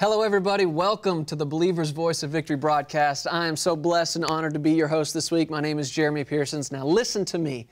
Hello, everybody. Welcome to the Believer's Voice of Victory broadcast. I am so blessed and honored to be your host this week. My name is Jeremy Pearsons. Now, listen to me.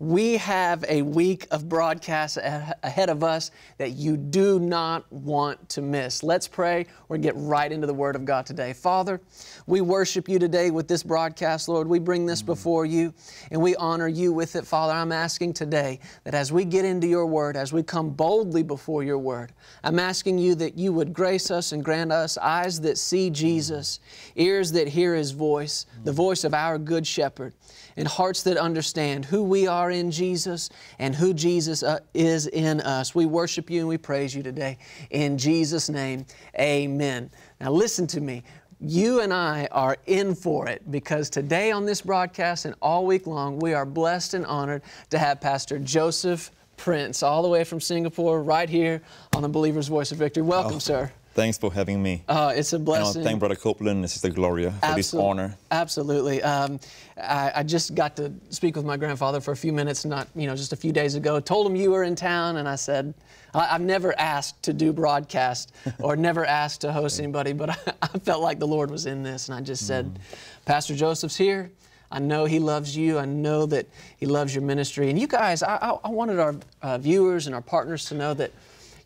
We have a week of broadcasts ahead of us that you do not want to miss. Let's pray or get right into the Word of God today. Father, we worship you today with this broadcast, Lord. We bring this mm. before you and we honor you with it, Father. I'm asking today that as we get into your Word, as we come boldly before your Word, I'm asking you that you would grace us and grant us eyes that see mm. Jesus, ears that hear His voice, the mm. voice of our Good Shepherd and hearts that understand who we are in Jesus and who Jesus uh, is in us. We worship you and we praise you today. In Jesus' name, amen. Now, listen to me. You and I are in for it because today on this broadcast and all week long, we are blessed and honored to have Pastor Joseph Prince, all the way from Singapore, right here on the Believer's Voice of Victory. Welcome, oh. sir. Thanks for having me. Uh, it's a blessing. And thank Brother Copeland and Sister Gloria for this honor. Absolutely. Um, I, I, just got to speak with my grandfather for a few minutes, not you know just a few days ago. Told him you were in town, and I said, I, have never asked to do broadcast or never asked to host anybody, but I, I, felt like the Lord was in this, and I just said, mm. Pastor Joseph's here. I know he loves you. I know that he loves your ministry. And you guys, I, I wanted our uh, viewers and our partners to know that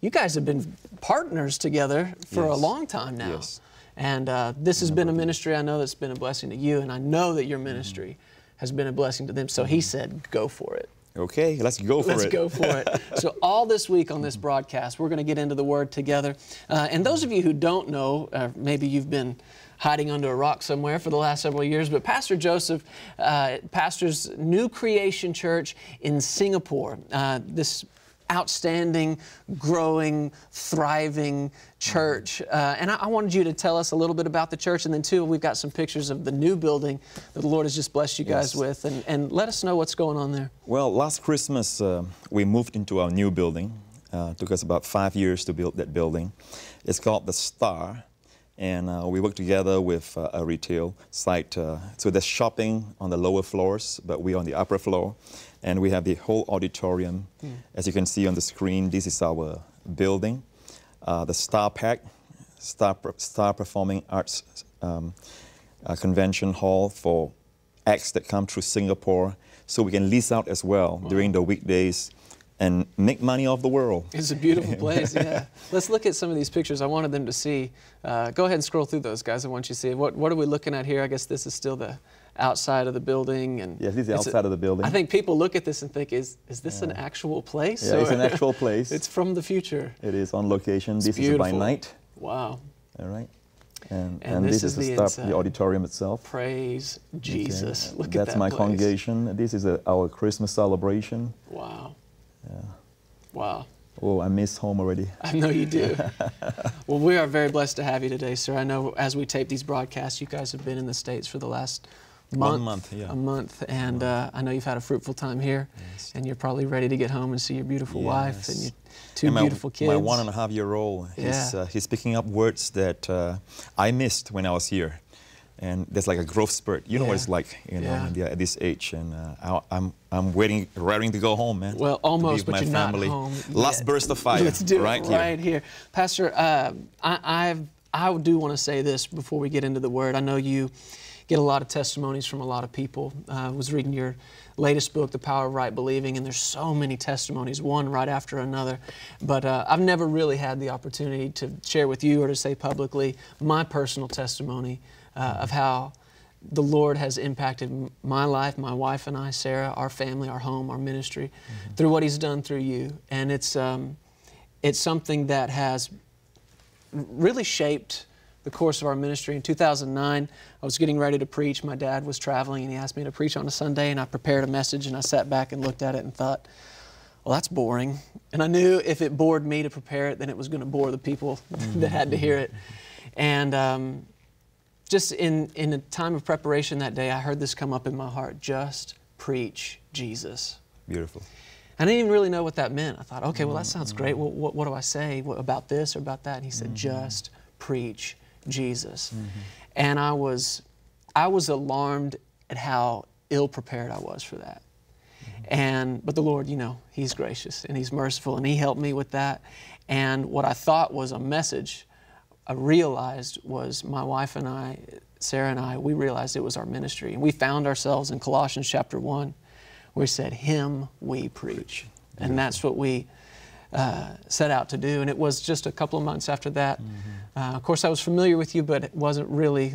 you guys have been partners together for yes. a long time now. Yes. And uh, this has been a ministry I know that's been a blessing to you, and I know that your ministry mm-hmm. has been a blessing to them. So he said, go for it. Okay, let's go for let's it. Let's go for it. so, all this week on this broadcast, we're going to get into the Word together. Uh, and those of you who don't know, uh, maybe you've been hiding under a rock somewhere for the last several years, but Pastor Joseph uh, pastors New Creation Church in Singapore. Uh, this outstanding, growing, thriving church. Uh, and I, I, wanted you to tell us a little bit about the church, and then, too, we've got some pictures of the new building that the Lord has just blessed you guys with, and, and let us know what's going on there. Well, last Christmas, uh, we moved into our new building. Uh, took us about five years to build that building. It's called The Star and uh, we work together with uh, a retail site. Uh, so there's shopping on the lower floors, but we're on the upper floor, and we have the whole auditorium. Mm. As you can see on the screen, this is our building, uh, the Star Pack, Star, Star Performing Arts um, uh, Convention Hall for acts that come through Singapore. So we can lease out as well wow. during the weekdays and make money off the world. It's a beautiful place, yeah. Let's look at some of these pictures. I wanted them to see. Uh, go ahead and scroll through those, guys. I want you to see. What, what are we looking at here? I guess this is still the outside of the building. and Yes, this outside a, of the building. I think people look at this and think, is, is this yeah. an actual place? Yeah, it's an actual place. it's from the future. It is on location. It's this beautiful. is by night. Wow. All right. And, and, and this, this, is, is the, start, the, auditorium itself. Praise Jesus. Okay. Look That's at that That's my place. congregation. This is a, our Christmas celebration. Wow. Yeah. Wow. Oh, I miss home already. I know you do. well, we are very blessed to have you today, sir. I know as we tape these broadcasts, you guys have been in the States for the last month. One month, yeah. A month. And uh, I know you've had a fruitful time here. Yes. And you're probably ready to get home and see your beautiful yes. wife and your two and my, beautiful kids. My one and a half year old, he's, yeah. uh, he's picking up words that uh, I missed when I was here and there's like a growth spurt. You know what it's like, you know, yeah. at this age, and uh, I, am I'm waiting, ready to go home, man. Well, almost, but you're family. not home. Last yet. burst of fire. Let's do right it here. right here, Pastor. Uh, I I've, I do want to say this before we get into the word. I know you get a lot of testimonies from a lot of people. Uh, I was reading your latest book, The Power of Right Believing, and there's so many testimonies, one right after another. But uh, I've never really had the opportunity to share with you or to say publicly my personal testimony uh, of how the Lord has impacted my life, my wife and I, Sarah, our family, our home, our ministry, mm-hmm. through what He's done through you. And it's, um, it's something that has really shaped the course of our ministry. In 2009, I was getting ready to preach. My dad was traveling and he asked me to preach on a Sunday, and I prepared a message and I sat back and looked at it and thought, well, that's boring. And I knew if it bored me to prepare it, then it was going to bore the people mm-hmm. that had to hear it. And um, just in, in a time of preparation that day, I heard this come up in my heart just preach Jesus. Beautiful. I didn't even really know what that meant. I thought, okay, well, that sounds great. Well, what, what do I say what, about this or about that? And he said, mm-hmm. just preach Jesus. Mm-hmm. And I was, I was alarmed at how ill prepared I was for that. Mm-hmm. And, but the Lord, you know, He's gracious and He's merciful and He helped me with that. And what I thought was a message I realized was my wife and I, Sarah and I, we realized it was our ministry. And we found ourselves in Colossians chapter 1, where we said, Him we preach. And that's what we uh, set out to do. And it was just a couple of months after that. Mm-hmm. Uh, of course, I was familiar with you, but wasn't really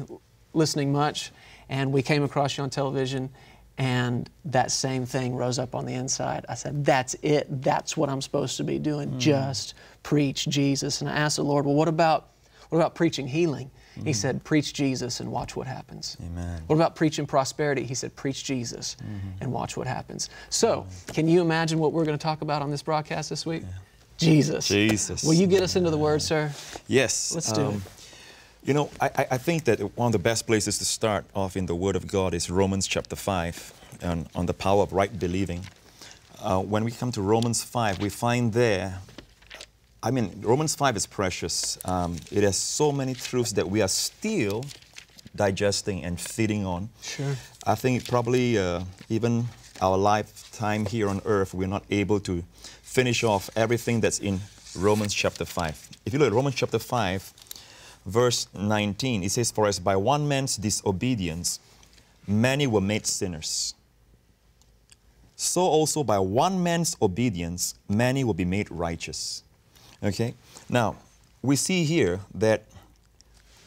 listening much. And we came across you on television, and that same thing rose up on the inside. I said, That's it. That's what I'm supposed to be doing. Mm-hmm. Just preach Jesus. And I asked the Lord, Well, what about, what about preaching healing? Mm-hmm. He said, Preach Jesus and watch what happens. Amen. What about preaching prosperity? He said, Preach Jesus mm-hmm. and watch what happens. So, can you imagine what we're going to talk about on this broadcast this week? Yeah. Jesus. Jesus. Will you get us into the Word, sir? Yes. Let's do um, it. You know, I, I think that one of the best places to start off in the Word of God is Romans chapter 5 and on the power of right believing. Uh, when we come to Romans 5, we find there, I mean, Romans 5 is precious. Um, it has so many truths that we are still digesting and feeding on. Sure. I think probably uh, even our lifetime here on earth, we're not able to finish off everything that's in Romans chapter 5. If you look at Romans chapter 5, verse 19, it says, For as by one man's disobedience many were made sinners, so also by one man's obedience many will be made righteous. Okay? Now, we see here that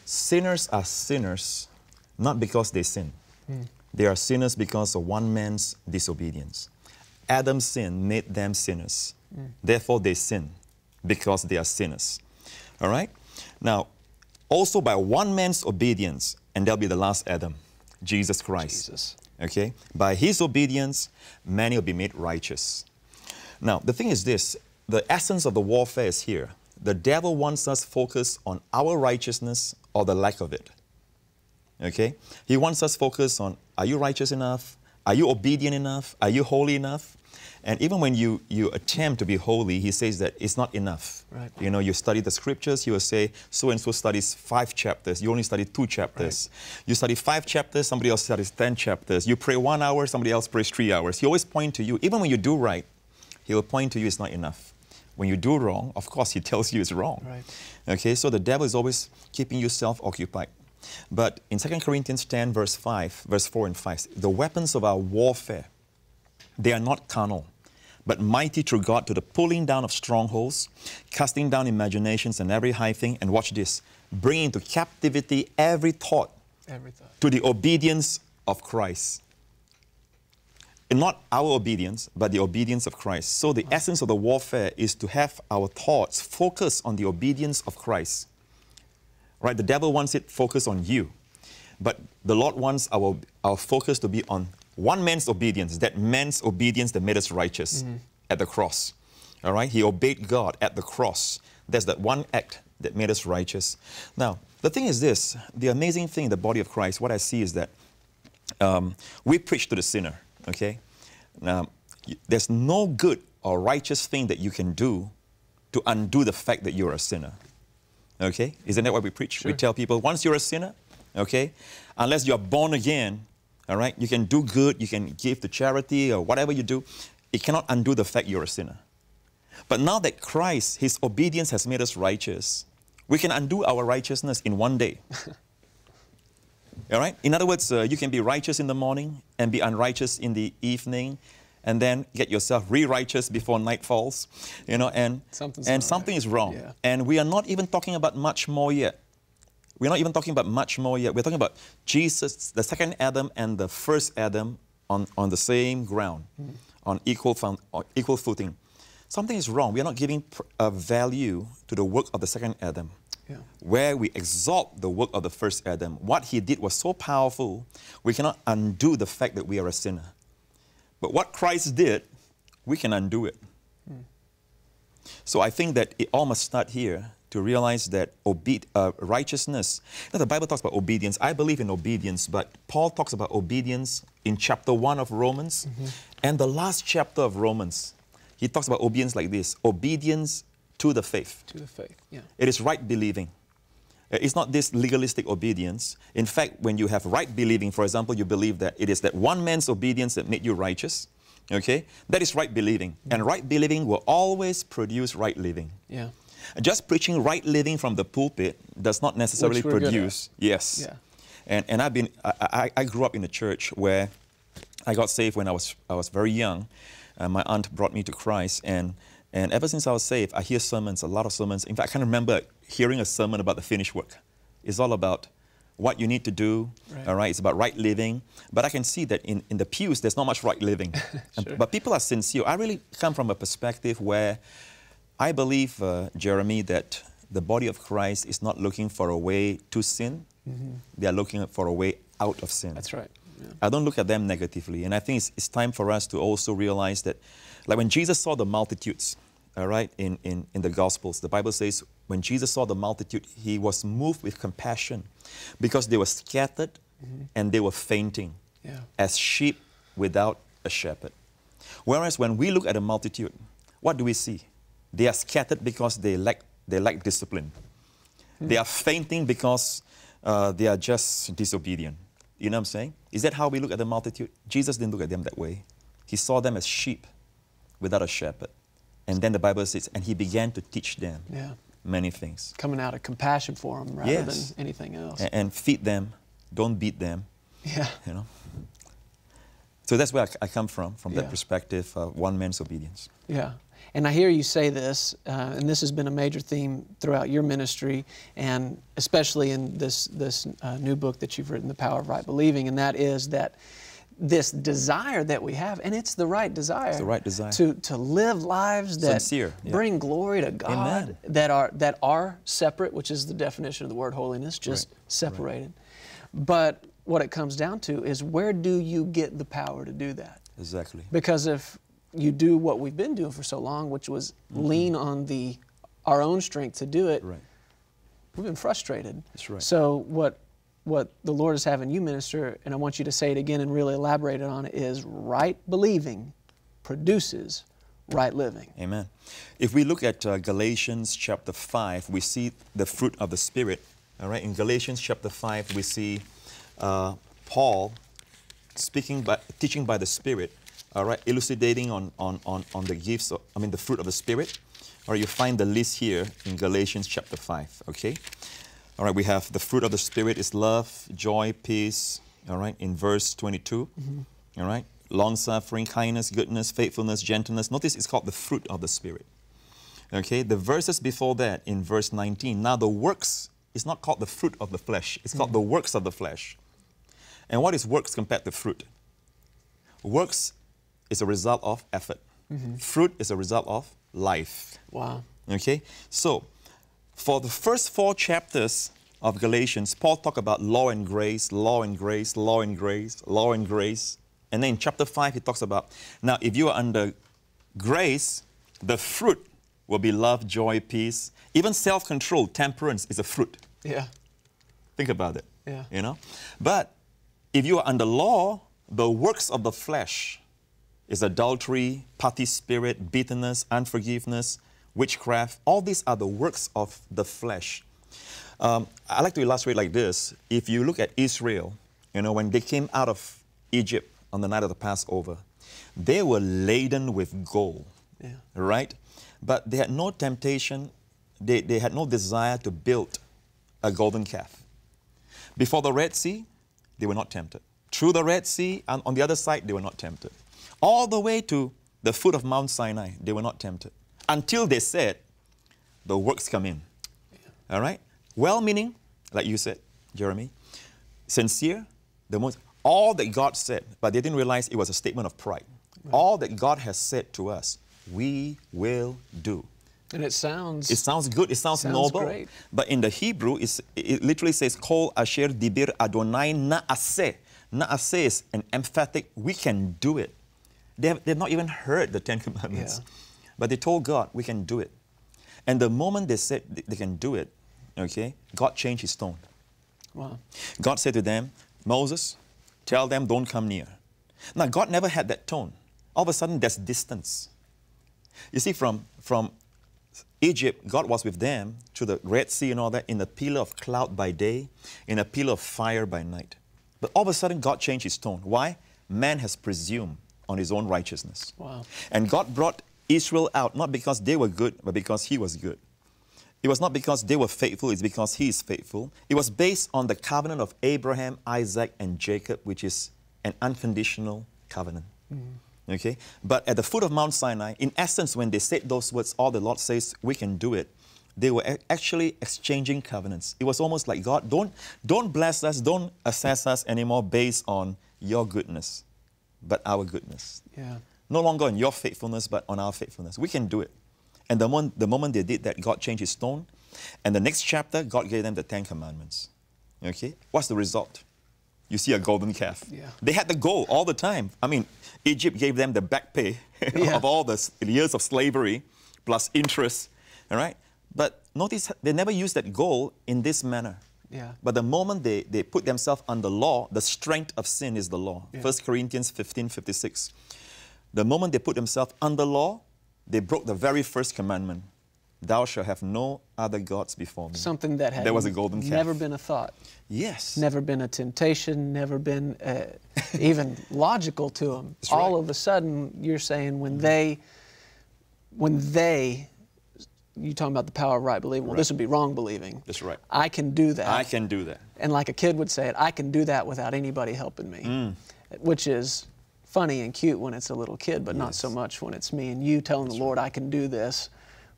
sinners are sinners not because they sin. Mm. They are sinners because of one man's disobedience. Adam's sin made them sinners. Mm. Therefore, they sin because they are sinners. All right? Now, also by one man's obedience, and there'll be the last Adam, Jesus Christ. Jesus. Okay? By his obedience, many will be made righteous. Now, the thing is this the essence of the warfare is here. The devil wants us focused on our righteousness or the lack of it. Okay? He wants us focused on are you righteous enough? Are you obedient enough? Are you holy enough? And even when you, you attempt to be holy, he says that it's not enough. Right. You know, you study the scriptures, he will say, so and so studies five chapters. You only study two chapters. Right. You study five chapters, somebody else studies 10 chapters. You pray one hour, somebody else prays three hours. He always point to you. Even when you do right, he will point to you it's not enough. When you do wrong, of course, he tells you it's wrong. Right. Okay, so the devil is always keeping you self-occupied. But in 2 Corinthians 10, verse 5, verse 4 and 5, the weapons of our warfare, they are not carnal, but mighty through God to the pulling down of strongholds, casting down imaginations and every high thing, and watch this, bringing into captivity every thought, every thought. to the obedience of Christ. And not our obedience, but the obedience of Christ. So the wow. essence of the warfare is to have our thoughts focus on the obedience of Christ. Right? The devil wants it focused on you. But the Lord wants our, our focus to be on one man's obedience, that man's obedience that made us righteous mm-hmm. at the cross. All right? He obeyed God at the cross. That's that one act that made us righteous. Now, the thing is this the amazing thing in the body of Christ, what I see is that um, we preach to the sinner, okay? Now, there's no good or righteous thing that you can do to undo the fact that you're a sinner. Okay? Isn't that what we preach? Sure. We tell people once you're a sinner, okay, unless you're born again, all right? You can do good, you can give to charity or whatever you do. It cannot undo the fact you're a sinner. But now that Christ, his obedience has made us righteous, we can undo our righteousness in one day. All right? In other words, uh, you can be righteous in the morning and be unrighteous in the evening and then get yourself re-righteous before night falls, you know, and, Something's and something right. is wrong. Yeah. And we are not even talking about much more yet. We're not even talking about much more yet. We're talking about Jesus, the second Adam and the first Adam on, on the same ground, mm. on equal, on equal footing. Something is wrong. We are not giving a value to the work of the second Adam. Yeah. Where we exalt the work of the first Adam. What he did was so powerful, we cannot undo the fact that we are a sinner. But what Christ did, we can undo it. Mm. So I think that it all must start here to realize that obe- uh, righteousness, now the Bible talks about obedience. I believe in obedience, but Paul talks about obedience in chapter 1 of Romans mm-hmm. and the last chapter of Romans. He talks about obedience like this obedience to the faith. To the faith, yeah. It is right believing. Uh, it's not this legalistic obedience. In fact, when you have right believing, for example, you believe that it is that one man's obedience that made you righteous, okay? That is right believing. And right believing will always produce right living. Yeah. Just preaching right living from the pulpit does not necessarily Which we're good at. produce. Yes. Yeah. And, and I've been, I, I, I grew up in a church where I got saved when I was, I was very young. Uh, my aunt brought me to Christ. And, and ever since I was saved, I hear sermons, a lot of sermons. In fact, I can remember hearing a sermon about the finished work. It's all about what you need to do, Right. all right? It's about right living. But I can see that in, in the pews, there's not much right living. Sure. But people are sincere. I really come from a perspective where I believe, uh, Jeremy, that the body of Christ is not looking for a way to sin. They are looking for a way out of sin. That's right. Yeah. I don't look at them negatively. And I think it's, it's time for us to also realize that, like when Jesus saw the multitudes, all right, in, in, in the Gospels, the Bible says when Jesus saw the multitude, he was moved with compassion because they were scattered and they were fainting Yeah. as sheep without a shepherd. Whereas when we look at a multitude, what do we see? They are scattered because they lack, they lack discipline. They are fainting because uh, they are just disobedient. You know what I'm saying? Is that how we look at the multitude? Jesus didn't look at them that way. He saw them as sheep without a shepherd. And then the Bible says, and he began to teach them Yeah. Many things. Coming out of compassion for them rather Yes. than anything else. A- And, feed them, don't beat them, yeah. you know. So that's where I, I come from, from Yeah. that perspective, uh, one man's obedience. Yeah. And I hear you say this, uh, and this has been a major theme throughout your ministry, and especially in this, this uh, new book that you've written, The Power of Right Believing, and that is that this desire that we have, and it's the right desire, It's the right desire. to, to live lives that Sincere, yeah. bring glory to God, Amen. that are that are separate, which is the definition of the word holiness, just Right, right. separated. But what it comes down to is where do you get the power to do that? Exactly. Because if you do what we've been doing for so long, which was mm-hmm. lean on the our own strength to do it. Right. we've been frustrated. That's right. So what what the Lord is having you minister, and I want you to say it again and really elaborate on it, is right believing produces right living. Amen. If we look at uh, Galatians chapter 5, we see the fruit of the Spirit. All right, in Galatians chapter 5, we see uh, Paul speaking by, teaching by the Spirit, all right, elucidating on, on, on, on the gifts, of, I mean, the fruit of the Spirit. All right, you find the list here in Galatians chapter 5, okay? All right, we have the fruit of the Spirit is love, joy, peace, all right, in verse 22, mm-hmm. all right? Long suffering, kindness, goodness, faithfulness, gentleness. Notice it's called the fruit of the Spirit. Okay, the verses before that in verse 19. Now, the works is not called the fruit of the flesh, it's called mm. the works of the flesh. And what is works compared to fruit? Works is a result of effort, mm-hmm. fruit is a result of life. Wow. Okay? So, for the first four chapters of Galatians, Paul talked about law and grace, law and grace, law and grace, law and grace. And then in chapter 5, he talks about now, if you are under grace, the fruit will be love, joy, peace. Even self control, temperance is a fruit. Yeah. Think about it. Yeah. You know? But if you are under law, the works of the flesh is adultery, party spirit, bitterness, unforgiveness, witchcraft. All these are the works of the flesh. Um, I like to illustrate like this. If you look at Israel, you know, when they came out of Egypt on the night of the Passover, they were laden with gold, Yeah. right? But they had no temptation, they, they had no desire to build a golden calf. Before the Red Sea, they were not tempted. Through the Red Sea, and on the other side, they were not tempted. All the way to the foot of Mount Sinai, they were not tempted. Until they said, the works come in. All right? Well meaning, like you said, Jeremy, sincere, the most, all that God said, but they didn't realize it was a statement of pride. All that God has said to us, we will do. And it sounds It sounds good, it sounds, Sounds noble. great. But in the Hebrew, it's, it literally says, Kol asher dibir Adonai na'aseh. Na'aseh is an emphatic, we can do it. They have, they've not even heard the Ten Commandments. Yeah. But they told God, we can do it. And the moment they said they can do it, okay, God changed his tone. wow. God said to them, Moses, tell them don't come near. Now, God never had that tone. All of a sudden, there's distance. You see, from, from Egypt, God was with them through the Red Sea and all that in a pillar of cloud by day, in a pillar of fire by night. But all of a sudden, God changed his tone. Why? Man has presumed on his own righteousness. Wow. And God brought Israel out not because they were good, but because he was good. It was not because they were faithful, it's because He is faithful. It was based on the covenant of Abraham, Isaac, and Jacob, which is an unconditional covenant. Mm. Okay? But at the foot of Mount Sinai, in essence, when they said those words, all the Lord says, we can do it, they were actually exchanging covenants. It was almost like God, don't, don't bless us, don't assess us anymore based on your goodness, but our goodness. Yeah. No longer on your faithfulness, but on our faithfulness. We can do it. And the moment, the moment they did that, God changed his tone. And the next chapter, God gave them the Ten Commandments. Okay? What's the result? You see a golden calf. Yeah. They had the gold all the time. I mean, Egypt gave them the back pay Yeah. of all the years of slavery plus interest. All right? But notice they never used that gold in this manner. Yeah. But the moment they, they put themselves under law, the strength of sin is the law. Yeah. 1 Corinthians 15 56. The moment they put themselves under law, they broke the very first commandment Thou shalt have no other gods before me. Something that had There was a golden calf. never been a thought, Yes. never been a temptation, never been uh, even logical to them. That's All right. Of a sudden, you're saying when they, when they, you're talking about the power of right believing. Well, this would be wrong believing. That's right. I can do that. I can do that. And like a kid would say it, I can do that without anybody helping me, Mm. which is funny and cute when it's a little kid, but not so much when it's me and you telling the Lord I can do this,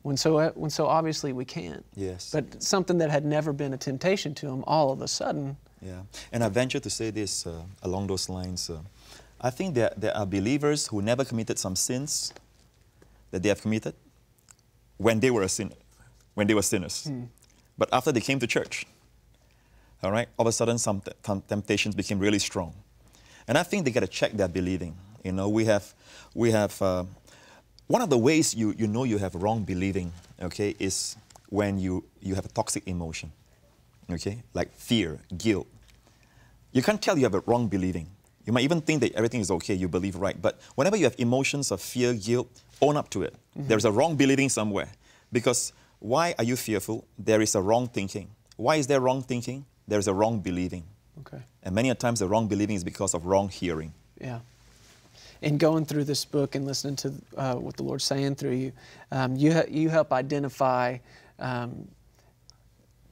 when so when so obviously we can't. Yes. But something that had never been a temptation to him, all of a sudden, Yeah, and I venture to say this uh, along those lines. Uh, I think there, there are believers who never committed some sins that they have committed when they were a sin, when they were sinners. But after they came to church, all right, all of a sudden some t- temptations became really strong, and I think they got to check their believing. You know, we have, we have. Uh, one of the ways you, you know you have wrong believing, okay, is when you, you have a toxic emotion okay, like fear, guilt. You can't tell you have a wrong believing. You might even think that everything is okay, you believe right. But whenever you have emotions of fear, guilt, own up to it. There's a wrong believing somewhere. Because why are you fearful? There is a wrong thinking. Why is there wrong thinking? There is a wrong believing. Okay, And many a times the wrong believing is because of wrong hearing. yeah. In going through this book and listening to uh, what the Lord's saying through you, um, you ha- you help identify um,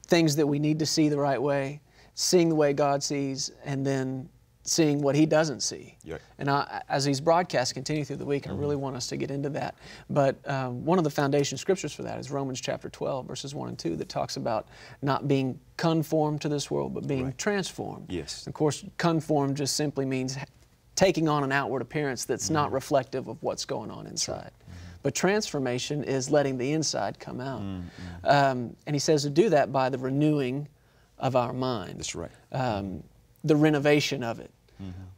things that we need to see the right way, seeing the way God sees, and then seeing what He doesn't see. Yeah. And I, as these broadcasts continue through the week, I really want us to get into that. But um, one of the foundation scriptures for that is Romans chapter 12, verses 1 and 2, that talks about not being conformed to this world, but being Right. transformed. Yes. Of course, conformed just simply means taking on an outward appearance that's not reflective of what's going on inside. But transformation is letting the inside come out. Um, and he says to do that by the renewing of our mind. That's right. Um, the renovation of it,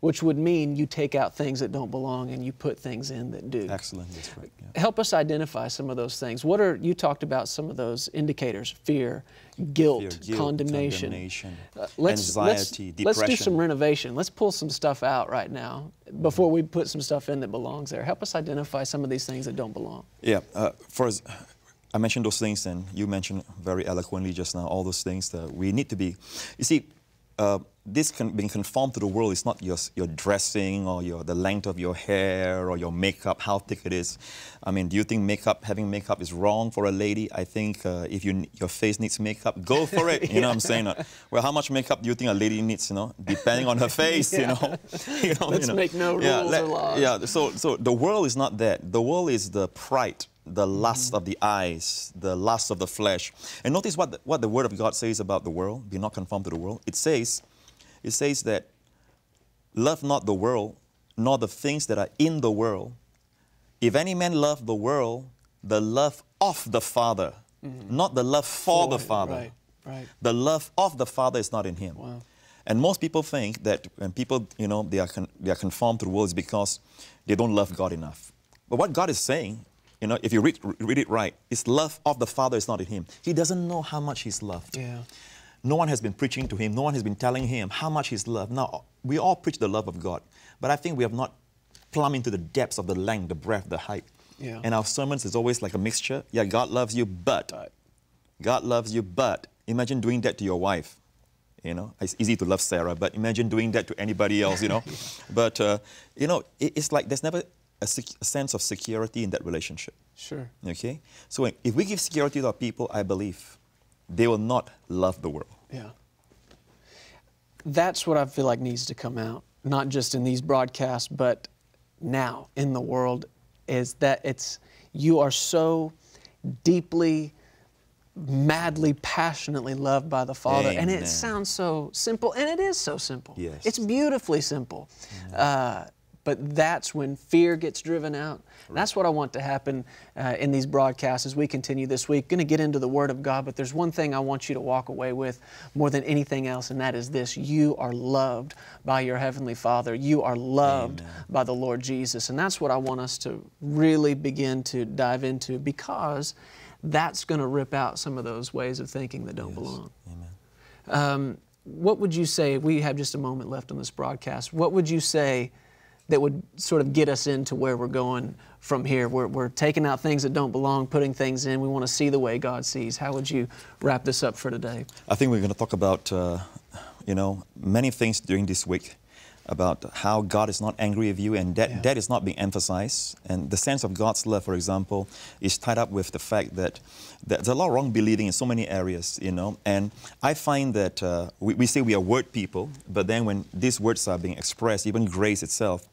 which would mean you take out things that don't belong and you put things in that do. Excellent, that's right. yeah. Help us identify some of those things. What are you talked about some of those indicators? Fear, guilt, Fear, guilt, condemnation, condemnation, Uh, let's, anxiety, let's, Let's do some renovation. Let's pull some stuff out right now before we put some stuff in that belongs there. Help us identify some of these things that don't belong. Yeah, uh, first, I mentioned those things, and you mentioned very eloquently just now all those things that we need to be. You see, uh, this can being conformed to the world is not your, your dressing or your, the length of your hair or your makeup, how thick it is. I mean, do you think makeup, having makeup is wrong for a lady? I think uh, if you, your face needs makeup, go for it. You know what I'm saying? Uh, well, how much makeup do you think a lady needs, you know, depending on her face, you know? you know Let's you know. make no yeah, rules or laws. Yeah, so, so the world is not that. The world is the pride, the lust of the eyes, the lust of the flesh. And notice what the, what the Word of God says about the world. Be not conformed to the world. It says, it says that love not the world, nor the things that are in the world. If any man love the world, the love of the Father, mm-hmm. not the love for, the For it, Father. right, right. The love of the Father is not in him. Wow. And most people think that when people, you know, they are, they are conformed to the world is because they don't love God enough. But what God is saying, you know, if you read, read it right, is love of the Father is not in him. He doesn't know how much he's loved. Yeah. No one has been preaching to him. No one has been telling him how much he's loved. Now, we all preach the love of God, but I think we have not plumbed into the depths of the length, the breadth, the height. Yeah. And our sermons is always like a mixture. Yeah, God loves you, but. God loves you, but. Imagine doing that to your wife. You know, it's easy to love Sarah, but imagine doing that to anybody else, you know. But, uh, you know, it, it's like there's never a, sec- a sense of security in that relationship. Sure. Okay? So if we give security to our people, I believe they will not love the world. Yeah. That's what I feel like needs to come out, not just in these broadcasts, but now in the world, is that it's you are so deeply, madly, passionately loved by the Father. And it sounds so simple, and it is so simple. Yes. It's beautifully simple. Uh, but that's when fear gets driven out. That's what I want to happen uh, in these broadcasts as we continue this week. Going to get into the Word of God, but there's one thing I want you to walk away with more than anything else, and that is this you are loved by your Heavenly Father. You are loved Amen. by the Lord Jesus. And that's what I want us to really begin to dive into because that's going to rip out some of those ways of thinking that don't belong. Amen. Um, what would you say? We have just a moment left on this broadcast. What would you say that would sort of get us into where we're going from here? We're, we're taking out things that don't belong, putting things in. We want to see the way God sees. How would you wrap this up for today? I think we're going to talk about, uh, you know, many things during this week about how God is not angry with you, and that, Yeah. that is not being emphasized. And the sense of God's love, for example, is tied up with the fact that there's a lot of wrong believing in so many areas, you know. And I find that uh, we, we say we are word people, but then when these words are being expressed, even grace itself,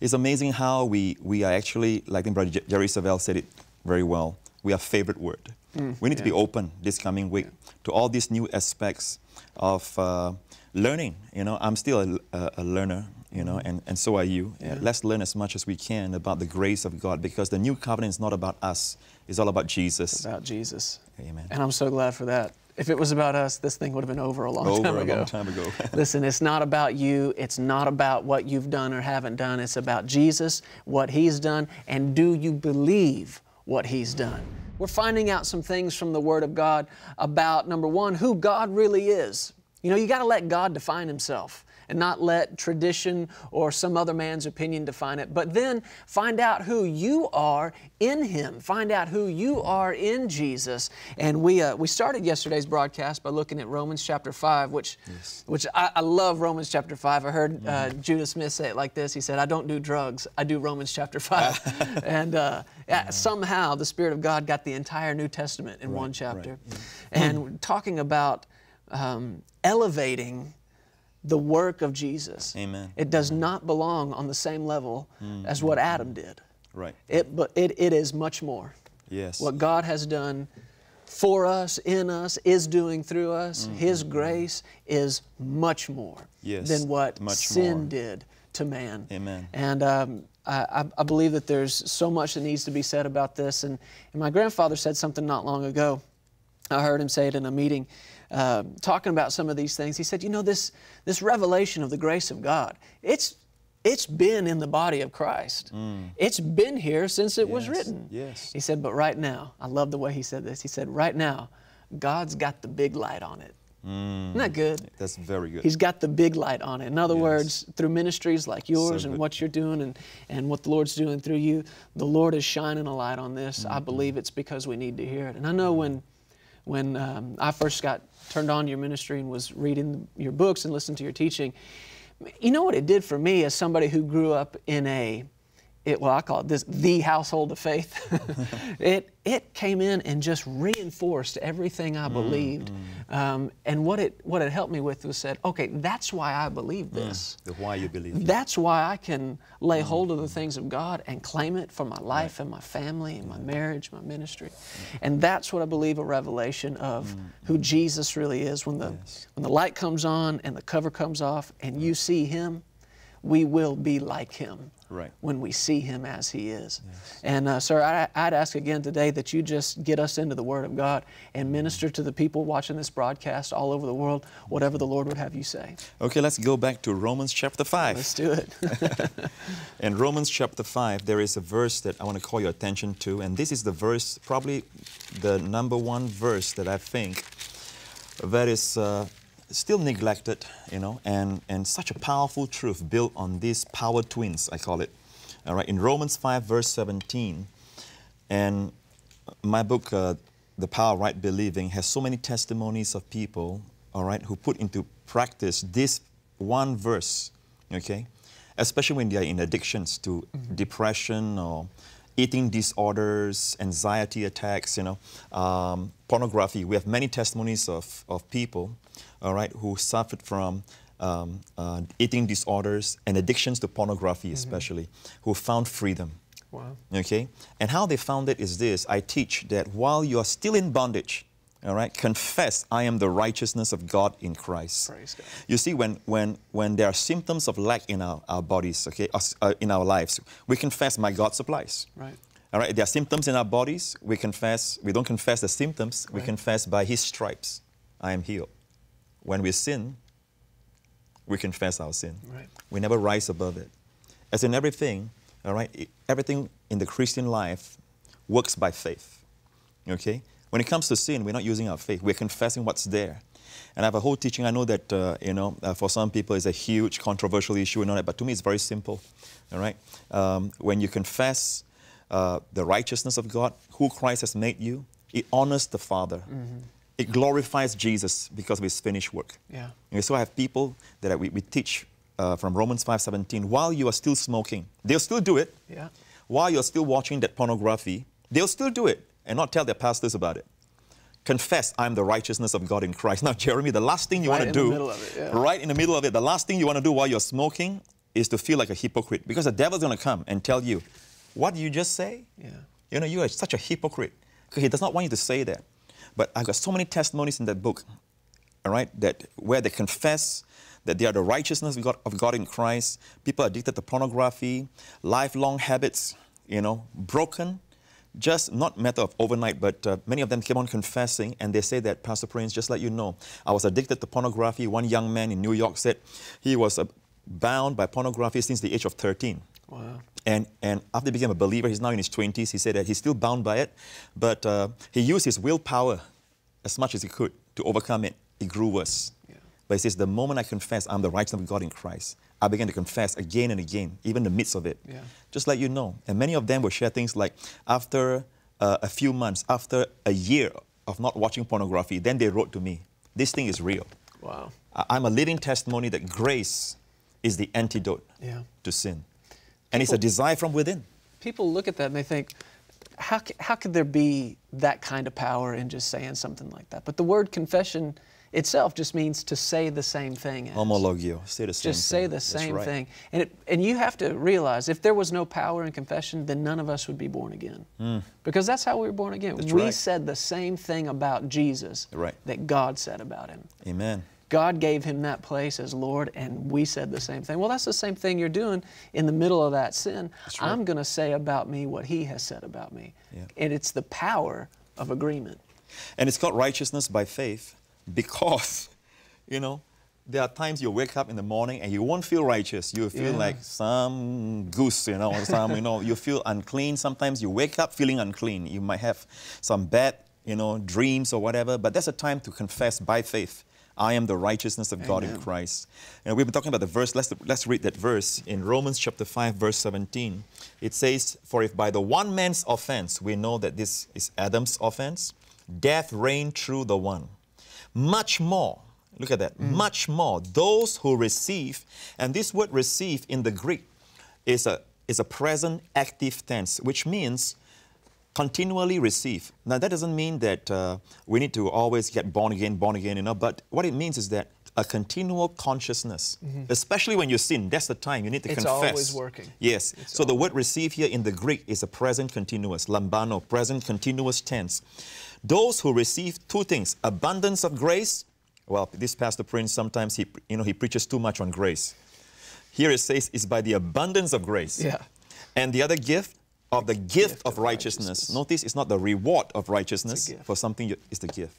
it's amazing how we, we are actually, like I think Brother Jerry Savelle said it very well, we are favorite word. we need to be open this coming week to all these new aspects of uh, learning. You know, I'm still a, a, a learner, you know, and, and so are you. Yeah. Let's learn as much as we can about the grace of God because the new covenant is not about us, it's all about Jesus. About Jesus. Amen. And I'm so glad for that. If it was about us, this thing would have been over a long Over time a ago. long time ago. Listen, it's not about you. It's not about what you've done or haven't done. It's about Jesus, what He's done, and do you believe what He's done? We're finding out some things from the Word of God about, number one, who God really is. You know, you got to let God define Himself and not let tradition or some other man's opinion define it, but then find out who you are in Him. Find out who you are in Jesus. And we, uh, we started yesterday's broadcast by looking at Romans chapter 5, which, which I, I love Romans chapter 5. I heard uh, Judah Smith say it like this He said, I don't do drugs, I do Romans chapter 5. and uh, somehow the Spirit of God got the entire New Testament in one chapter. And talking about um, elevating the work of Jesus. Amen. It does not belong on the same level as what Adam did. Right. It, but it, it is much more. Yes. What God has done for us, in us, is doing through us, His grace is much more. Yes, than what much sin more. did to man. Amen. And um, I, I- I believe that there's so much that needs to be said about this. And, and my grandfather said something not long ago. I heard him say it in a meeting, uh, talking about some of these things. He said, "You know, this this revelation of the grace of God, it's it's been in the body of Christ. It's been here since it was Mm. Written." yes. He said, "But right now, I love the way he said this. He said, right now, God's got the big light on it. Isn't that good?" That's very good. He's got the big light on it. In other Yes. words, through ministries like yours and good. what you're doing and, and what the Lord's doing through you, the Lord is shining a light on this. Mm-hmm. I believe it's because we need to hear it. And I know when, when um, I first got turned on your ministry and was reading your books and listening to your teaching, you know what it did for me as somebody who grew up in a, it, well, I call it this the household of faith. it it came in and just reinforced everything I believed, mm-hmm. um, and what it what it helped me with was said, okay, that's why I believe mm. this. the why you believe. That's why I can lay mm-hmm. hold of the things of God and claim it for my life and my family and my mm. marriage, my ministry. And that's what I believe a revelation of mm. who Jesus really is. When the Yes. when the light comes on and the cover comes off and you see him, we will be like him Right. when we see him as he is. And uh, sir, I, I'd ask again today that you just get us into the Word of God and minister to the people watching this broadcast all over the world, whatever the Lord would have you say. Okay, let's go back to Romans chapter 5. Let's do it. In Romans chapter 5, there is a verse that I want to call your attention to, and this is the verse, probably the number one verse that I think that is uh, still neglected, you know, and, and such a powerful truth built on these power twins, I call it. All right, in Romans 5, verse 17, and my book, uh, The Power of Right Believing, has so many testimonies of people, all right, who put into practice this one verse, okay? especially when they are in addictions to depression or eating disorders, anxiety attacks, you know, um, pornography. We have many testimonies of, of people, all right, who suffered from um, uh, eating disorders and addictions to pornography, especially, who found freedom. Wow. Okay? And how they found it is this I teach that while you are still in bondage, all right, confess, I am the righteousness of God in Christ. Praise God. You see, when, when, when there are symptoms of lack in our, our bodies, okay, us- uh, in our lives, we confess, my God supplies. Right. All right, there are symptoms in our bodies, we confess, we don't confess the symptoms, we confess by His stripes, I am healed. When we sin, we confess our sin. Right. We never rise above it. As in everything, all right, everything in the Christian life works by faith. Okay? When it comes to sin, we're not using our faith. We're confessing what's there. And I have a whole teaching. I know that, uh, you know, uh, for some people it's a huge controversial issue and all that, but to me it's very simple. All right? Um, when you confess uh, the righteousness of God, who Christ has made you, it honors the Father. It glorifies Jesus because of his finished work. Yeah. Okay, so I have people that we, we teach uh, from Romans 5:17. While you are still smoking, they'll still do it. Yeah. While you're still watching that pornography, they'll still do it and not tell their pastors about it. Confess, I'm the righteousness of God in Christ. Now, Jeremy, the last thing you Right want to do, middle of it, yeah. right in the middle of it, the last thing you want to do while you're smoking is to feel like a hypocrite because the devil's going to come and tell you, What did you just say? Yeah. You know, you are such a hypocrite. Because he does not want you to say that. But I've got so many testimonies in that book, all right, that where they confess that they are the righteousness of God, of God in Christ. People addicted to pornography, lifelong habits, you know, broken. Just not matter of overnight, but uh, many of them came on confessing, and they say that, Pastor Prince, just let you know, I was addicted to pornography. One young man in New York said he was uh, bound by pornography since the age of 13. Wow. And, and after he became a believer, he's now in his 20s, he said that he's still bound by it, but uh, he used his willpower as much as he could to overcome it. It grew worse. Yeah. But he says, the moment I confess I'm the righteousness of God in Christ, I began to confess again and again, even in the midst of it. Yeah. Just let you know. And many of them will share things like, after uh, a few months, after a year of not watching pornography, then they wrote to me, this thing is real. Wow. I- I'm a living testimony that grace is the antidote Yeah. to sin. And it's a desire from within. People look at that and they think, how, how could there be that kind of power in just saying something like that? But the word confession itself just means to say the same thing as. Homologeo. Say the same Just say thing. the same right. thing. And, it, and you have to realize if there was no power in confession, then none of us would be born again. Hmm. Because that's how we were born again. That's we right. said the same thing about Jesus Right. that God said about him. Amen. God gave him that place as Lord, and we said the same thing. Well, that's the same thing you're doing in the middle of that sin. right. I'm going to say about me what he has said about me. Yeah. And it's the power of agreement. And it's called righteousness by faith because, you know, there are times you wake up in the morning and you won't feel righteous. You feel Yeah. like some goose, you know, or some, you know, you feel unclean. Sometimes you wake up feeling unclean. You might have some bad, you know, dreams or whatever, but that's a time to confess by faith. I am the righteousness of God in Christ. And we've been talking about the verse. Let's, let's read that verse in Romans chapter 5, verse 17. It says, For if by the one man's offense we know that this is Adam's offense, death reigned through the one. Much more, look at that, mm. much more, those who receive, and this word receive in the Greek is a, is a present active tense, which means continually receive. Now, that doesn't mean that uh, we need to always get born again, born again, you know, but what it means is that a continual consciousness, especially when you sin, that's the time you need to It's confess. always working. Yes. so the word receive here in the Greek is a present continuous, lambano, present continuous tense. Those who receive two things, abundance of grace. Well, this Pastor Prince sometimes he, you know, he preaches too much on grace. Here it says it's by the abundance of grace. Yeah. And the other gift of the gift, gift of, of righteousness. righteousness. Notice it's not the reward of righteousness for something, you- it's the gift.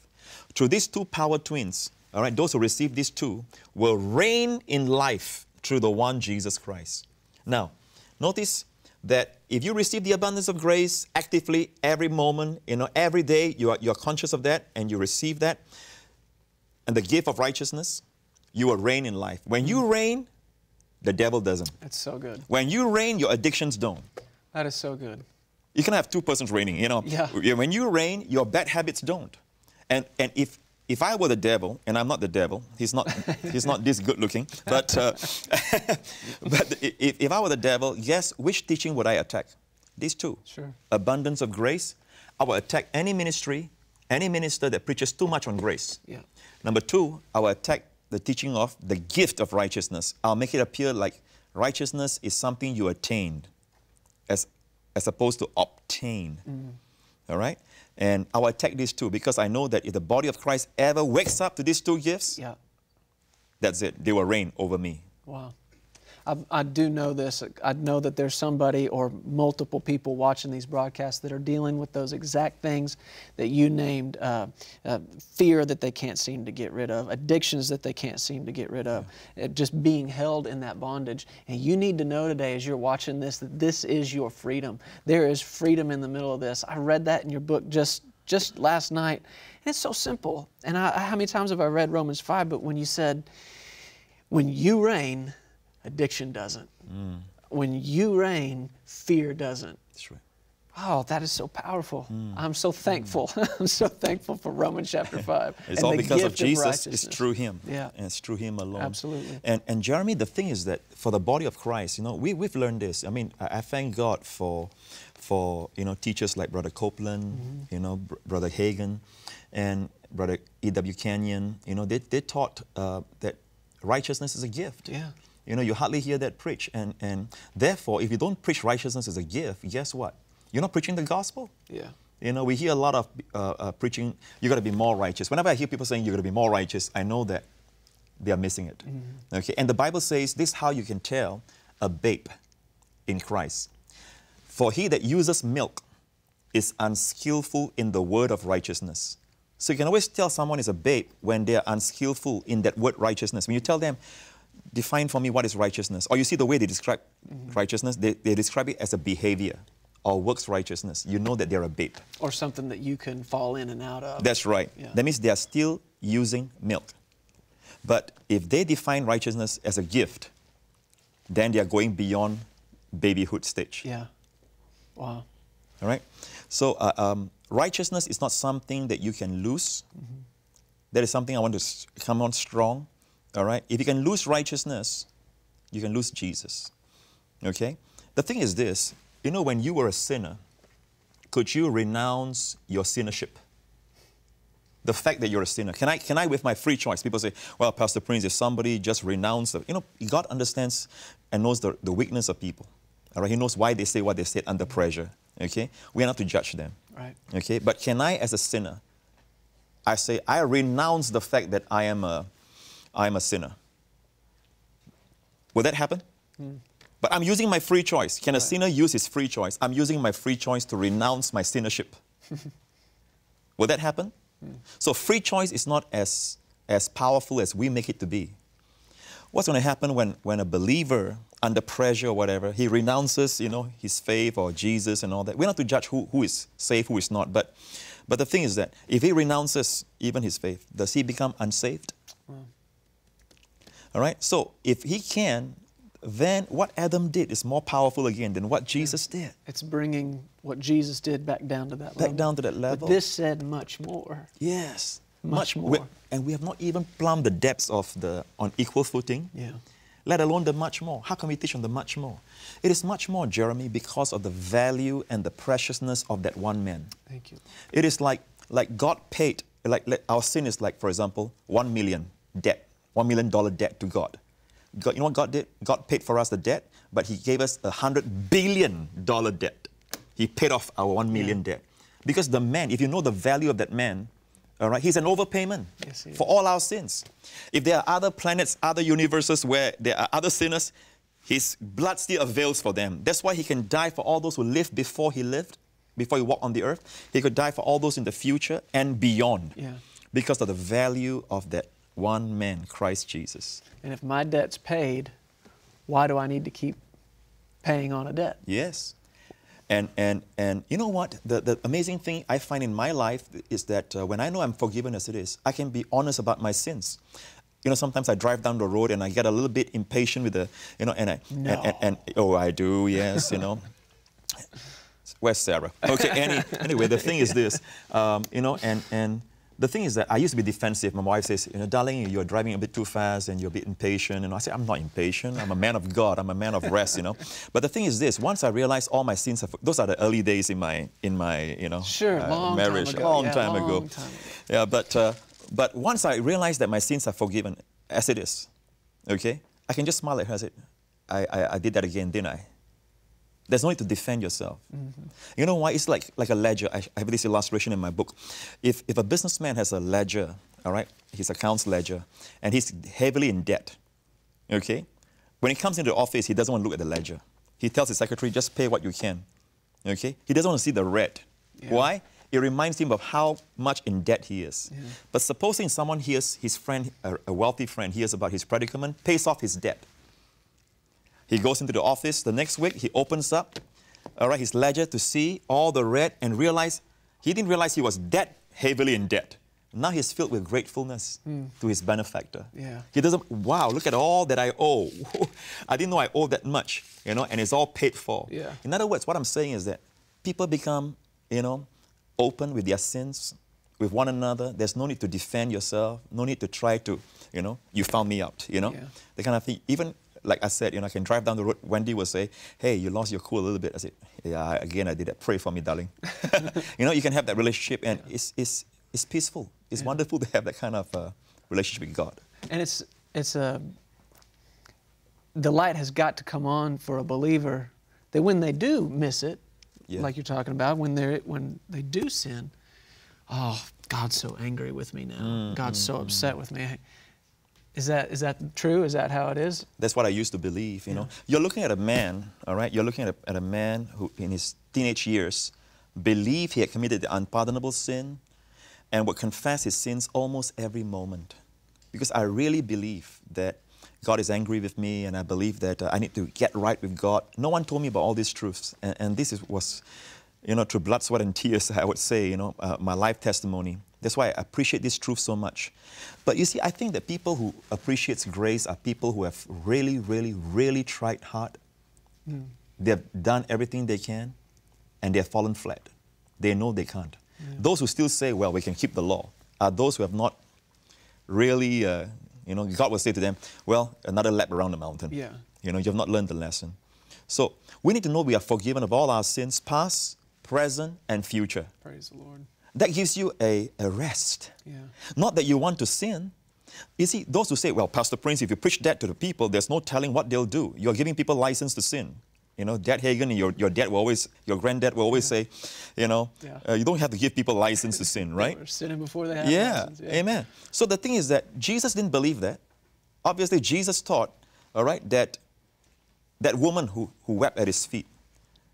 Through these two power twins, all right, those who receive these two will reign in life through the one Jesus Christ. Now, notice that if you receive the abundance of grace actively every moment, you know, every day, you are, you are conscious of that and you receive that, and the gift of righteousness, you will reign in life. When you mm. reign, the devil doesn't. That's so good. When you reign, your addictions don't. That is so good. You can have two persons reigning, you know. Yeah. When you reign, your bad habits don't. And, and if, if I were the devil, and I'm not the devil, he's not, he's not this good looking, but, uh, but if, if I were the devil, yes, which teaching would I attack? These two. Sure. Abundance of grace. I will attack any ministry, any minister that preaches too much on grace. Yeah. Number two, I will attack the teaching of the gift of righteousness. I'll make it appear like righteousness is something you attained as, as opposed to obtain. Mm. All right? And I will attack these two because I know that if the body of Christ ever wakes up to these two gifts, Yeah. that's it. They will reign over me. Wow. I, I do know this. I know that there's somebody or multiple people watching these broadcasts that are dealing with those exact things that you named uh, uh, fear that they can't seem to get rid of, addictions that they can't seem to get rid of, uh, just being held in that bondage. And you need to know today, as you're watching this, that this is your freedom. There is freedom in the middle of this. I read that in your book just just last night. And it's so simple. And I, how many times have I read Romans 5? But when you said, when you reign, addiction doesn't. When you reign, fear doesn't. That's right. Oh, that is so powerful. I'm so thankful. I'm so thankful for Romans chapter 5. It's and all the because of Jesus. righteousness. It's through Him. Yeah. And it's through Him alone. Absolutely. And, and Jeremy, the thing is that for the body of Christ, you know, we, we've learned this. I mean, I, I thank God for, for, you know, teachers like Brother Copeland, Mm-hmm. you know, Br- Brother Hagin, and Brother E.W. Kenyon. You know, they, they taught uh, that righteousness is a gift. Yeah. You know, you hardly hear that preached. And, and therefore, if you don't preach righteousness as a gift, guess what? You're not preaching the gospel. Yeah. You know, we hear a lot of uh, uh, preaching, you got to be more righteous. Whenever I hear people saying you got to be more righteous, I know that they are missing it. Okay, and the Bible says this is how you can tell a babe in Christ. For he that uses milk is unskillful in the word of righteousness. So you can always tell someone is a babe when they are unskillful in that word righteousness. When you tell them, define for me what is righteousness, or you see the way they describe righteousness, they, they describe it as a behavior or works righteousness. You know that they're a babe. Or something that you can fall in and out of. That's right. Yeah. That means they are still using milk. But if they define righteousness as a gift, then they are going beyond babyhood stage. Yeah. Wow. All right? So, uh, um, righteousness is not something that you can lose. That is something I want to come on strong. All right? If you can lose righteousness, you can lose Jesus. Okay? The thing is this you know, when you were a sinner, could you renounce your sinnership? The fact that you're a sinner. Can I, can I, with my free choice? People say, well, Pastor Prince, if somebody just renounced, the-" you know, God understands and knows the, the weakness of people. All right? He knows why they say what they said under pressure. Okay? We are not to judge them. Right. Okay? But can I, as a sinner, I say, I renounce the fact that I am a, I am a sinner. Will that happen? Hmm. But I'm using my free choice. Can a sinner use his free choice? I'm using my free choice to renounce my sinnership. Will that happen? Hmm. So free choice is not as, as powerful as we make it to be. What's going to happen when, when a believer, under pressure or whatever, he renounces, you know, his faith or Jesus and all that? We're not to judge who, who is safe, who is not. But, but the thing is that if he renounces even his faith, does he become unsaved? Hmm. All right? So if he can, then what Adam did is more powerful again than what Jesus did. It's bringing what Jesus did back down to that level. Back down to that level. But this said much more. Yes. Much we- more. and we have not even plumbed the depths of the on equal footing. Yeah. Let alone the much more. How can we teach on the much more? It is much more, Jeremy, because of the value and the preciousness of that one man. Thank you. It is like like God paid, like, like our sin is like, for example, one million debt, one million dollar debt to God. God. You know what God did? God paid for us the debt, but He gave us a hundred billion dollar debt. He paid off our one million debt. Because the man, if you know the value of that man, all right, he's an overpayment Yes, he for all our sins. If there are other planets, other universes where there are other sinners, his blood still avails for them. That's why he can die for all those who lived before he lived, before he walked on the earth. He could die for all those in the future and beyond Yeah. because of the value of that one man, Christ Jesus. And if my debt's paid, why do I need to keep paying on a debt? Yes. And, and, and you know what? The, the amazing thing I find in my life is that uh, when I know I'm forgiven as it is, I can be honest about my sins. You know, sometimes I drive down the road and I get a little bit impatient with the, you know, and I, No. and, and, and oh, I do, yes, you know. Where's Sarah? Okay, any, anyway, the thing is this, um, you know, and, and, the thing is that I used to be defensive. My wife says, you know, darling, you're driving a bit too fast and you're a bit impatient. And I say, I'm not impatient. I'm a man of God. I'm a man of rest, you know. But the thing is this, once I realized all my sins, are, those are the early days in my, in my you know, sure, uh, marriage. Time ago. Long, yeah, time, long ago. time ago. Yeah, but, uh, but once I realized that my sins are forgiven, as it is, okay, I can just smile at her and say, I, I, I did that again, didn't I? There's no need to defend yourself. Mm-hmm. You know why? It's like, like a ledger. I, I have this illustration in my book. If, if a businessman has a ledger, all right, his accounts ledger, and he's heavily in debt, okay, when he comes into the office, he doesn't want to look at the ledger. He tells his secretary, just pay what you can, okay? He doesn't want to see the red. Yeah. Why? It reminds him of how much in debt he is. Yeah. But supposing someone hears his friend, a, a wealthy friend, hears about his predicament, pays off his debt. He goes into the office the next week, he opens up, all right, his ledger to see all the red and realize he didn't realize he was debt heavily in debt. Now he's filled with gratefulness mm. to his benefactor. Yeah. He doesn't, wow, look at all that I owe. I didn't know I owe that much, you know, and it's all paid for. Yeah. In other words, what I'm saying is that people become, you know, open with their sins, with one another. There's no need to defend yourself, no need to try to, you know, you found me out, you know? Yeah. The kind of thing. Even like I said, you know, I can drive down the road. Wendy will say, "Hey, you lost your cool a little bit." I said, "Yeah, again, I did that. Pray for me, darling." you know, you can have that relationship, and yeah. it's, it's it's peaceful. It's yeah. wonderful to have that kind of uh, relationship with God. And it's it's a uh, the light has got to come on for a believer that when they do miss it, yeah. like you're talking about, when they when they do sin, oh, God's so angry with me now. Mm, God's mm, so mm. upset with me. Is that is that true? Is that how it is? That's what I used to believe. You yeah. know, you're looking at a man, all right. You're looking at a, at a man who, in his teenage years, believed he had committed the unpardonable sin, and would confess his sins almost every moment, because I really believe that God is angry with me, and I believe that uh, I need to get right with God. No one told me about all these truths, and, and this is, was, you know, through blood, sweat, and tears. I would say, you know, uh, my life testimony. That's why I appreciate this truth so much. But you see, I think that people who appreciate grace are people who have really, really, really tried hard. Mm. They've done everything they can, and they've fallen flat. They know they can't. Yeah. Those who still say, well, we can keep the law, are those who have not really, uh, you know, God will say to them, well, another lap around the mountain. Yeah. You know, you have not learned the lesson. So we need to know we are forgiven of all our sins, past, present, and future. Praise the Lord. That gives you a, a rest. Yeah. Not that you want to sin. You see, those who say, well, Pastor Prince, if you preach that to the people, there's no telling what they'll do. You're giving people license to sin. You know, Dad Hagin, your, your dad will always, your granddad will always yeah. say, you know, yeah. uh, you don't have to give people license to sin, right? Or sinning before they have yeah. license. Yeah, amen. So the thing is that Jesus didn't believe that. Obviously, Jesus taught, all right, that that woman who, who wept at his feet,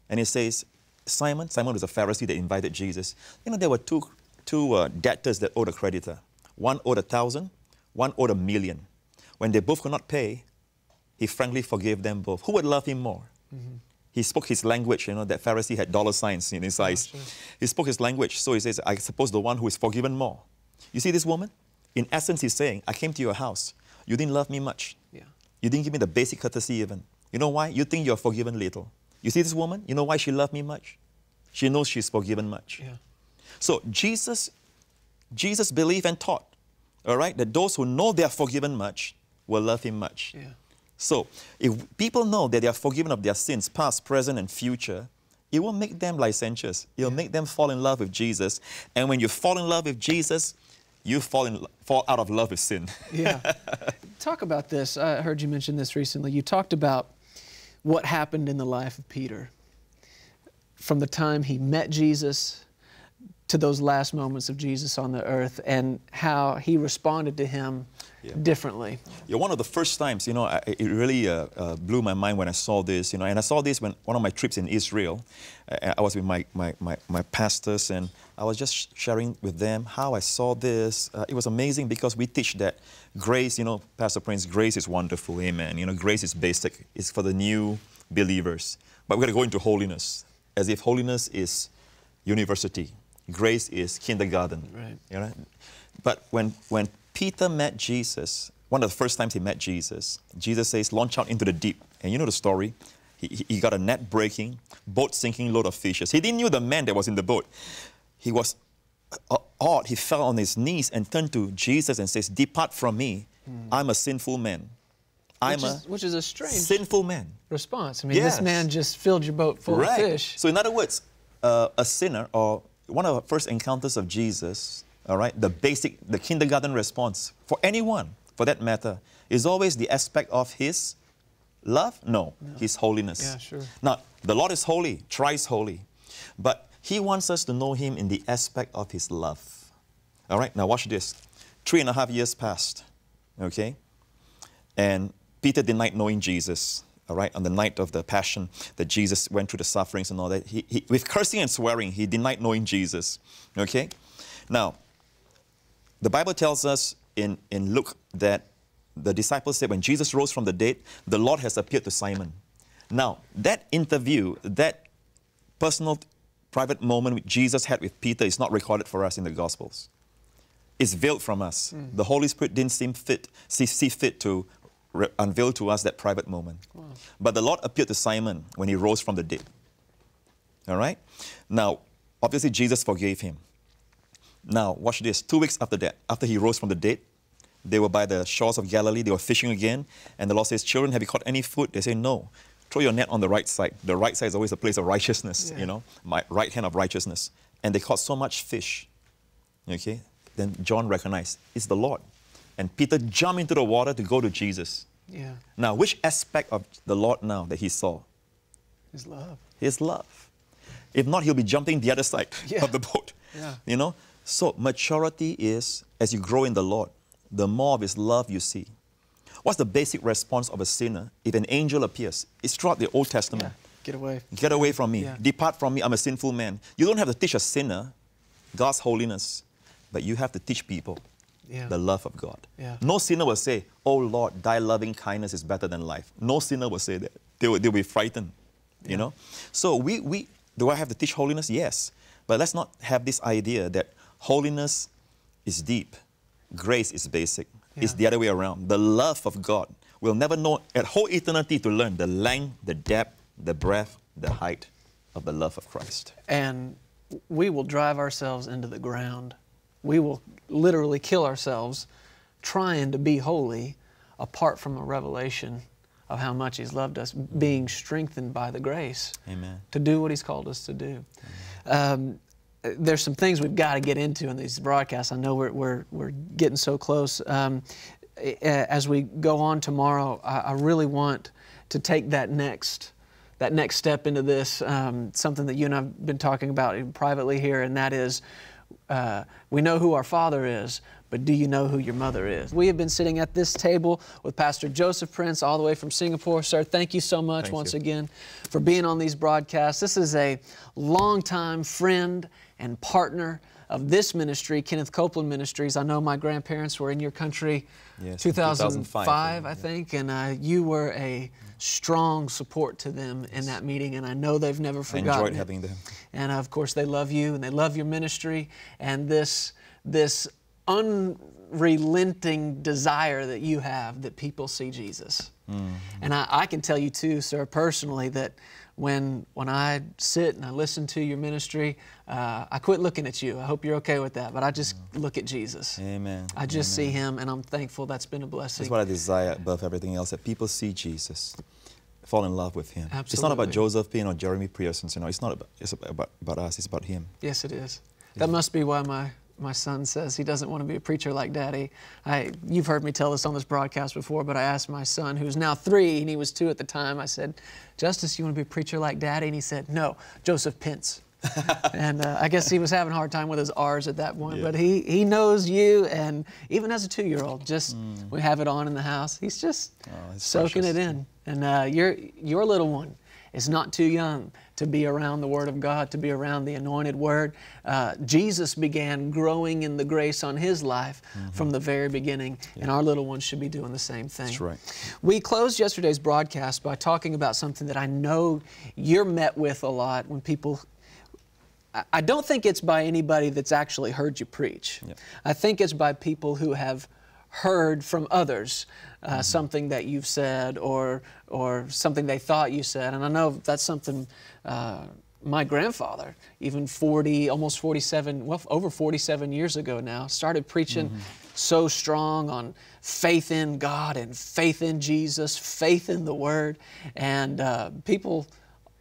and he says, Simon, Simon was a Pharisee that invited Jesus. You know, there were two, two uh, debtors that owed a creditor. One owed a thousand, one owed a million. When they both could not pay, he frankly forgave them both. Who would love him more? Mm-hmm. He spoke his language, you know, that Pharisee had dollar signs in his eyes. Oh, sure. He spoke his language, so he says, I suppose the one who is forgiven more. You see this woman? In essence, he's saying, I came to your house. You didn't love me much. Yeah. You didn't give me the basic courtesy even. You know why? You think you're forgiven little. You see this woman? You know why she loved me much? She knows she's forgiven much. Yeah. So Jesus, Jesus believed and taught, all right, that those who know they are forgiven much will love him much. Yeah. So if people know that they are forgiven of their sins, past, present, and future, it will make them licentious. It will yeah. make them fall in love with Jesus. And when you fall in love with Jesus, you fall, in, fall out of love with sin. yeah. Talk about this. I heard you mention this recently. You talked about what happened in the life of Peter from the time he met Jesus to those last moments of Jesus on the earth and how he responded to him yeah. differently. Yeah, one of the first times, you know, I, it really uh, uh, blew my mind when I saw this, you know, and I saw this when one of my trips in Israel. Uh, I was with my, my, my, my, pastors and I was just sharing with them how I saw this. Uh, it was amazing because we teach that grace, you know, Pastor Prince, grace is wonderful, amen. You know, grace is basic, it's for the new believers. But we're going to go into holiness as if holiness is university grace is kindergarten. Right. You know? But when, when Peter met Jesus, one of the first times he met Jesus, Jesus says, launch out into the deep. And you know the story. He, he got a net breaking, boat sinking, load of fishes. He didn't know the man that was in the boat. He was awed. He fell on his knees and turned to Jesus and says, Depart from me. I'm a sinful man. I'm which, a is, which is a strange sinful man. response. I mean, Yes. this man just filled your boat full right. of fish. So, in other words, uh, a sinner or one of the first encounters of Jesus, all right, the basic, the kindergarten response for anyone, for that matter, is always the aspect of his love? No, his holiness. Yeah, sure. Now, the Lord is holy, thrice holy, but he wants us to know him in the aspect of his love. All right, now watch this. Three and a half years passed, okay? And Peter denied knowing Jesus, all right, on the night of the passion that Jesus went through the sufferings and all that. He, he, with cursing and swearing, he denied knowing Jesus, okay? Now, the Bible tells us in, in Luke that the disciples said when Jesus rose from the dead, the Lord has appeared to Simon. Now, that interview, that personal, private moment which Jesus had with Peter is not recorded for us in the Gospels. It's veiled from us. Hmm. The Holy Spirit didn't seem fit, see, see fit to unveil to us that private moment. But the Lord appeared to Simon when he rose from the dead. All right? Now, obviously, Jesus forgave him. Now, watch this. Two weeks after that, after he rose from the dead, they were by the shores of Galilee. They were fishing again. And the Lord says, Children, have you caught any food? They say, No. Throw your net on the right side. The right side is always a place of righteousness, Yeah. you know, my right hand of righteousness. And they caught so much fish. Okay? Then John recognized, It's the Lord. And Peter jumped into the water to go to Jesus. Yeah, Now, which aspect of the Lord now that he saw? his love. His love. If not, he'll be jumping the other side Yeah. of the boat. Yeah. You know? So maturity is as you grow in the Lord, the more of his love you see. What's the basic response of a sinner if an angel appears? It's throughout the Old Testament. Get away. Get away from me. Yeah. Depart from me. I'm a sinful man. You don't have to teach a sinner God's holiness, but you have to teach people Yeah. the love of God. Yeah. No sinner will say, Oh Lord, thy loving kindness is better than life. No sinner will say that. They will, they'll be frightened. Yeah. You know? So we, we do I have to teach holiness? Yes. But let's not have this idea that holiness is deep, grace is basic. It's the other way around. The love of God will never know at whole eternity to learn the length, the depth, the breadth, the height of the love of Christ. And we will drive ourselves into the ground. We will literally kill ourselves trying to be holy apart from a revelation of how much He's loved us, being strengthened by the grace Amen. to do what He's called us to do. Um, there's some things we've got to get into in these broadcasts. I know we're, we're, we're getting so close. Um, as we go on tomorrow, I, I really want to take that next that next step into this, um, something that you and I've been talking about privately here, and that is uh, we know who our Father is, but do you know who your mother is? We have been sitting at this table with Pastor Joseph Prince, all the way from Singapore. Sir, thank you so much once you. again for being on these broadcasts. This is a longtime friend and partner of this ministry, Kenneth Copeland Ministries. I know my grandparents were in your country Yes, 2005, 2005, I think, and uh, you were a strong support to them in that meeting, and I know they've never I forgotten. enjoyed it. having them. And of course, they love you and they love your ministry and this, this unrelenting desire that you have that people see Jesus. And I, I can tell you too, sir, personally, that when, when I sit and I listen to your ministry, uh, I quit looking at you. I hope you're okay with that, but I just look at Jesus. Amen. I just see him and I'm thankful that's been a blessing. That's what I desire above everything else, that people see Jesus, fall in love with him. Absolutely. It's not about. Joseph Pin or Jeremy Pearsons, you know, it's not about, it's about, about us, it's about him. Yes, it is. That must be why my, my son says he doesn't want to be a preacher like daddy. I, you've heard me tell this on this broadcast before, but I asked my son, who's now three, and he was two at the time, I said, Justice, you want to be a preacher like daddy? And he said, No, Joseph Pence. and uh, I guess he was having a hard time with his R's at that point, Yeah. but he, he knows you, and even as a two year old, just we have it on in the house. He's just Oh, soaking precious. it in. And uh, your, your little one is not too young to be around the Word of God, to be around the anointed Word. Uh, Jesus began growing in the grace on his life from the very beginning, and our little ones should be doing the same thing. Mm-hmm. That's right. We closed yesterday's broadcast by talking about something that I know you're met with a lot when people. I- I don't think it's by anybody that's actually heard you preach. Yep. I think it's by people who have heard from others uh, something that you've said or or something they thought you said. And I know that's something uh, my grandfather, even 40, almost 47, well, over 47 years ago now, started preaching so strong on faith in God and faith in Jesus, faith in the Word. And uh, people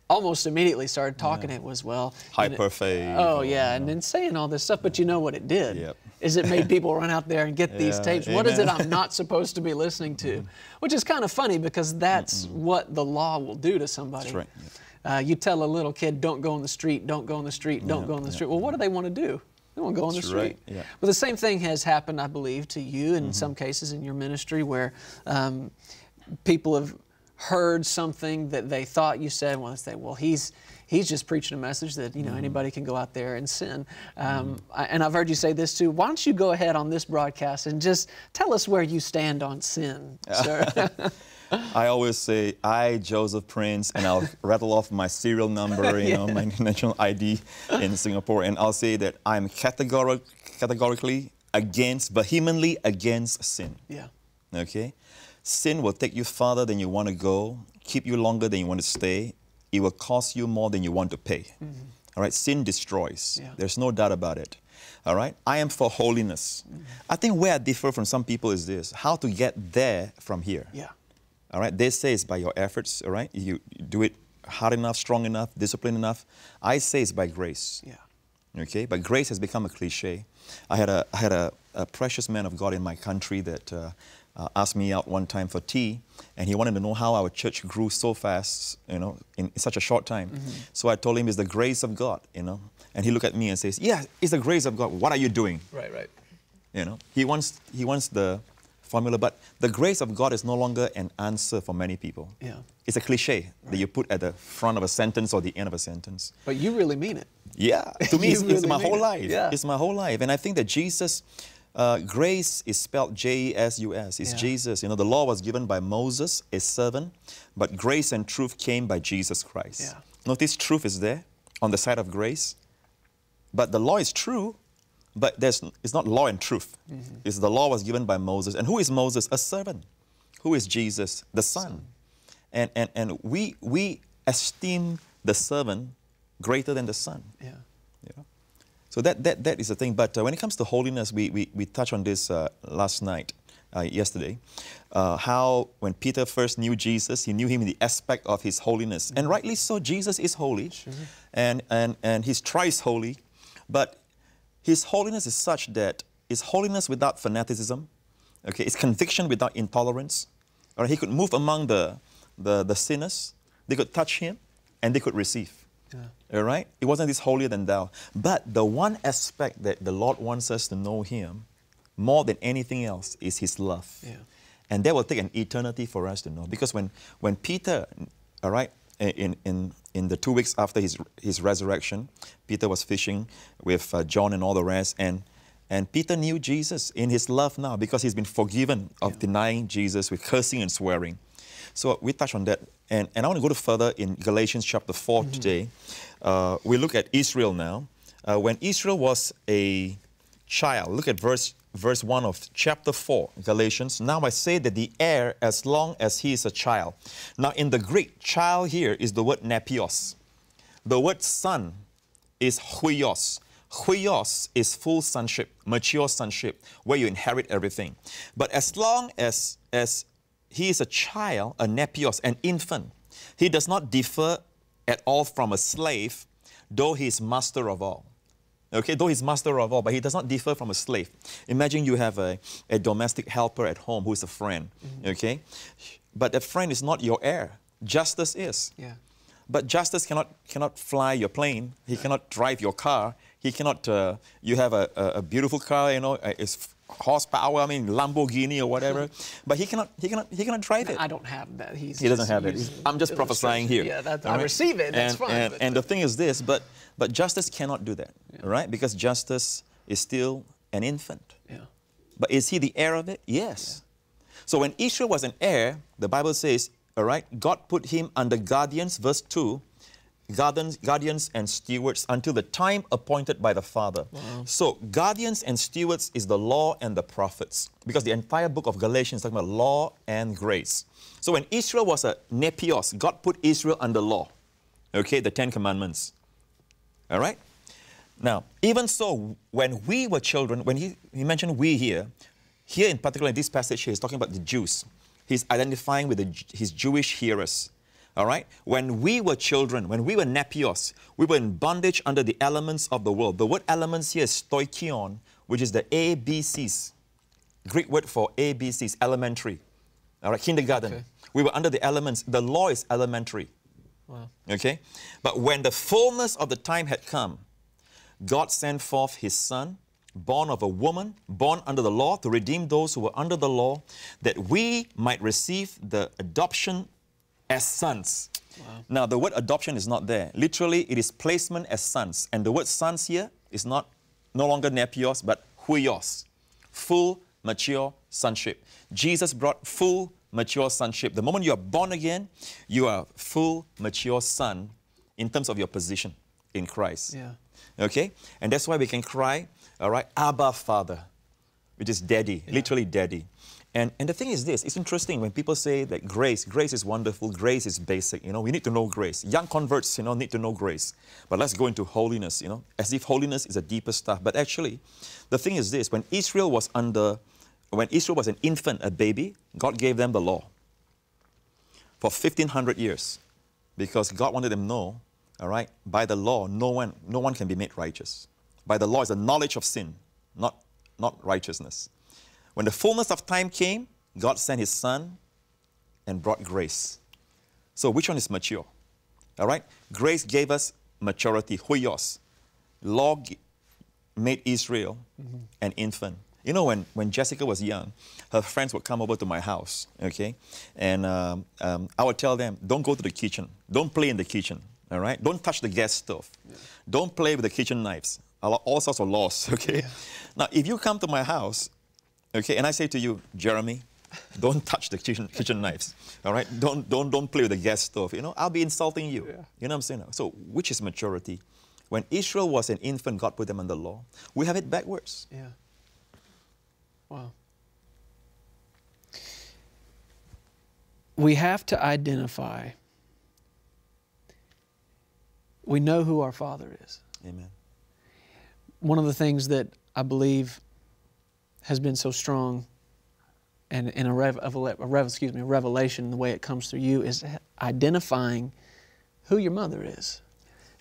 almost immediately started talking. It was, well, Hyper faith. Oh yeah, and then saying all this stuff, but you know what it did? Yep. Is it made people run out there and get these Yeah, tapes? What is it. I'm not supposed to be listening to? Which is kind of funny because that's what the law will do to somebody. That's right, Uh, you tell a little kid, "Don't go on the street. Don't go on the street. Don't Yeah, go on the yeah, street." Well, what do they want to do? They want to go in the street. right, yeah. But the same thing has happened, I believe, to you Mm-hmm. in some cases in your ministry, where um, people have heard something that they thought you said. Well, they say, "Well, he's he's just preaching a message that you know Mm-hmm. anybody can go out there and sin." Um, I, and I've heard you say this too. Why don't you go ahead on this broadcast and just tell us where you stand on sin, sir? I always say, I, Joseph Prince, and I'll rattle off my serial number, you know, my national ID in Singapore, and I'll say that I'm categoric, categorically against, vehemently against sin. yeah. Okay? Sin will take you farther than you want to go, keep you longer than you want to stay. It will cost you more than you want to pay. All right? Sin destroys. Yeah. There's no doubt about it. All right? I am for holiness. I think where I differ from some people is this how to get there from here. Yeah. All right? They say it's by your efforts, all right? You, you do it hard enough, strong enough, disciplined enough. I say it's by grace. Yeah. Okay, but grace has become a cliche. I had a, I had a, a precious man of God in my country that uh, uh, asked me out one time for tea, and he wanted to know how our church grew so fast, you know, in, in such a short time. So I told him it's the grace of God, you know. And he looked at me and says, "Yeah, it's the grace of God. What are you doing?" Right. Right. You know, he wants he wants the formula, but the grace of God is no longer an answer for many people. Yeah. It's a cliche that you put at the front of a sentence or the end of a sentence. But you really mean it. Yeah, to me, it's, it's my whole it. life. Yeah. It's my whole life. And I think that Jesus, uh, grace is spelled J E S U S. It's Yeah. Jesus. You know, the law was given by Moses, a servant, but grace and truth came by Jesus Christ. Yeah. Notice truth is there on the side of grace, but the law is true, but there's, it's not law and truth. Mm-hmm. It's the law was given by Moses. And who is Moses? A servant. Who is Jesus? The Son. And, and, and we, we esteem the servant greater than the Son. Yeah. You know? So that, that, that is the thing. But uh, when it comes to holiness, we, we, we touched on this uh, last night, uh, yesterday, uh, how when Peter first knew Jesus, he knew him in the aspect of his holiness. And rightly so, Jesus is holy, and, and, and he's thrice holy. But his holiness is such that it's holiness without fanaticism, okay? It's conviction without intolerance. Or he could move among the, the, the sinners, they could touch him, and they could receive. Yeah. All right? It wasn't this holier than thou. But the one aspect that the Lord wants us to know Him more than anything else is His love. Yeah. And that will take an eternity for us to know. Because when, when Peter, all right, in, in, in the two weeks after his, his resurrection, Peter was fishing with uh, John and all the rest. And, and Peter knew Jesus in his love now because he's been forgiven of denying Jesus with cursing and swearing. So we touch on that. And, and I want to go to further in Galatians chapter 4 today. Uh, we look at Israel now. Uh, when Israel was a child, look at verse, verse 1 of chapter 4, Galatians. Now I say that the heir, as long as he is a child. Now in the Greek, child here is the word nepios. The word son is huios. Huios is full sonship, mature sonship, where you inherit everything. But as long as, as he is a child, a nepios, an infant, he does not differ at all from a slave, though he is master of all. Okay, though he's master of all, but he does not differ from a slave. Imagine you have a, a domestic helper at home who is a friend, okay? But that friend is not your heir. Justice is. Yeah. But justice cannot, cannot fly your plane. He cannot drive your car. He cannot, uh, you have a, a, a beautiful car, you know, uh, it's horsepower, I mean, Lamborghini or whatever. Hmm. But he cannot, he cannot, he cannot drive it. I don't have that. He's He doesn't just have it. I'm just prophesying here. Yeah, that, I right? receive it. That's and, fine. And, but- and the thing is this, but, but justice cannot do that, right? Because justice is still an infant. yeah. But is he the heir of it? Yes. So when Israel was an heir, the Bible says, all right, God put him under guardians, verse 2, guardians, guardians and stewards until the time appointed by the Father. So guardians and stewards is the law and the prophets, because the entire book of Galatians is talking about law and grace. So when Israel was a nepios, God put Israel under law, okay, the Ten Commandments. All right? Now, even so, when we were children, when he, he mentioned we here, here in particular in this passage here, he's talking about the Jews. He's identifying with the, his Jewish hearers. All right? When we were children, when we were nepios, we were in bondage under the elements of the world. The word elements here is stoikion, which is the ABCs. Greek word for ABCs, elementary. All right, kindergarten. Okay. We were under the elements. The law is elementary. Wow. Okay? But when the fullness of the time had come, God sent forth his son, born of a woman, born under the law, to redeem those who were under the law, that we might receive the adoption as sons. Wow. Now, the word adoption is not there. Literally, it is placement as sons. And the word sons here is not no longer nepios, but huios, full, mature sonship. Jesus brought full, mature sonship. The moment you are born again, you are full, mature son in terms of your position in Christ. Yeah. Okay? And that's why we can cry, all right, Abba, Father, which is daddy, yeah. literally daddy. And, and the thing is this, it's interesting when people say that grace, grace is wonderful, grace is basic, you know, we need to know grace. Young converts, you know, need to know grace. But let's go into holiness, you know, as if holiness is a deeper stuff. But actually, the thing is this, when Israel was under, when Israel was an infant, a baby, God gave them the law for 1500 years because God wanted them to know, all right, by the law, no one, no one can be made righteous. By the law is the knowledge of sin, not, not righteousness. When the fullness of time came, God sent His Son and brought grace. So, which one is mature? All right? Grace gave us maturity, huios. Law made Israel mm-hmm. an infant. You know, when, when Jessica was young, her friends would come over to my house, okay? And um, um, I would tell them, don't go to the kitchen. Don't play in the kitchen, all right? Don't touch the gas stove. Yeah. Don't play with the kitchen knives. All sorts of laws, okay? Yeah. Now, if you come to my house Okay, and I say to you, Jeremy, don't touch the kitchen, kitchen knives. All right, don't don't don't play with the gas stove. You know, I'll be insulting you. Yeah. You know what I'm saying? So, which is maturity? When Israel was an infant, God put them under law. We have it backwards. Yeah. Wow. We have to identify. We know who our Father is. Amen. One of the things that I believe has been so strong and in a, rev, a, rev, excuse me, a revelation, the way it comes through you is identifying who your mother is.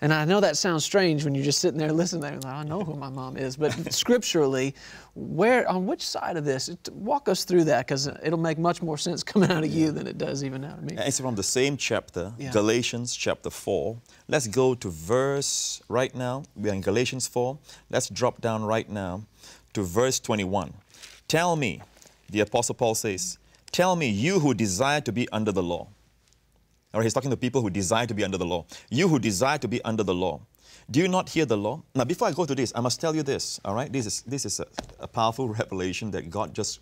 And I know that sounds strange when you're just sitting there listening there, like, I know who my mom is. But scripturally, where on which side of this? Walk us through that because it'll make much more sense coming out of you than it does even out of me. It's from the same chapter, yeah. Galatians chapter 4. Let's go to verse right now. We're in Galatians 4. Let's drop down right now to verse 21. Tell me, the Apostle Paul says, Tell me, you who desire to be under the law. Or he's talking to people who desire to be under the law. You who desire to be under the law. Do you not hear the law? Now, before I go to this, I must tell you this, all right? This is, this is a, a powerful revelation that God just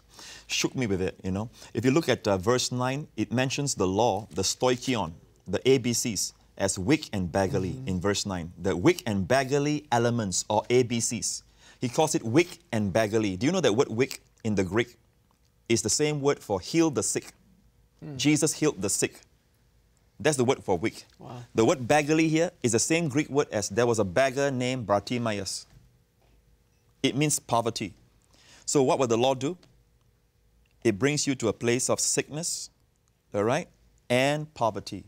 shook me with it, you know? If you look at uh, verse 9, it mentions the law, the stoichion, the ABCs, as weak and beggarly mm-hmm. in verse 9. The weak and beggarly elements, or ABCs. He calls it weak and beggarly. Do you know that word weak in the Greek is the same word for heal the sick? Mm. Jesus healed the sick. That's the word for weak. Wow. The word beggarly here is the same Greek word as there was a beggar named Bartimaeus. It means poverty. So, what will the law do? It brings you to a place of sickness, all right, and poverty.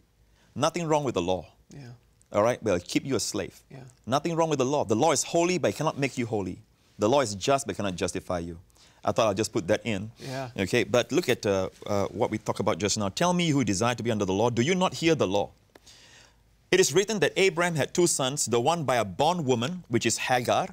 Nothing wrong with the law. Yeah. All right, but it'll keep you a slave. Yeah. Nothing wrong with the law. The law is holy, but it cannot make you holy. The law is just, but cannot justify you. I thought I'd just put that in. Yeah. Okay, but look at uh, uh, what we talked about just now. Tell me who desire to be under the law. Do you not hear the law? It is written that Abraham had two sons, the one by a bondwoman, which is Hagar.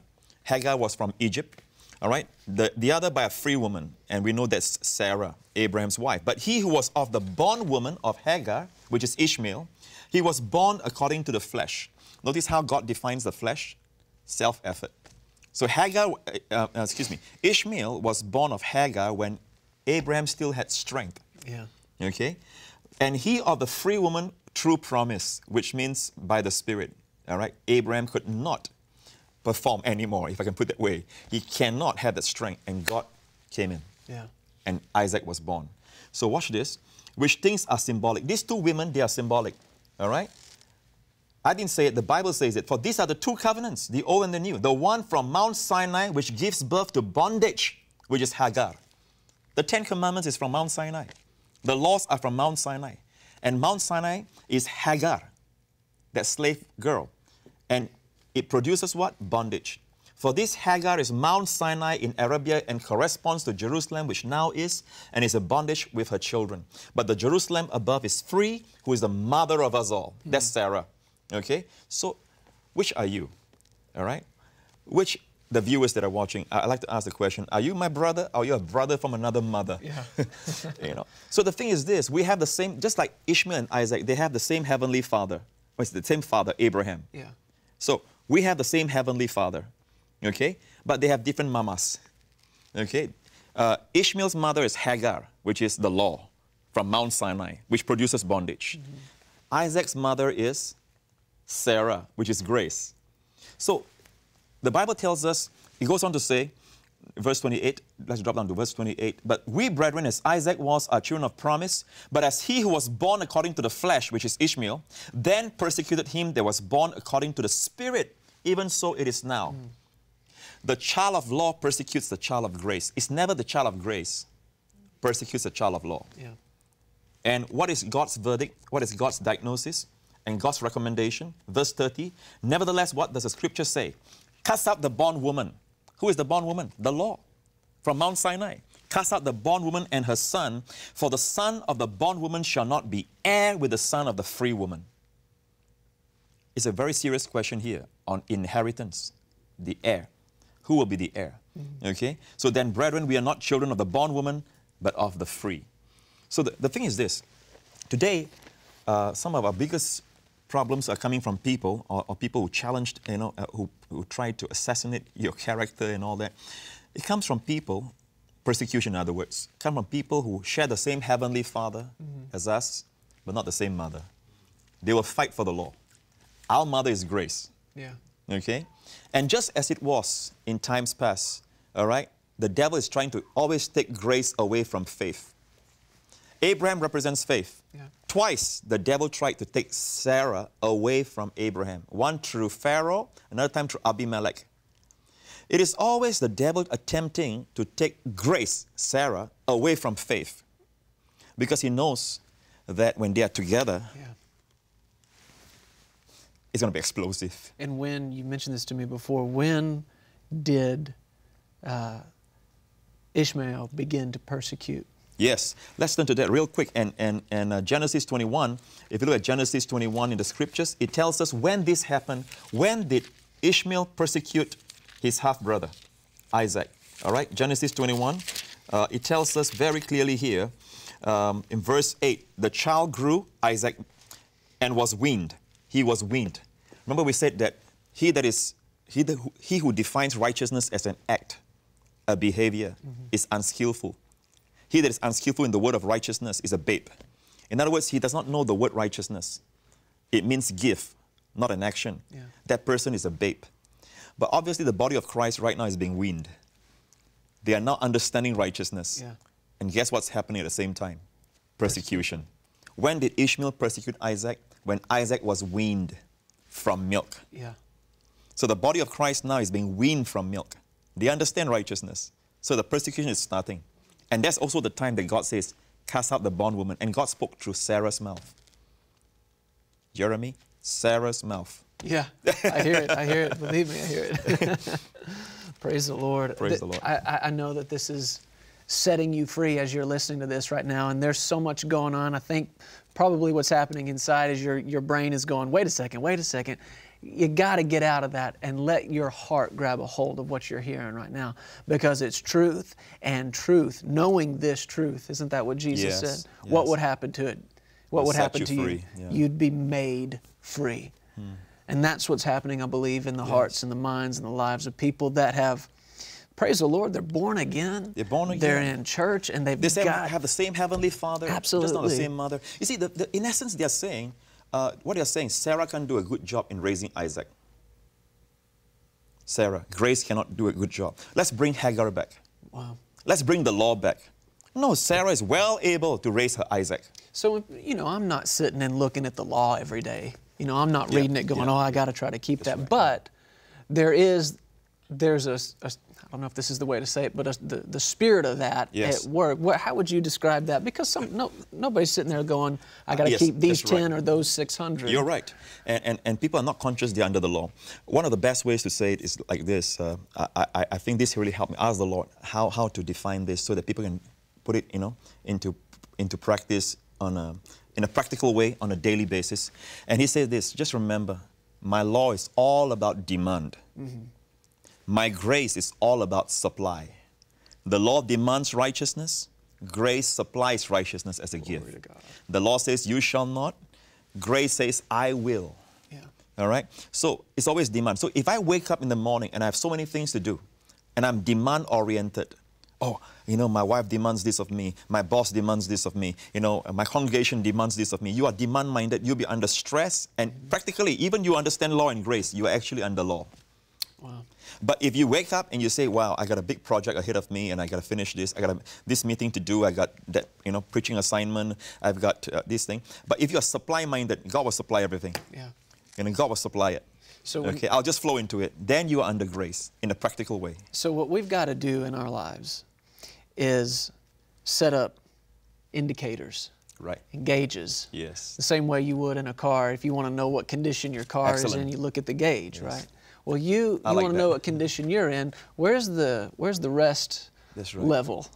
Hagar was from Egypt. All right, the, the other by a free woman, and we know that's Sarah, Abraham's wife. But he who was of the bondwoman of Hagar, which is Ishmael, he was born according to the flesh. Notice how God defines the flesh self effort. So Hagar, uh, uh, excuse me, Ishmael was born of Hagar when Abraham still had strength. Yeah. Okay? And he of the free woman true promise, which means by the Spirit. All right? Abraham could not perform anymore, if I can put it that way. He cannot have that strength, and God came in. Yeah. And Isaac was born. So watch this. Which things are symbolic? These two women, they are symbolic. All right? I didn't say it, the Bible says it. For these are the two covenants, the old and the new. The one from Mount Sinai, which gives birth to bondage, which is Hagar. The Ten Commandments is from Mount Sinai. The laws are from Mount Sinai. And Mount Sinai is Hagar, that slave girl. And it produces what? Bondage. For this Hagar is Mount Sinai in Arabia and corresponds to Jerusalem, which now is, and is a bondage with her children. But the Jerusalem above is free, who is the mother of us all. Mm. That's Sarah. Okay? So, which are you? All right? Which, the viewers that are watching, I like to ask the question Are you my brother? Or are you a brother from another mother? Yeah. you know? So the thing is this we have the same, just like Ishmael and Isaac, they have the same heavenly father. It's the same father, Abraham. Yeah. So we have the same heavenly father okay? But they have different mamas, okay? Uh, Ishmael's mother is Hagar, which is the law from Mount Sinai, which produces bondage. Mm-hmm. Isaac's mother is Sarah, which is grace. So the Bible tells us, it goes on to say, verse 28, let's drop down to verse 28. But we, brethren, as Isaac was, are children of promise, but as he who was born according to the flesh, which is Ishmael, then persecuted him that was born according to the Spirit, even so it is now. Mm. The child of law persecutes the child of grace. It's never the child of grace persecutes the child of law. Yeah. And what is God's verdict? What is God's diagnosis and God's recommendation? Verse 30. Nevertheless, what does the scripture say? Cast out the bondwoman. Who is the bondwoman? The law from Mount Sinai. Cast out the bondwoman and her son, for the son of the bondwoman shall not be heir with the son of the free woman. It's a very serious question here on inheritance, the heir who will be the heir? Mm-hmm. Okay? So then, brethren, we are not children of the bondwoman, but of the free. So the, the thing is this today, uh, some of our biggest problems are coming from people or, or people who challenged, you know, uh, who, who tried to assassinate your character and all that. It comes from people, persecution in other words, come from people who share the same heavenly father mm-hmm. as us, but not the same mother. They will fight for the law. Our mother is grace. Yeah. Okay? And just as it was in times past, all right, the devil is trying to always take grace away from faith. Abraham represents faith. Yeah. Twice the devil tried to take Sarah away from Abraham. One through Pharaoh, another time through Abimelech. It is always the devil attempting to take grace, Sarah, away from faith. Because he knows that when they are together, yeah is going to be explosive. And when, you mentioned this to me before, when did uh, Ishmael begin to persecute? Yes, let's turn to that real quick. And, and, and uh, Genesis 21, if you look at Genesis 21 in the scriptures, it tells us when this happened. When did Ishmael persecute his half brother, Isaac? All right, Genesis 21, uh, it tells us very clearly here um, in verse 8 the child grew, Isaac, and was weaned he was weaned. Remember, we said that he that is he, the, he who defines righteousness as an act, a behavior, mm-hmm. is unskillful. He that is unskillful in the word of righteousness is a babe. In other words, he does not know the word righteousness. It means give, not an action. Yeah. That person is a babe. But obviously, the body of Christ right now is being weaned. They are now understanding righteousness. Yeah. And guess what's happening at the same time? Persecution. When did Ishmael persecute Isaac? When Isaac was weaned from milk. Yeah. So the body of Christ now is being weaned from milk. They understand righteousness. So the persecution is starting. And that's also the time that God says, cast out the bondwoman. And God spoke through Sarah's mouth. Jeremy, Sarah's mouth. Yeah, I hear it. I hear it. Believe me, I hear it. Praise the Lord. Praise the Lord. I, I know that this is setting you free as you're listening to this right now. And there's so much going on. I think probably what's happening inside is your, your brain is going, wait a second, wait a second. You got to get out of that and let your heart grab a hold of what you're hearing right now because it's truth and truth, knowing this truth. Isn't that what Jesus yes, said? Yes. What would happen to it? What It'll would happen you to free. you? Yeah. You'd be made free. Hmm. And that's what's happening, I believe, in the yes. hearts and the minds and the lives of people that have praise the Lord, they're born again. They're born again. They're in church and they've they got, have the same heavenly Father. Absolutely. Just not the same mother. You see, the, the, in essence, they're saying, uh, what they're saying, Sarah can do a good job in raising Isaac. Sarah, Grace cannot do a good job. Let's bring Hagar back. Wow. Let's bring the law back. No, Sarah is well able to raise her Isaac. So, you know, I'm not sitting and looking at the law every day You know, I'm not Yeah, reading it going, yeah, oh, I got to try to keep that. But there is, there's a, a, I don't know if this is the way to say it, but the, the spirit of that Yes. at work. What, how would you describe that? Because some, no, nobody's sitting there going, I got to yes, keep these that's right. 10 or those 600. You're right. And, and, and people are not conscious they're under the law. One of the best ways to say it is like this. Uh, I, I, I think this really helped me ask the Lord how, how to define this so that people can put it, you know, into, into practice on a, in a practical way on a daily basis. And he said this, just remember, my law is all about demand. My grace is all about supply. The law demands righteousness. Grace supplies righteousness as a gift. to God. The law says, You shall not. Grace says, I will. Yeah. All right? So it's always demand. So if I wake up in the morning and I have so many things to do and I'm demand oriented, oh, you know, my wife demands this of me, my boss demands this of me, you know, my congregation demands this of me. You are demand minded, you'll be under stress, and mm-hmm. practically, even you understand law and grace, you are actually under law. Wow. But if you wake up and you say, "Wow, I got a big project ahead of me, and I got to finish this. I got a, this meeting to do. I got that, you know, preaching assignment. I've got uh, this thing." But if you're supply-minded, God will supply everything, Yeah. and then God will supply it. So okay, I'll just flow into it. Then you are under grace in a practical way. So what we've got to do in our lives is set up indicators, Right. gauges. Yes. The same way you would in a car if you want to know what condition your car is Excellent. in, you look at the gauge, right? Well, you, I you like want to know what condition you're in. Where's the where's the rest right. level?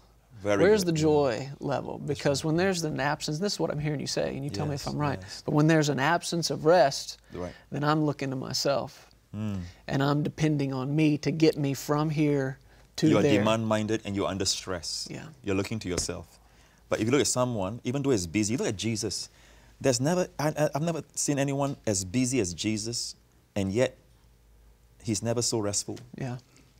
Very Where's good, the yeah. joy level? Because when there's an absence, this is what I'm hearing you say, and you tell me if I'm right. yes. But when there's an absence of rest, Right. then I'm looking to myself, Hmm. and I'm depending on me to get me from here to there. You are demand-minded and you're under stress. Yeah. You're looking to yourself. But if you look at someone, even though he's busy, you look at Jesus. There's never, I, I- I've never seen anyone as busy as Jesus, and yet he's never so restful. yeah.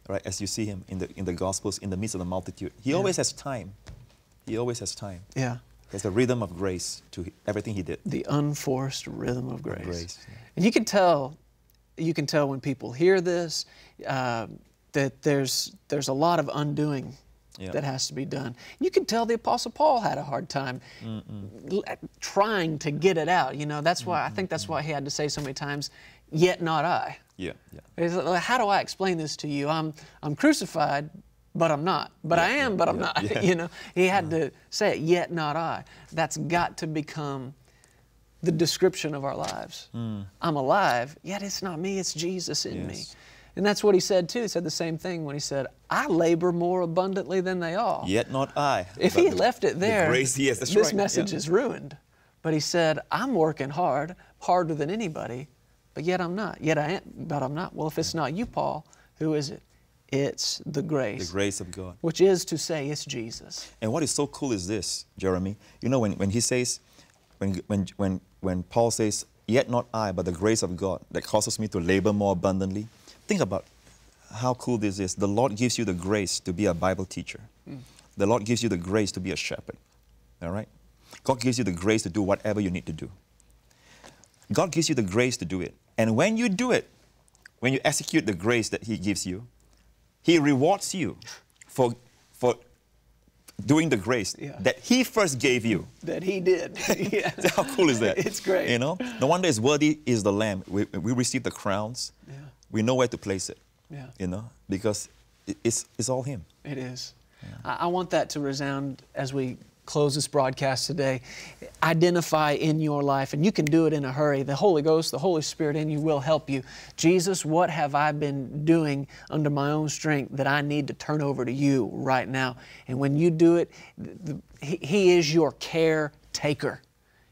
right? As you see him in the in the Gospels, in the midst of the multitude, he always has time. He always has time. Yeah. There's a rhythm of grace to everything he did. the unforced rhythm of grace. grace, yeah. And you can tell, you can tell when people hear this uh, that there's there's a lot of undoing Yeah. that has to be done. You can tell the Apostle Paul had a hard time l- trying to get it out. You know, that's why I think that's why he had to say so many times, "Yet not I." Yeah, yeah. Like, How do I explain this to you? I'm I'm crucified, but I'm not. But I am, but I'm yeah, not. yeah. You know, he had to say it. Yet not I. That's got to become the description of our lives. I'm alive, yet it's not me. It's Jesus in me. Hmm. And that's what he said too. He said the same thing when he said, "I labor more abundantly than they all." Yet not I. If but he the- left it there, the grace, yes, this right. message yeah. is ruined. But he said, I'm working hard, harder than anybody, but yet I'm not. Yet I am, but I'm not. Well, if it's not you, Paul, who is it? It's the grace. the grace of God. Which is to say, it's Jesus. And what is so cool is this, Jeremy. You know, when, when he says, when, when, when, when Paul says, Yet not I, but the grace of God that causes me to labor more abundantly, think about how cool this is. The Lord gives you the grace to be a Bible teacher, hmm. the Lord gives you the grace to be a shepherd. All right? God gives you the grace to do whatever you need to do. God gives you the grace to do it. And when you do it, when you execute the grace that He gives you, He rewards you for, for doing the grace Yeah. that He first gave you. That he did. yeah. How cool is that? It's great. You know, no wonder it's worthy is the Lamb. We, we receive the crowns. Yeah. We know where to place it. Yeah. You know, because it's, it's all Him. It is. I, I want that to resound as we close this broadcast today. Identify in your life, and you can do it in a hurry. The Holy Ghost, the Holy Spirit in you will help you. Jesus, what have I been doing under my own strength that I need to turn over to you right now? And when you do it, he, he is your caretaker.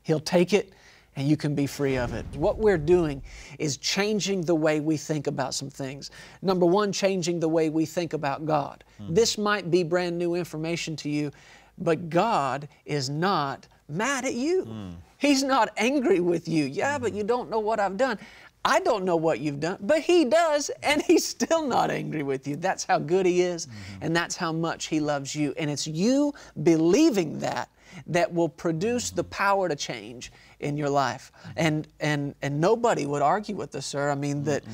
He'll take it and you can be free of it. What we're doing is changing the way we think about some things. Number one, changing the way we think about God. Hmm. This might be brand new information to you, but God is not mad at you. He's not angry with you. Yeah, but you don't know what I've done. I don't know what you've done, but He does, and He's still not angry with you. That's how good He is, and that's how much He loves you. And it's you believing that that will produce the power to change in your life. And and and nobody would argue with this, sir. I mean that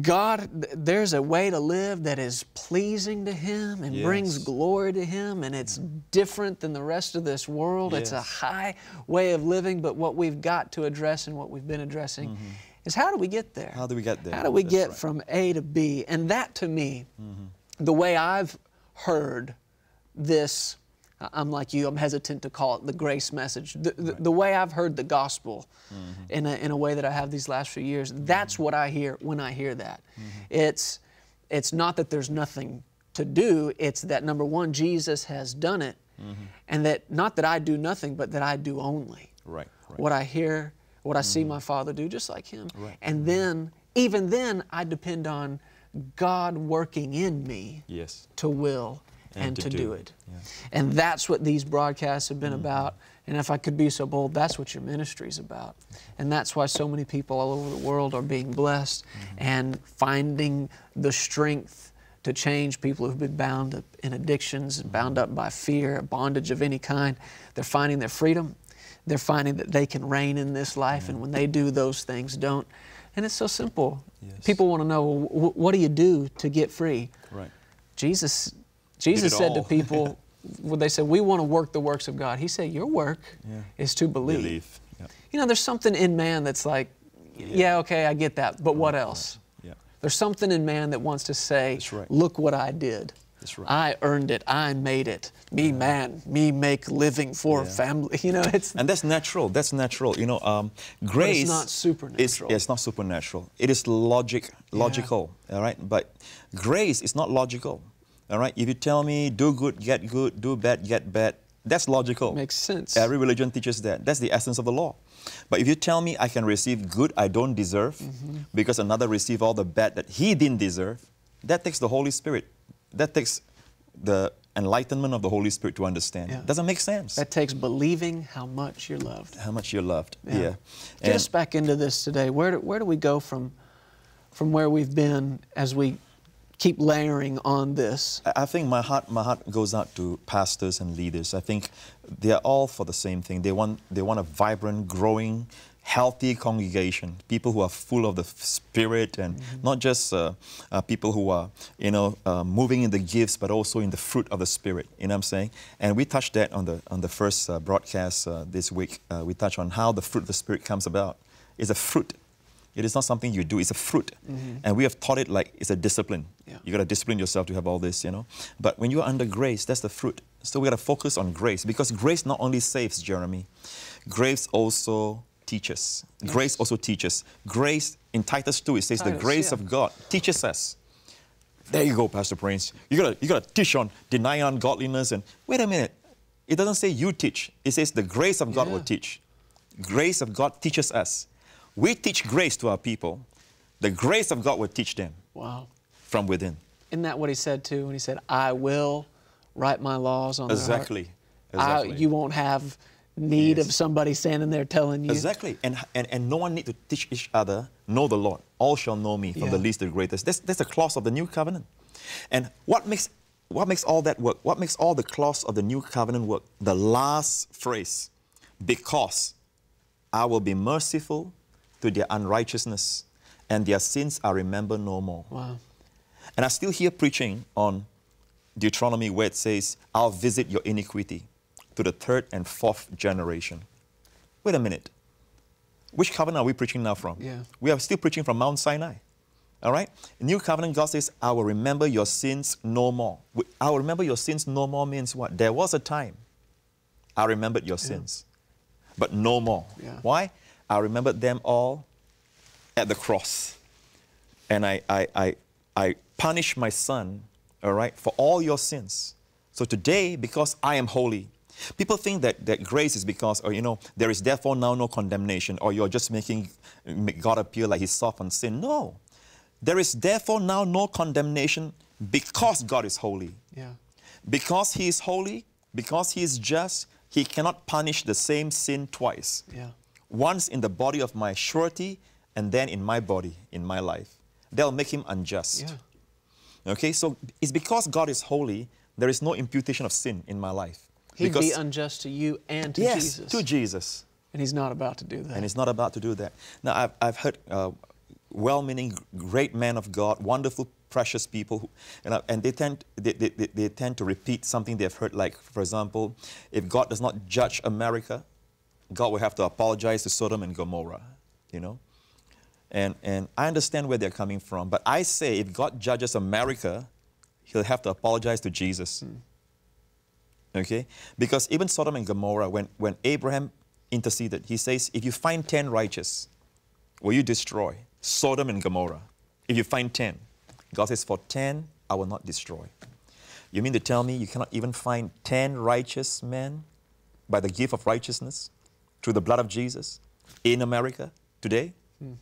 God, there's a way to live that is pleasing to Him and brings glory to Him, and it's different than the rest of this world. It's a high way of living, but what we've got to address and what we've been addressing is how do we get there? How do we get there? How do we That's get right. from A to B? And that to me, Mm-hmm. the way I've heard this, I'm like you, I'm hesitant to call it the grace message. The, the, the way I've heard the gospel Mm-hmm. in, a, in a way that I have these last few years, that's what I hear when I hear that. Mm-hmm. It's, it's not that there's nothing to do, it's that number one, Jesus has done it, Mm-hmm. and that not that I do nothing, but that I do only Right, right. what I hear, what I see my Father do, just like Him. Right. And then, even then, I depend on God working in me Yes. to will and, And to, to do, do. it. Yeah. And that's what these broadcasts have Mm-hmm. been about. And if I could be so bold, that's what your ministry is about. And that's why so many people all over the world are being blessed Mm-hmm. and finding the strength to change people who've been bound up in addictions and bound up by fear, bondage of any kind. They're finding their freedom. They're finding that they can reign in this life. And when they do, those things don't. And it's so simple. Yes. People want to know, well, what do you do to get free? Right. Jesus, Jesus said to people, when they said, "We want to work the works of God," He said, "Your work Yeah. is to believe." Believe. Yeah. You know, there's something in man that's like, "Yeah, okay, I get that, but what else?" Yeah. There's something in man that wants to say, right. "Look what I did. That's right. I earned it. I made it. Me, man. Me make living for Yeah. family." You know, it's And that's natural. That's natural. You know, um, grace. not supernatural. Is, it's not supernatural. It is logic, logical. All right. But grace is not logical. All right. If you tell me do good, get good, do bad, get bad, that's logical. Makes sense. Every religion teaches that. That's the essence of the law. But if you tell me I can receive good I don't deserve Mm-hmm. because another received all the bad that he didn't deserve, that takes the Holy Spirit. That takes the enlightenment of the Holy Spirit to understand. Yeah. Doesn't make sense that takes believing how much you're loved. how much you're loved. Yeah. Get And us back into this today. Where do, where do we go from, from where we've been as we keep layering on this? I think my heart, my heart goes out to pastors and leaders. I think they are all for the same thing. They want, they want a vibrant, growing, healthy congregation. People who are full of the Spirit, and not just uh, uh, people who are, you know, uh, moving in the gifts, but also in the fruit of the Spirit. You know what I'm saying? And we touched that on the on the first uh, broadcast uh, this week. Uh, we touched on how the fruit of the Spirit comes about. It's a fruit. It is not something you do, it's a fruit. Mm-hmm. And we have taught it like it's a discipline. Yeah. You got to discipline yourself to have all this, you know. But when you're under grace, that's the fruit. So we got to focus on grace because grace not only saves, Jeremy, grace also teaches. Grace also teaches. Grace in Titus 2, it says the grace yeah. of God teaches us. There you go, Pastor Prince. You gotta, you gotta teach on denying ungodliness and wait a minute. It doesn't say you teach. It says the grace of God will teach. Grace of God teaches us. We teach grace to our people. The grace of God will teach them Wow. from within. Isn't that what he said too when he said, I will write my laws on their heart"? Exactly. I- Exactly. you won't have need of somebody standing there telling you. Exactly. And, and, and no one need to teach each other, know the Lord. All shall know me from Yeah. the least to the greatest. That's, that's a clause of the new covenant. And what makes, what makes all that work? What makes all the clause of the new covenant work? The last phrase, because I will be merciful to their unrighteousness and their sins I remember no more. Wow. And I still hear preaching on Deuteronomy where it says, I'll visit your iniquity to the third and fourth generation. Wait a minute. Which covenant are we preaching now from? Yeah. We are still preaching from Mount Sinai. All right? New covenant, God says, I will remember your sins no more. I will remember your sins no more means what? There was a time I remembered your sins, but no more. Yeah. Why? I remembered them all at the cross and I, I, I, I punish my son, all right, for all your sins. So today, because I am holy, people think that, that grace is because, or you know, there is therefore now no condemnation, or you're just making God appear like he's soft on sin. No. There is therefore now no condemnation because God is holy. Yeah. Because he is holy, because he is just, he cannot punish the same sin twice Yeah. Once in the body of my surety and then in my body, in my life. They'll make him unjust. Yeah. Okay, so it's because God is holy, there is no imputation of sin in my life. He'd because, be unjust to you and to yes, Jesus. to Jesus. and he's not about to do that. And he's not about to do that. Now, I've, I've heard uh, well-meaning, great men of God, wonderful, precious people, who, and, uh, and they, tend, they, they, they tend to repeat something they've heard, like, for example, if God does not judge America, God will have to apologize to Sodom and Gomorrah, you know? And, and I understand where they're coming from, but I say if God judges America, he'll have to apologize to Jesus. Mm. Okay? Because even Sodom and Gomorrah, when, when Abraham interceded, he says, if you find 10 righteous, will you destroy Sodom and Gomorrah? If you find 10, God says, for 10, I will not destroy. You mean to tell me you cannot even find 10 righteous men by the gift of righteousness through the blood of Jesus in America today? Hmm.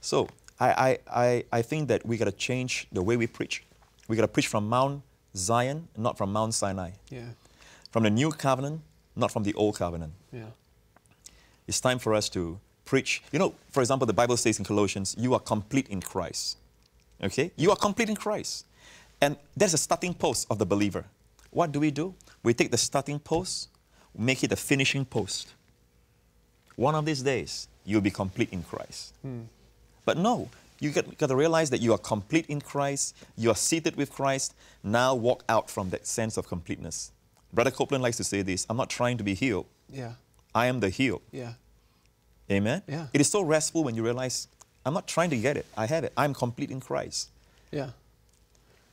So I, I, I, I think that we got to change the way we preach. We got to preach from Mount Zion, not from Mount Sinai. Yeah. From the new covenant, not from the old covenant. Yeah. It's time for us to preach. You know, for example, the Bible says in Colossians, you are complete in Christ. Okay? You are complete in Christ. And there's a starting post of the believer. What do we do? We take the starting post, make it a finishing post. One of these days, you'll be complete in Christ. Hmm. But no, you got, got to realize that you are complete in Christ, you are seated with Christ. Now walk out from that sense of completeness. Brother Copeland likes to say this I'm not trying to be healed. Yeah. I am the healed. Yeah. Amen? Yeah. It is so restful when you realize I'm not trying to get it. I have it. I'm complete in Christ. Yeah.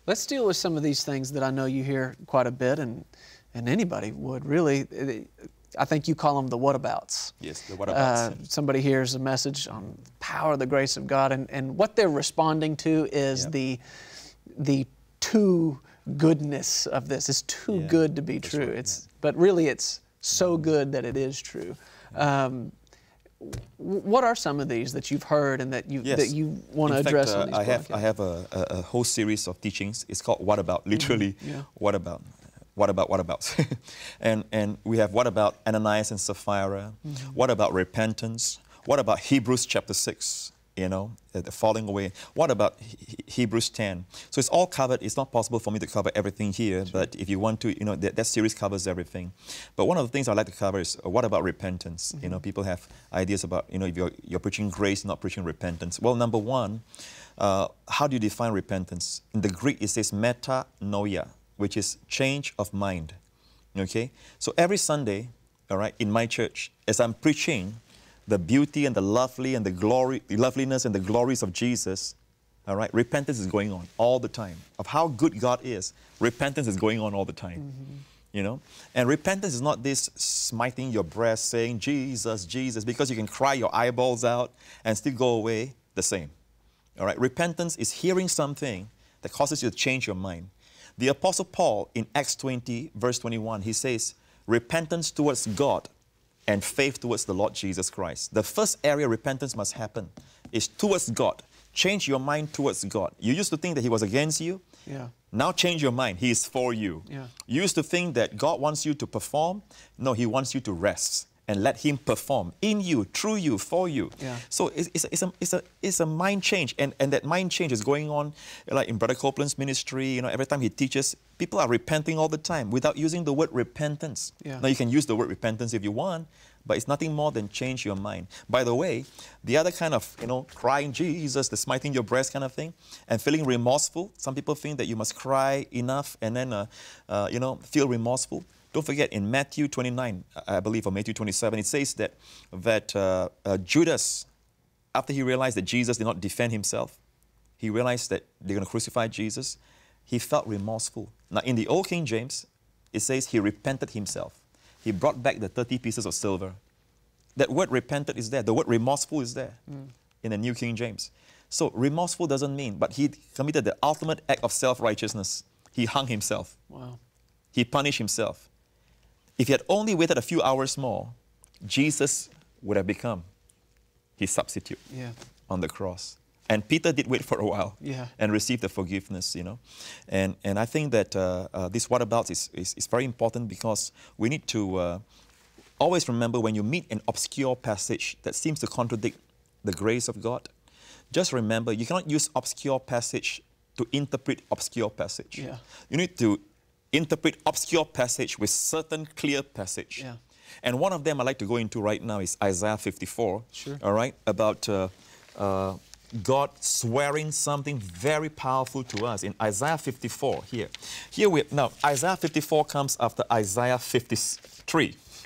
Let's deal with some of these things that I know you hear quite a bit, and, and anybody would really. I think you call them the whatabouts. Yes, the whatabouts. Uh, somebody hears a message on power, the grace of God, and, and what they're responding to is yep. the the too goodness of this. It's too yeah, good to be true. Right, it's yeah. but really it's so good that it is true. Um, what are some of these that you've heard and that you yes. that you want to address uh, on these I have I have a, a, whole series of teachings. It's called What About, literally mm-hmm. yeah. What About. What about what about? and and we have what about Ananias and Sapphira? Mm-hmm. What about repentance? What about Hebrews chapter 6? you know, the falling away. What about Hebrews 10? So it's all covered. It's not possible for me to cover everything here, sure. but if you want to, you know, that, that, series covers everything. But one of the things I like to cover is uh, what about repentance? Mm-hmm. You know, people have ideas about, you know, if you're, you're preaching grace, not preaching repentance. Well, number one, uh, how do you define repentance? In the Greek, it says metanoia, which is change of mind. Okay? So every Sunday, all right, in my church, as I'm preaching, the beauty and the lovely and the glory, the loveliness and the glories of Jesus, all right, repentance is going on all the time. Of how good God is, repentance is going on all the time. Mm-hmm. You know? And repentance is not this smiting your breast saying, Jesus, Jesus, because you can cry your eyeballs out and still go away the same. All right? Repentance is hearing something that causes you to change your mind. The Apostle Paul in Acts 20, verse 21, he says, Repentance towards God and faith towards the Lord Jesus Christ. The first area repentance must happen is towards God. Change your mind towards God. You used to think that He was against you. Yeah. Now change your mind. He is for you. Yeah. You used to think that God wants you to perform. No, He wants you to rest and let Him perform in you, through you, for you. Yeah. So it's, it's, a, it's, a, it's, a, it's a mind change. And, and that mind change is going on, like in Brother Copeland's ministry, you know, every time he teaches, people are repenting all the time without using the word repentance. Yeah. Now, you can use the word repentance if you want, but it's nothing more than change your mind. By the way, the other kind of, you know, crying Jesus, the smiting your breast kind of thing, and feeling remorseful. Some people think that you must cry enough and then, uh, uh, you know, feel remorseful. Don't forget in Matthew 29, I believe, or Matthew 27, it says that, that uh, uh, Judas, after he realized that Jesus did not defend himself, he realized that they're going to crucify Jesus, he felt remorseful. Now, in the Old King James, it says he repented himself. He brought back the 30 pieces of silver. That word repented is there. The word remorseful is there mm. in the New King James. So remorseful doesn't mean, but he committed the ultimate act of self-righteousness. He hung himself. Wow. He punished himself. If he had only waited a few hours more, Jesus would have become his substitute yeah. on the cross. And Peter did wait for a while yeah. and received the forgiveness, you know. And, and I think that uh, uh, this whatabouts is, is, is, very important because we need to uh, always remember when you meet an obscure passage that seems to contradict the grace of God, just remember you cannot use obscure passage to interpret obscure passage. Yeah. You need to interpret obscure passage with certain clear passage. Yeah. And one of them I like to go into right now is Isaiah 54. Sure. All right, about uh, uh, God swearing something very powerful to us in Isaiah 54 here. Here we now Isaiah 54 comes after Isaiah 53.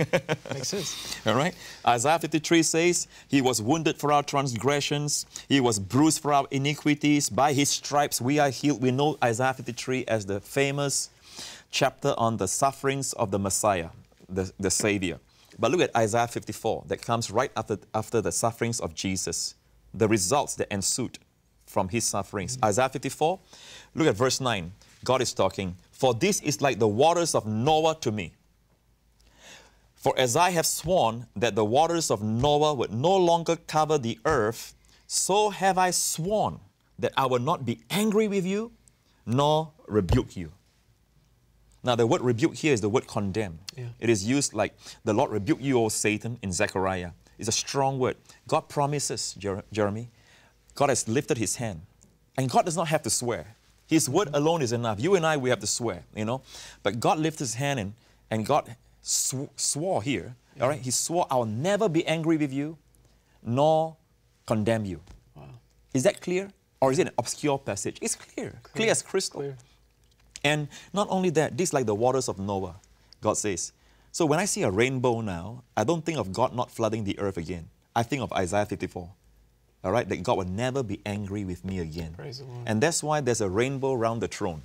Makes sense. All right. Isaiah 53 says, He was wounded for our transgressions, He was bruised for our iniquities. By His stripes we are healed. We know Isaiah 53 as the famous chapter on the sufferings of the Messiah, the, the Savior. But look at Isaiah 54, that comes right after, after the sufferings of Jesus the results that ensued from his sufferings. Mm-hmm. Isaiah 54, look at verse 9. God is talking, For this is like the waters of Noah to me. For as I have sworn that the waters of Noah would no longer cover the earth, so have I sworn that I will not be angry with you, nor rebuke you. Now, the word rebuke here is the word condemn. Yeah. It is used like the Lord rebuke you, O Satan, in Zechariah. It's a strong word. God promises, Jer- Jeremy, God has lifted his hand. And God does not have to swear. His word alone is enough. You and I, we have to swear, you know. But God lifted his hand and, and God sw- swore here, yeah. all right? He swore, I will never be angry with you, nor condemn you. Wow. Is that clear? Or is it an obscure passage? It's clear, clear, clear as crystal. Clear. And not only that, this like the waters of Noah, God says. So when I see a rainbow now, I don't think of God not flooding the earth again. I think of Isaiah 54. All right, that God will never be angry with me again. And that's why there's a rainbow around the throne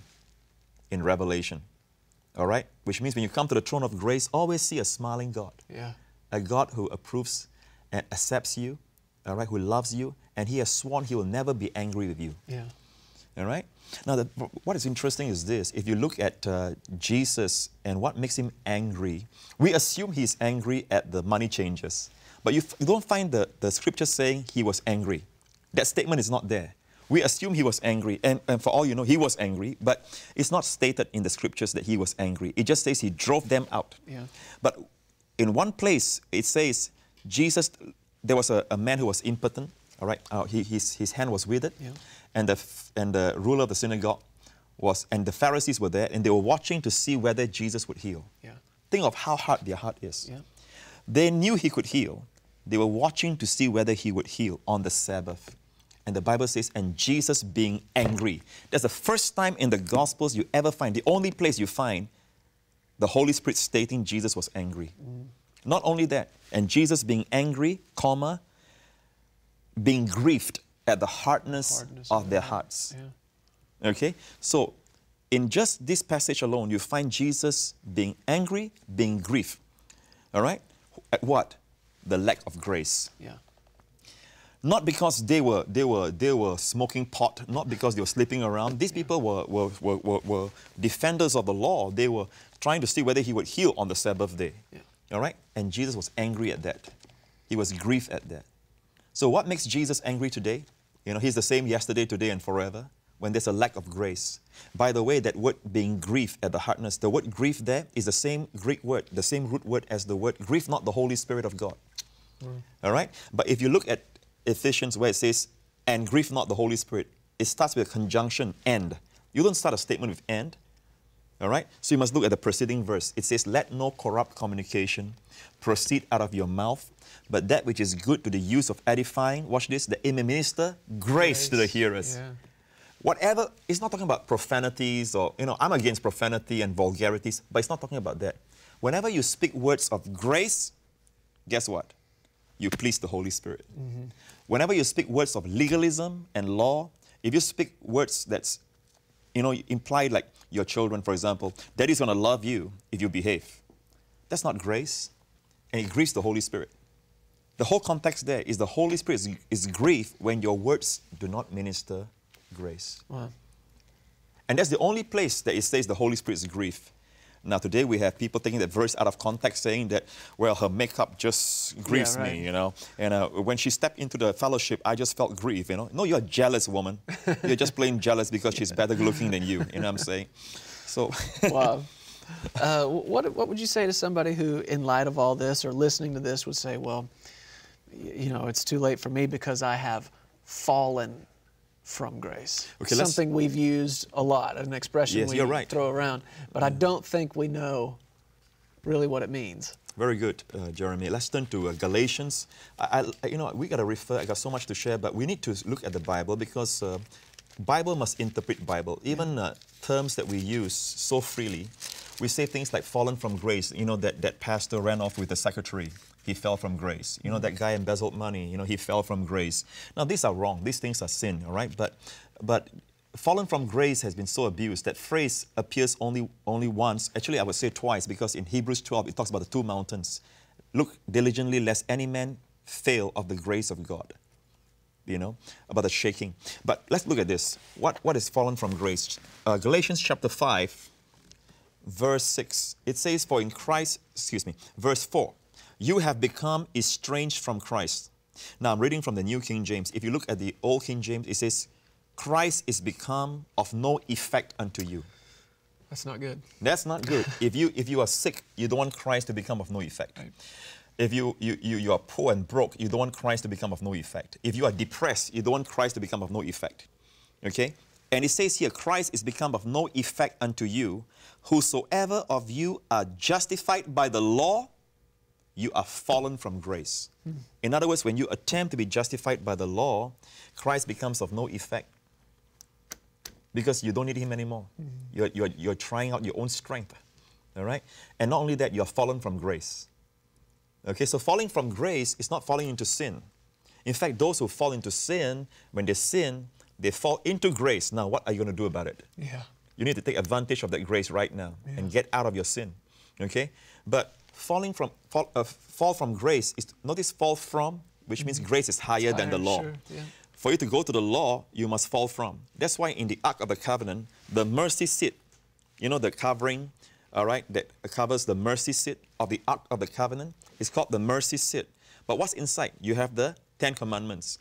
in Revelation. All right? Which means when you come to the throne of grace, always see a smiling God. Yeah. A God who approves and accepts you, all right, who loves you, and he has sworn he will never be angry with you. Yeah. All right? Now, the, what is interesting is this. If you look at uh, Jesus and what makes him angry, we assume he's angry at the money changers. But you, you don't find the, the scripture saying he was angry. That statement is not there. We assume he was angry, and, and for all you know, he was angry, but it's not stated in the scriptures that he was angry. It just says he drove them out. Yeah. But in one place, it says Jesus, there was a, a man who was impotent, all right? Uh, he, his, his hand was withered. Yeah and the, and the ruler of the synagogue was, and the Pharisees were there, and they were watching to see whether Jesus would heal. Yeah. Think of how hard their heart is. Yeah. They knew he could heal. They were watching to see whether he would heal on the Sabbath. And the Bible says, and Jesus being angry. That's the first time in the Gospels you ever find, the only place you find the Holy Spirit stating Jesus was angry. Mm. Not only that, and Jesus being angry, comma, being grieved at the hardness, hardness of their hearts. Yeah. Okay? So, in just this passage alone, you find Jesus being angry, being grieved. All right? At what? The lack of grace. Yeah. Not because they were, they were, they were smoking pot, not because they were sleeping around. These people were, were, were, were, were defenders of the law. They were trying to see whether he would heal on the Sabbath day. Yeah. All right? And Jesus was angry at that. He was grieved at that. So, what makes Jesus angry today? You know, He's the same yesterday, today, and forever when there's a lack of grace. By the way, that word being grief at the hardness, the word grief there is the same Greek word, the same root word as the word grief, not the Holy Spirit of God. Mm. All right? But if you look at Ephesians where it says, and grief not the Holy Spirit, it starts with a conjunction and. You don't start a statement with and. All right? So you must look at the preceding verse. It says, Let no corrupt communication proceed out of your mouth, but that which is good to the use of edifying, watch this, the it minister grace, grace. to the hearers. Yeah. Whatever, it's not talking about profanities or, you know, I'm against profanity and vulgarities, but it's not talking about that. Whenever you speak words of grace, guess what? You please the Holy Spirit. Mm-hmm. Whenever you speak words of legalism and law, if you speak words that's, you know, implied like your children, for example, daddy's gonna love you if you behave. That's not grace, and it grieves the Holy Spirit. The whole context there is the Holy Spirit is, is grief when your words do not minister grace. Wow. And that's the only place that it says the Holy Spirit is grief. Now, today we have people taking that verse out of context, saying that, well, her makeup just grieves yeah, right. me, you know. And uh, when she stepped into the fellowship, I just felt grief, you know. No, you're a jealous woman. you're just plain jealous because she's better looking than you, you know what I'm saying? So. wow. Uh, what, what would you say to somebody who, in light of all this or listening to this, would say, well, you know, it's too late for me because I have fallen from grace. Okay, Something we've used a lot, an expression yes, we you're right. throw around, but I don't think we know really what it means. Very good, uh, Jeremy. Let's turn to uh, Galatians. I, I, you know, we got to refer. I got so much to share, but we need to look at the Bible because uh, Bible must interpret Bible. Even uh, terms that we use so freely, we say things like "fallen from grace." You know that that pastor ran off with the secretary. He fell from grace. You know that guy embezzled money. You know he fell from grace. Now these are wrong. These things are sin. All right, but but fallen from grace has been so abused. That phrase appears only, only once. Actually, I would say twice because in Hebrews 12, it talks about the two mountains. Look diligently lest any man fail of the grace of God. You know, about the shaking. But let's look at this. What, what is fallen from grace? Uh, Galatians chapter 5, verse 6. It says, For in Christ, excuse me, verse 4, you have become estranged from Christ. Now I'm reading from the New King James. If you look at the Old King James, it says, Christ is become of no effect unto you. That's not good. That's not good. if you if you are sick, you don't want Christ to become of no effect. Right. If you, you, you, you are poor and broke, you don't want Christ to become of no effect. If you are depressed, you don't want Christ to become of no effect. Okay? And it says here, Christ is become of no effect unto you. Whosoever of you are justified by the law, you are fallen from grace. In other words, when you attempt to be justified by the law, Christ becomes of no effect because you don't need him anymore. Mm-hmm. You're, you're, you're trying out your own strength. All right? And not only that, you're fallen from grace. Okay, so falling from grace is not falling into sin. In fact, those who fall into sin, when they sin, they fall into grace. Now, what are you going to do about it? Yeah. You need to take advantage of that grace right now yeah. and get out of your sin. Okay? But falling from fall, uh, fall from grace is notice fall from, which means grace is higher, higher than the law. Sure. Yeah. For you to go to the law, you must fall from. That's why in the Ark of the Covenant, the mercy seat, you know, the covering, all right, that covers the mercy seat of the Ark of the Covenant, is called the mercy seat. But what's inside? You have the Ten Commandments.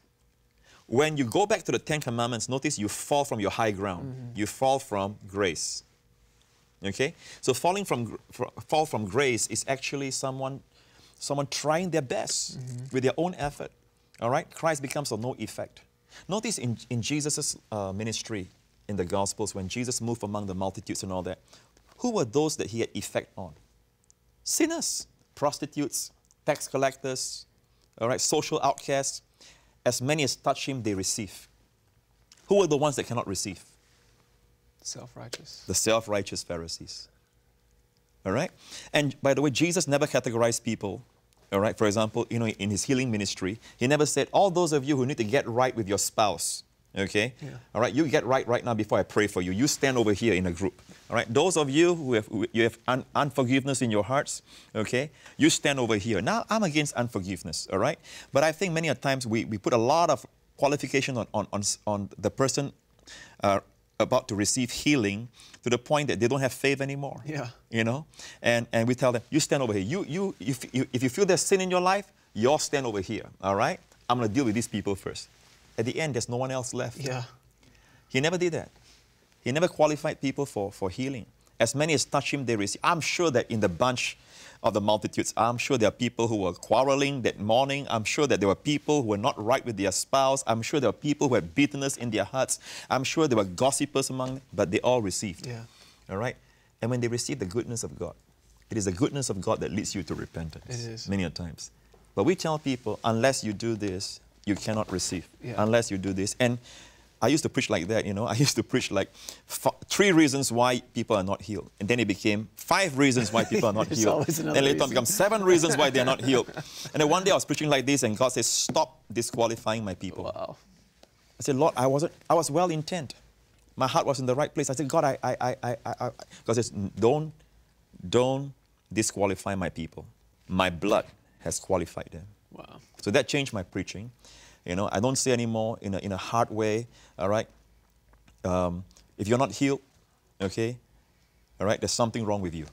When you go back to the Ten Commandments, notice you fall from your high ground. Mm-hmm. You fall from grace. Okay? So falling from, fall from grace is actually someone, someone trying their best mm-hmm. with their own effort. All right? Christ becomes of no effect. Notice in, in Jesus' uh, ministry in the Gospels, when Jesus moved among the multitudes and all that, who were those that he had effect on? Sinners, prostitutes, tax collectors, all right, social outcasts. As many as touch him, they receive. Who are the ones that cannot receive? Self righteous. The self righteous Pharisees. All right? And by the way, Jesus never categorized people all right, for example, you know, in his healing ministry, he never said, all those of you who need to get right with your spouse, okay? Yeah. All right, you get right right now before I pray for you. You stand over here in a group. All right, those of you who have, you have un unforgiveness in your hearts, okay, you stand over here. Now, I'm against unforgiveness, all right? But I think many times we, we put a lot of qualification on, on, on, on the person uh, about to receive healing to the point that they don't have faith anymore. Yeah. You know? And, and we tell them, you stand over here. You, you, if, you, if you feel there's sin in your life, you all stand over here. All right? I'm going to deal with these people first. At the end, there's no one else left. Yeah. He never did that. He never qualified people for, for healing. As many as touch him, they receive. I'm sure that in the bunch of the multitudes. I'm sure there are people who were quarreling that morning. I'm sure that there were people who were not right with their spouse. I'm sure there were people who had bitterness in their hearts. I'm sure there were gossipers among them, but they all received. Yeah. All right? And when they receive the goodness of God, it is the goodness of God that leads you to repentance. It is. Many a times. But we tell people, unless you do this, you cannot receive. Yeah. Unless you do this. And I used to preach like that, you know. I used to preach like three reasons why people are not healed. And then it became five reasons why people are not healed. Then later on become seven reasons why they are not healed. And then one day I was preaching like this and God says, stop disqualifying my people. Wow. I said, Lord, I wasn't, I was well intent. My heart was in the right place. I said, God, I, I, I, I, I. God says, don't, don't disqualify my people. My blood has qualified them. Wow. So that changed my preaching. You know, I don't say anymore in a, in a hard way, all right? Um, if you're not healed, okay, all right, there's something wrong with you.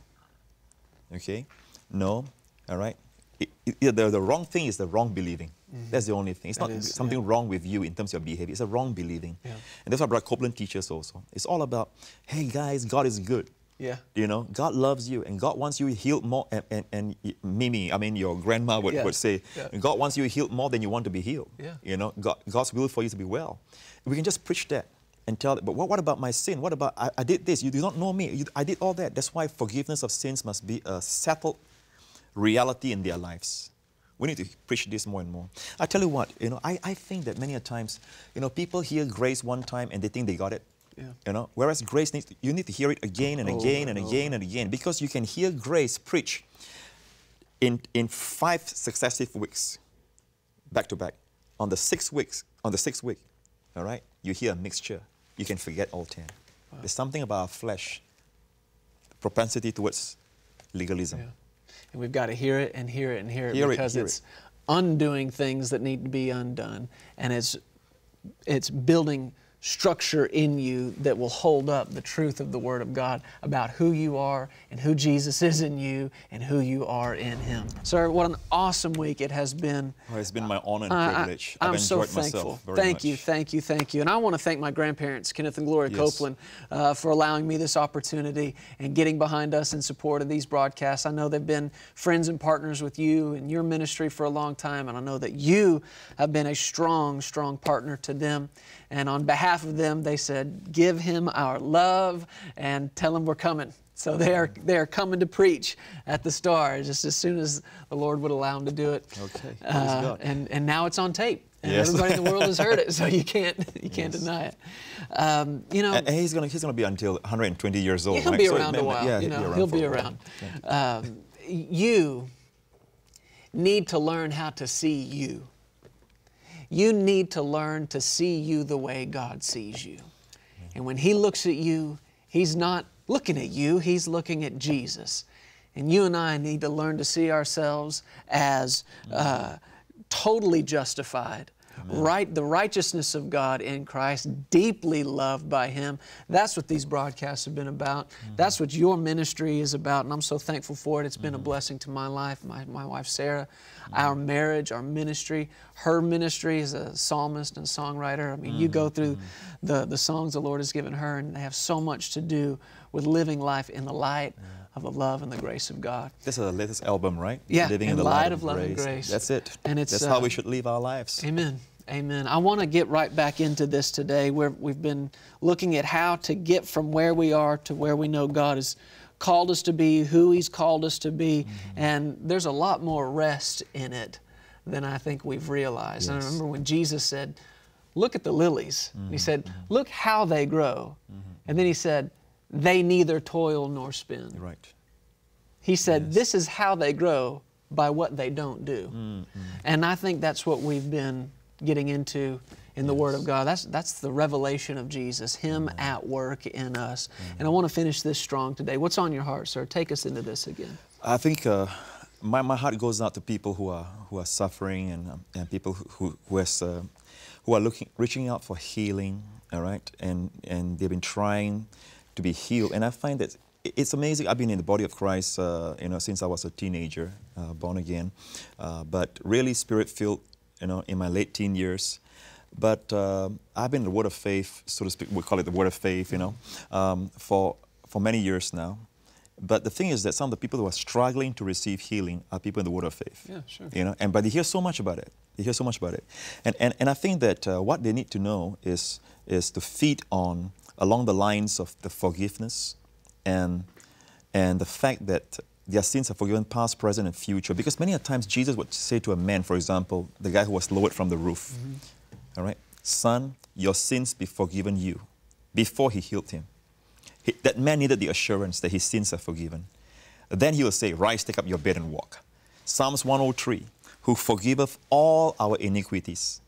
Okay? No, all right? It, it, the, the wrong thing is the wrong believing. Mm-hmm. That's the only thing. It's not is, something yeah. wrong with you in terms of your behavior. It's a wrong believing. Yeah. And that's what Brother Copeland teaches also. It's all about, hey guys, God is good. Yeah. You know, God loves you and God wants you healed more. And, and, and Mimi, I mean, your grandma would, yeah. would say, yeah. God wants you healed more than you want to be healed. Yeah. You know, God, God's will for you to be well. We can just preach that. and tell, it, but what, what about my sin? What about, I, I did this, you do not know me, you, I did all that. That's why forgiveness of sins must be a settled reality in their lives. We need to preach this more and more. I tell you what, you know, I, I think that many a times, you know, people hear grace one time and they think they got it. Yeah. You know, whereas grace needs, to, you need to hear it again and again and again and again because you can hear grace preach in, in five successive weeks, back to back. On the sixth weeks, on the sixth week, all right, you hear a mixture. You can forget all ten. There's something about our flesh, propensity towards legalism. Yeah. And we've got to hear it and hear it and hear it Hear it, because hear it's undoing things that need to be undone. And it's it's building structure in you that will hold up the truth of the Word of God about who you are and who Jesus is in you and who you are in Him. Sir, what an awesome week it has been. Oh, it's been my honor and privilege. I, I've am so thankful. myself very thank much. you, thank you, thank you. And I want to thank my grandparents, Kenneth and Gloria Yes. Copeland, uh, for allowing me this opportunity and getting behind us in support of these broadcasts. I know they've been friends and partners with you and your ministry for a long time, and I know that you have been a strong, strong partner to them. And on behalf of them, they said, "Give him our love and tell him we're coming." So they are they are coming to preach at the Star just as soon as the Lord would allow them to do it. Okay, Uh, God. and and now it's on tape, and Yes. everybody in the world has heard it, so you can't you can't Yes. deny it. Um, you know, And, he's gonna he's gonna be until 120 years old. he'll right? be So around a while. Yeah, you he'll know, be he'll be around. Um, you need to learn how to see you. You need to learn to see you the way God sees you. And when He looks at you, He's not looking at you, He's looking at Jesus. And you and I need to learn to see ourselves as uh, totally justified, right, the righteousness of God in Christ, deeply loved by Him. That's what these broadcasts have been about. Mm-hmm. That's what your ministry is about, and I'm so thankful for it. It's been a mm-hmm. blessing to my life, my, my wife Sarah, mm-hmm. our marriage, our ministry. Her ministry as a psalmist and songwriter. I mean, you go through the, the songs the Lord has given her, and they have so much to do with living life in the light of the love and the grace of God. This is the latest album, right? Yeah, Living in in the light light of love and grace. That's it. And it's, That's how uh, we should live our lives. Amen. Amen. I want to get right back into this today where we've been looking at how to get from where we are to where we know God has called us to be, who He's called us to be. Mm-hmm. And there's a lot more rest in it than I think we've realized. And I remember when Jesus said, Look at the lilies. Mm-hmm. He said, Look how they grow. And then He said, They neither toil nor spin. Right. He said, This is how they grow by what they don't do. Mm-hmm. And I think that's what we've been getting into in the Word of God. That's, that's the revelation of Jesus, Him Mm-hmm. at work in us. And I want to finish this strong today. What's on your heart, sir? Take us into this again. I think uh, my, my heart goes out to people who are who are suffering and, um, and people who who, who, has, uh, who are looking reaching out for healing. All right, and and they've been trying to be healed. And I find that it's amazing. I've been in the body of Christ, uh, you know, since I was a teenager, uh, born again, uh, but really spirit filled, you know, in my late teen years. But um I've been in the Word of Faith, so to speak. We call it the Word of Faith, you know, um, for for many years now. But the thing is that some of the people who are struggling to receive healing are people in the Word of Faith. Yeah, sure. You know, and but they hear so much about it. They hear so much about it, and and, and I think that uh, what they need to know is is to feed on along the lines of the forgiveness, and and the fact that their sins are forgiven, past, present, and future. Because many a times Jesus would say to a man, for example, the guy who was lowered from the roof, mm-hmm. all right, son, your sins be forgiven you, before he healed him. He, that man needed the assurance that his sins are forgiven. Then he will say, Rise, take up your bed and walk. Psalms 103, who forgiveth all our iniquities.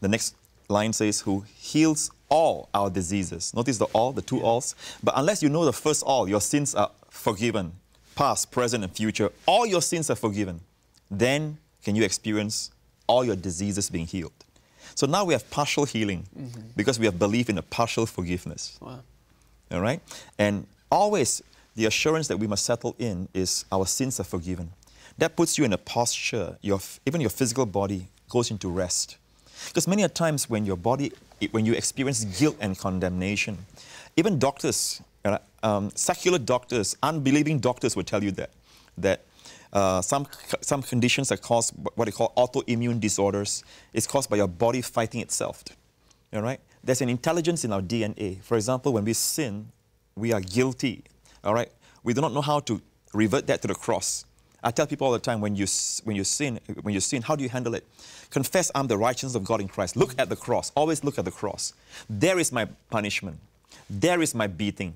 The next line says, Who heals all our diseases. Notice the all, the two alls. But unless you know the first all, your sins are forgiven, past, present, and future. All your sins are forgiven. Then can you experience all your diseases being healed. So now we have partial healing mm-hmm. because we have belief in a partial forgiveness. Wow. All right? And always the assurance that we must settle in is our sins are forgiven. That puts you in a posture, your, even your physical body goes into rest. Because many a times when your body, when you experience guilt and condemnation, even doctors, um, secular doctors, unbelieving doctors will tell you that, that uh, some, some conditions are caused what they call autoimmune disorders. It's caused by your body fighting itself. All right? there's an intelligence in our DNA. For example, when we sin, we are guilty. All right? We do not know how to revert that to the cross. I tell people all the time when you, when you sin, when you sin, how do you handle it? Confess I'm the righteousness of God in Christ. Look at the cross. Always look at the cross. There is my punishment. There is my beating.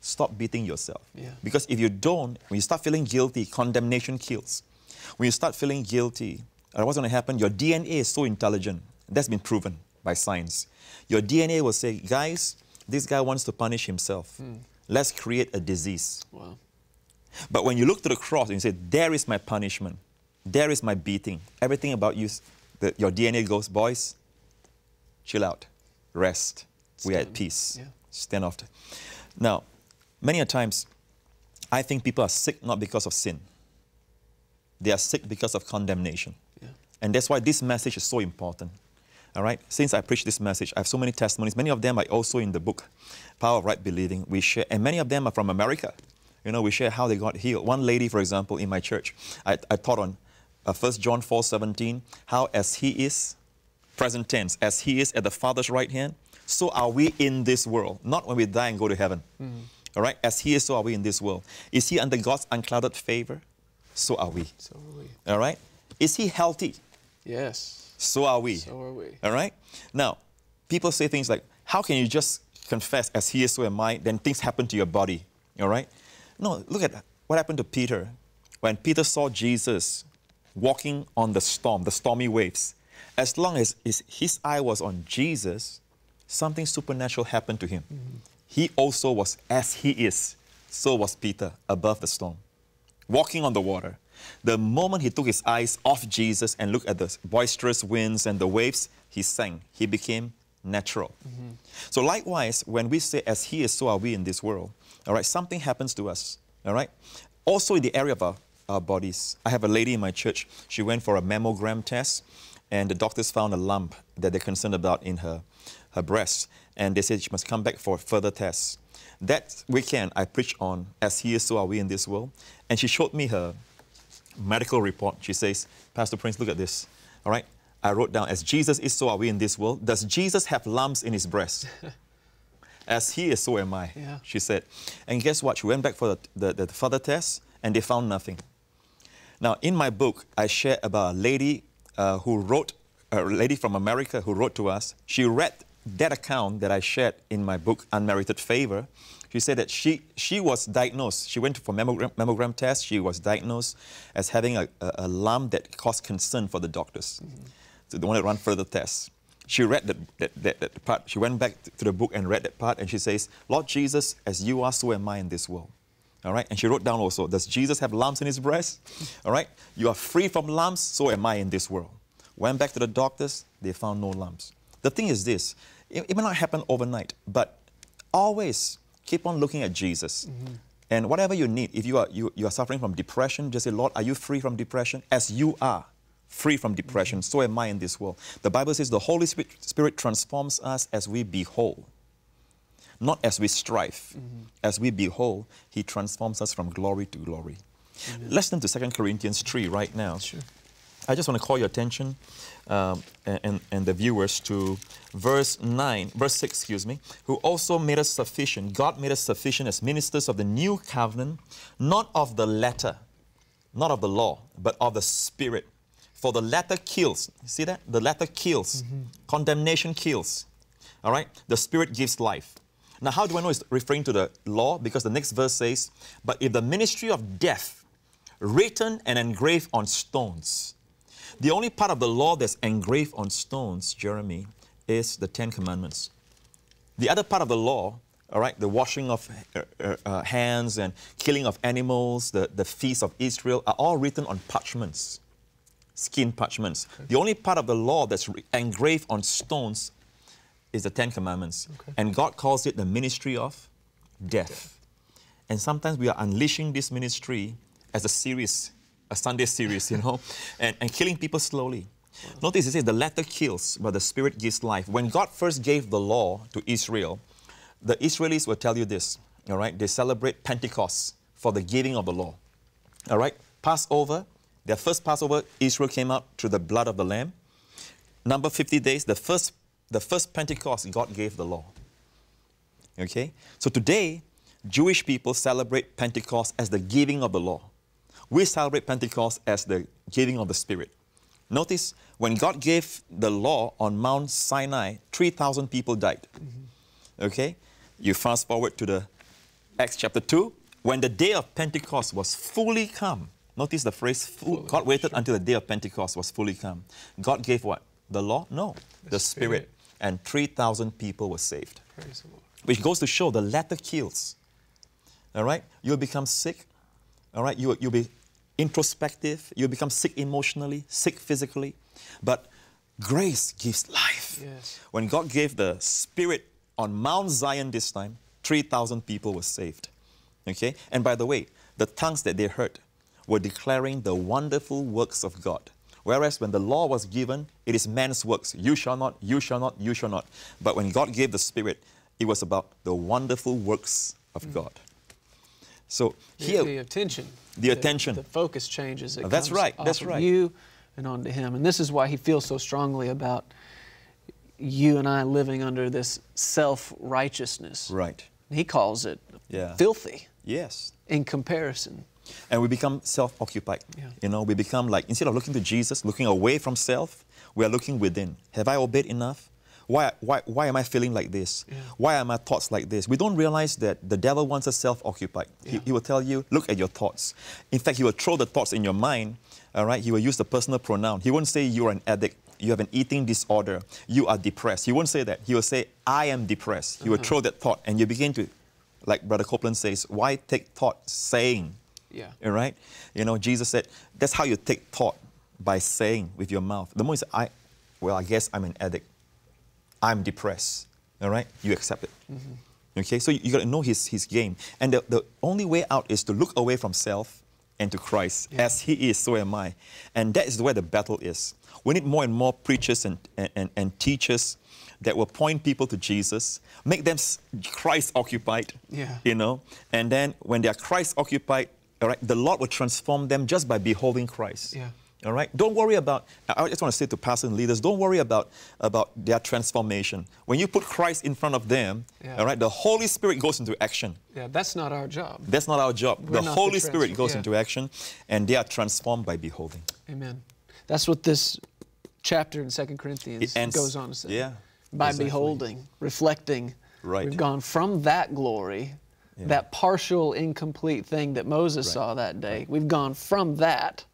Stop beating yourself. Yeah. Because if you don't, when you start feeling guilty, condemnation kills. When you start feeling guilty, uh, what's going to happen? Your DNA is so intelligent. That's been proven by science. Your DNA will say, guys, this guy wants to punish himself. Let's create a disease. Wow. But when you look to the cross and you say, There is my punishment, there is my beating, everything about you, the, your DNA goes, Boys, chill out, rest, we are at peace, Yeah. stand off. Now, many a times, I think people are sick not because of sin, they are sick because of condemnation. Yeah. And that's why this message is so important. All right? Since I preached this message, I have so many testimonies. Many of them are also in the book, Power of Right Believing. We share, and many of them are from America. You know, we share how they got healed. One lady, for example, in my church, I, I taught on uh, 1 John 4 17, how as he is, present tense, as he is at the Father's right hand, so are we in this world. Not when we die and go to heaven. All right? As he is, so are we in this world. Is he under God's unclouded favor? So are we. So are we. All right? Is he healthy? Yes. So are we. So are we. All right? Now, people say things like, how can you just confess as he is, so am I, then things happen to your body? All right? No, look at what happened to Peter. When Peter saw Jesus walking on the storm, the stormy waves, as long as his, his eye was on Jesus, something supernatural happened to him. Mm-hmm. He also was as he is, so was Peter above the storm walking on the water. The moment he took his eyes off Jesus and looked at the boisterous winds and the waves, he sank. He became natural. Mm-hmm. So, likewise, when we say, as he is, so are we in this world, all right, something happens to us, all right? Also, in the area of our, our bodies. I have a lady in my church, she went for a mammogram test, and the doctors found a lump that they're concerned about in her, her breast, and they said she must come back for further tests. That weekend, I preached on As He Is, So Are We in This World. And she showed me her medical report. She says, Pastor Prince, look at this. All right? I wrote down, As Jesus is, so are we in this world. Does Jesus have lumps in his breast? As He is, so am I, Yeah. she said. And guess what? She went back for the, the, the further test, and they found nothing. Now, in my book, I share about a lady uh, who wrote, a lady from America who wrote to us. She read that account that I shared in my book, Unmerited Favor. She said that she, she was diagnosed, she went for mammogram, mammogram test, she was diagnosed as having a, a, a lump that caused concern for the doctors. So they wanted to run further tests. She read that, that, that, that part, she went back to the book and read that part, and she says, Lord Jesus, as you are, so am I in this world. All right, and she wrote down also, does Jesus have lumps in his breast? All right, you are free from lumps, so am I in this world. Went back to the doctors, they found no lumps. The thing is this, it, it may not happen overnight, but always keep on looking at Jesus. Mm-hmm. And whatever you need, if you are, you, you are suffering from depression, just say, Lord, are you free from depression? As you are free from mm-hmm. depression, so am I in this world. The Bible says the Holy Spirit, Spirit transforms us as we behold not as we strive. Mm-hmm. As we behold, He transforms us from glory to glory. Mm-hmm. Let's turn to 2 Corinthians 3 right now. Sure. I just want to call your attention um, and, and, and the viewers to verse 9, verse 6, excuse me, who also made us sufficient. God made us sufficient as ministers of the new covenant, not of the letter, not of the law, but of the Spirit. For the letter kills. See that? The letter kills. Condemnation kills. All right? The Spirit gives life. Now, how do I know it's referring to the law? Because the next verse says, But if the ministry of death, written and engraved on stones, the only part of the law that's engraved on stones, Jeremy, is the Ten Commandments. The other part of the law, all right, the washing of uh, uh, uh, hands and killing of animals, the, the feasts of Israel, are all written on parchments, skin parchments. The only part of the law that's engraved on stones is the Ten Commandments. Okay. And God calls it the ministry of death. And sometimes we are unleashing this ministry as a series, a Sunday series, you know, and, and killing people slowly. Notice it says the letter kills, but the spirit gives life. When God first gave the law to Israel, the Israelis will tell you this, all right? They celebrate Pentecost for the giving of the law. All right? Passover, their first Passover, Israel came out through the blood of the Lamb. Number 50 days, the first the first Pentecost, God gave the law. Okay? So today, Jewish people celebrate Pentecost as the giving of the law. We celebrate Pentecost as the giving of the Spirit. Notice when God gave the law on Mount Sinai, 3,000 people died. Mm-hmm. Okay? You fast forward to the Acts chapter 2, when the day of Pentecost was fully come. Notice the phrase, full, God waited until the day of Pentecost was fully come. God gave what? The law? No, the, the Spirit. Spirit. And 3,000 people were saved. Which goes to show the letter kills. All right? You'll become sick. All right? You, you'll be introspective. You'll become sick emotionally, sick physically. But grace gives life. Yes. When God gave the Spirit on Mount Zion this time, 3,000 people were saved. Okay? And by the way, the tongues that they heard were declaring the wonderful works of God. Whereas when the law was given, it is man's works. You shall not, you shall not, you shall not. But when God gave the Spirit, it was about the wonderful works of mm. God. So here, the, the attention, the, the, attention, the focus changes. It that's right. That's right. You and onto Him, and this is why He feels so strongly about you and I living under this self righteousness. Right. He calls it yeah. filthy. Yes. In comparison. And we become self occupied. Yeah. You know, we become like, instead of looking to Jesus, looking away from self, we are looking within. Have I obeyed enough? Why, why, why am I feeling like this? Yeah. Why are my thoughts like this? We don't realize that the devil wants us self occupied. Yeah. He, he, will tell you, look at your thoughts. In fact, he will throw the thoughts in your mind, all right? He will use the personal pronoun. He won't say you're an addict you have an eating disorder, you are depressed. He won't say that. He will say, I am depressed. He uh-huh. will throw that thought, and you begin to, like Brother Copeland says, why take thought saying? Yeah. All right? You know, Jesus said, that's how you take thought by saying with your mouth. The moment you say, I, well, I guess I'm an addict. I'm depressed. All right? You accept it. Mm-hmm. Okay? So you, you got to know his, his game. And the, the only way out is to look away from self and to Christ. Yeah. As he is, so am I. And that is where the battle is. We need more and more preachers and, and, and teachers that will point people to Jesus, make them Christ occupied, yeah. you know, and then when they are Christ occupied, all right, the Lord will transform them just by beholding Christ. Yeah. All right? Don't worry about, I just want to say to pastors and leaders, don't worry about, about their transformation. When you put Christ in front of them, yeah. all right, the Holy Spirit goes into action. Yeah, that's not our job. That's not our job. We're the Holy the Spirit goes yeah. into action, and they are transformed by beholding. Amen. That's what this chapter in Second Corinthians ends, goes on to say. Yeah. By exactly. beholding, reflecting. Right. We've gone from that glory, yeah. that partial, incomplete thing that Moses right. saw that day. Right. We've gone from that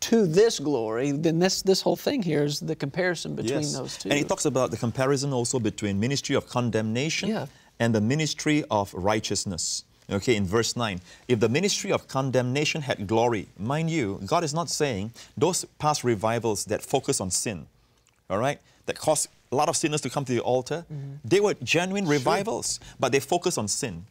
to this glory, then this, this whole thing here is the comparison between yes. those two. And he talks about the comparison also between ministry of condemnation yeah. and the ministry of righteousness. Okay, in verse 9, if the ministry of condemnation had glory, mind you, God is not saying those past revivals that focus on sin, all right, that cause a lot of sinners to come to the altar, mm-hmm. they were genuine revivals, sure. but they focus on sin.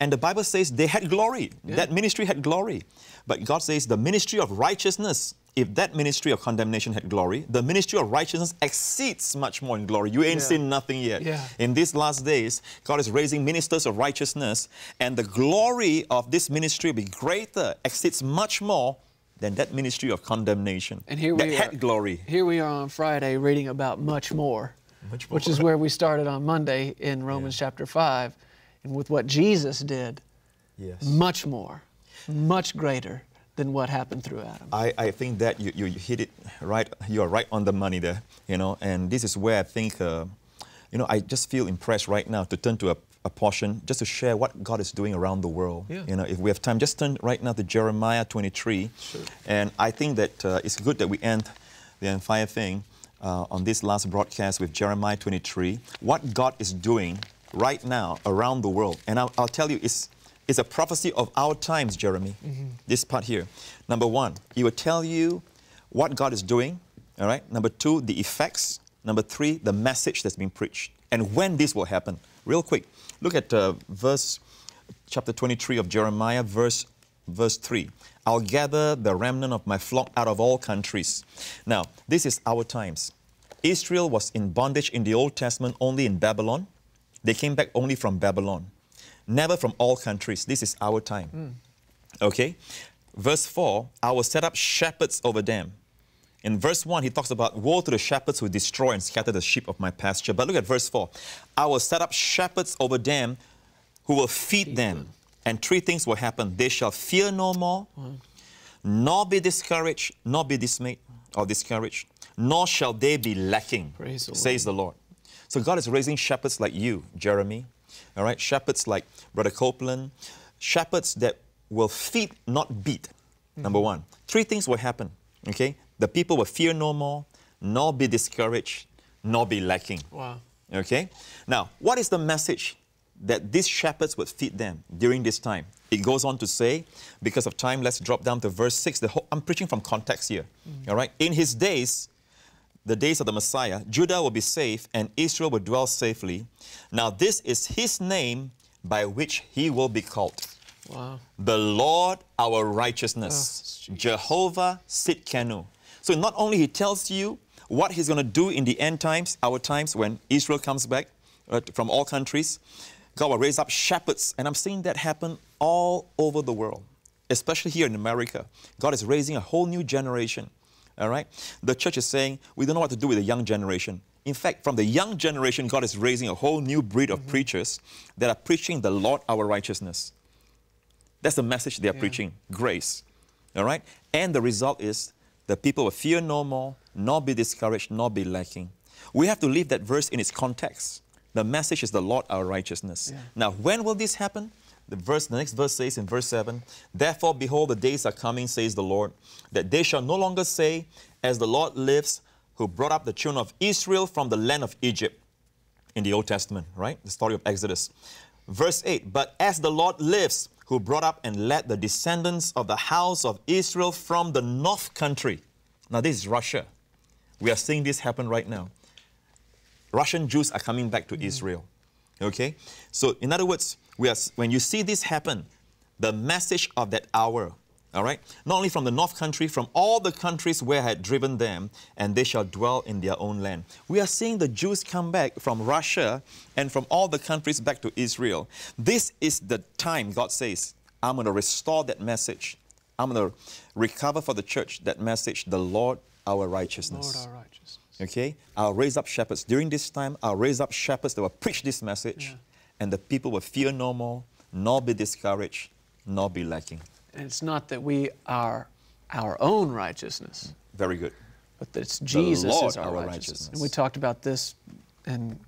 And the Bible says they had glory. Yeah. That ministry had glory. But God says the ministry of righteousness, if that ministry of condemnation had glory, the ministry of righteousness exceeds much more in glory. You ain't yeah. seen nothing yet. Yeah. In these last days, God is raising ministers of righteousness, and the glory of this ministry will be greater, exceeds much more than that ministry of condemnation. And here that we had are, glory. Here we are on Friday reading about much more, much more. which is where we started on Monday in Romans yeah. chapter 5 and with what Jesus did, yes. much more, much greater than what happened through Adam. I, I think that you, you hit it right, you're right on the money there, you know, and this is where I think, uh, you know, I just feel impressed right now to turn to a, a, portion just to share what God is doing around the world. Yeah. You know, if we have time, just turn right now to Jeremiah 23. Sure. And I think that uh, it's good that we end the entire thing uh, on this last broadcast with Jeremiah 23, what God is doing right now around the world. And I'll, I'll tell you, it's, it's a prophecy of our times, Jeremy, mm-hmm. this part here. Number one, he will tell you what God is doing, all right? Number two, the effects. Number three, the message that's being preached. And when this will happen. Real quick, look at uh, verse, chapter 23 of Jeremiah, verse, verse 3. I'll gather the remnant of my flock out of all countries. Now, this is our times. Israel was in bondage in the Old Testament only in Babylon. They came back only from Babylon, never from all countries. This is our time. Mm. Okay? Verse 4 I will set up shepherds over them. In verse 1, he talks about woe to the shepherds who destroy and scatter the sheep of my pasture. But look at verse 4. I will set up shepherds over them who will feed, them. And three things will happen. They shall fear no more, nor be discouraged, nor be dismayed or discouraged, nor shall they be lacking, Praise says the Lord. So God is raising shepherds like you, Jeremy, all right? Shepherds like Brother Copeland, shepherds that will feed, not beat, mm-hmm. number one. Three things will happen, okay? The people will fear no more, nor be discouraged, nor be lacking. Wow. Okay? Now, what is the message that these shepherds would feed them during this time? It goes on to say, because of time, let's drop down to verse 6. Whole, I'm preaching from context here. Mm-hmm. All right? In his days, the days of the Messiah, Judah will be safe and Israel will dwell safely. Now, this is his name by which he will be called. Wow. The Lord our righteousness, oh, Jehovah Tsidkenu. So not only he tells you what he's going to do in the end times, our times when Israel comes back uh, from all countries, God will raise up shepherds. And I'm seeing that happen all over the world, especially here in America. God is raising a whole new generation all right? The church is saying, we don't know what to do with the young generation. In fact, from the young generation, God is raising a whole new breed of mm-hmm. preachers that are preaching the Lord our righteousness. That's the message they are yeah. preaching grace. All right? And the result is the people will fear no more, nor be discouraged, nor be lacking. We have to leave that verse in its context. The message is the Lord our righteousness. Yeah. Now, when will this happen? The verse, the next verse says in verse 7, Therefore, behold, the days are coming, says the Lord, that they shall no longer say, As the Lord lives, who brought up the children of Israel from the land of Egypt in the Old Testament, right? The story of Exodus. Verse 8, But as the Lord lives, who brought up and led the descendants of the house of Israel from the north country. Now, this is Russia. We are seeing this happen right now. Russian Jews are coming back to mm-hmm. Israel. Okay? So, in other words, we are, when you see this happen, the message of that hour, all right, not only from the north country, from all the countries where I had driven them, and they shall dwell in their own land. We are seeing the Jews come back from Russia and from all the countries back to Israel. This is the time, God says, I'm going to restore that message. I'm going to recover for the church that message, the Lord our righteousness. Lord our righteousness. Okay? I'll raise up shepherds. During this time, I'll raise up shepherds that will preach this message. Yeah and the people will fear no more, nor be discouraged, nor be lacking. And it's not that we are our own righteousness. Very good. But that it's Jesus is our, our righteousness. righteousness. And we talked about this and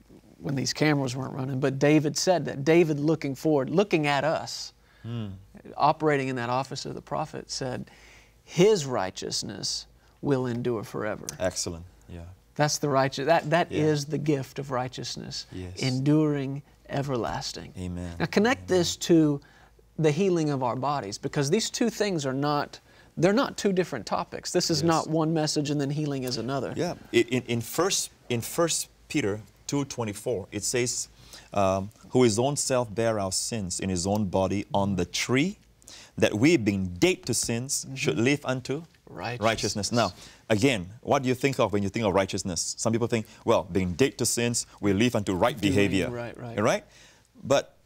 when these cameras weren't running, but David said that. David looking forward, looking at us, mm. operating in that office of the prophet, said, His righteousness will endure forever. Excellent. Yeah. That's the righteous that that yeah. is the gift of righteousness. Yes. Enduring everlasting. Amen. Now connect Amen. this to the healing of our bodies because these two things are not they're not two different topics. This is yes. not one message and then healing is another. Yeah. In, in first in First Peter two twenty four it says, um, "Who his own self bare our sins in his own body on the tree, that we being dead to sins mm-hmm. should live unto righteousness. righteousness." Now, again, what do you think of when you think of righteousness? Some people think, well, being dead to sins, we live unto right Doing, behavior. Right, right. Right? But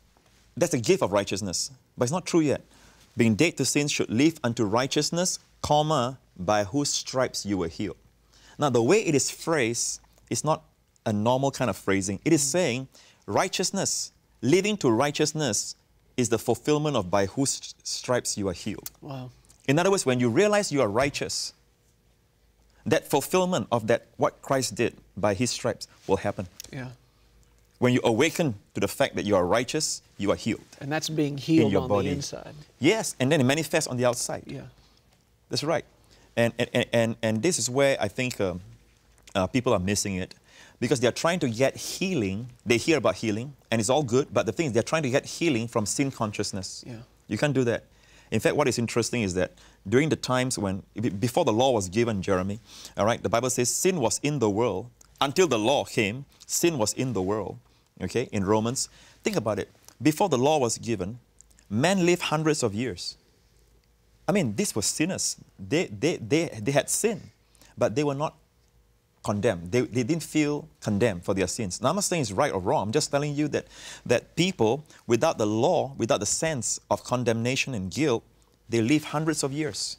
that's a gift of righteousness. But it's not true yet. Being dead to sins should live unto righteousness, comma, by whose stripes you were healed. Now, the way it is phrased is not a normal kind of phrasing. It is mm. saying righteousness, living to righteousness is the fulfillment of by whose stripes you are healed. Wow. In other words, when you realize you are righteous, that fulfillment of that what Christ did by his stripes will happen. Yeah. When you awaken to the fact that you are righteous, you are healed. And that's being healed in your on body. the inside. Yes, and then it manifests on the outside. Yeah. That's right. And, and, and, and this is where I think uh, uh, people are missing it because they're trying to get healing. They hear about healing, and it's all good, but the thing is, they're trying to get healing from sin consciousness. Yeah. You can't do that. In fact, what is interesting is that during the times when, before the law was given, Jeremy, all right, the Bible says sin was in the world. Until the law came, sin was in the world. Okay, in Romans. Think about it. Before the law was given, men lived hundreds of years. I mean, these were sinners. They, they, they, they had sin, but they were not condemned. They, they didn't feel condemned for their sins. Now, I'm not saying it's right or wrong. I'm just telling you that, that people, without the law, without the sense of condemnation and guilt, they live hundreds of years.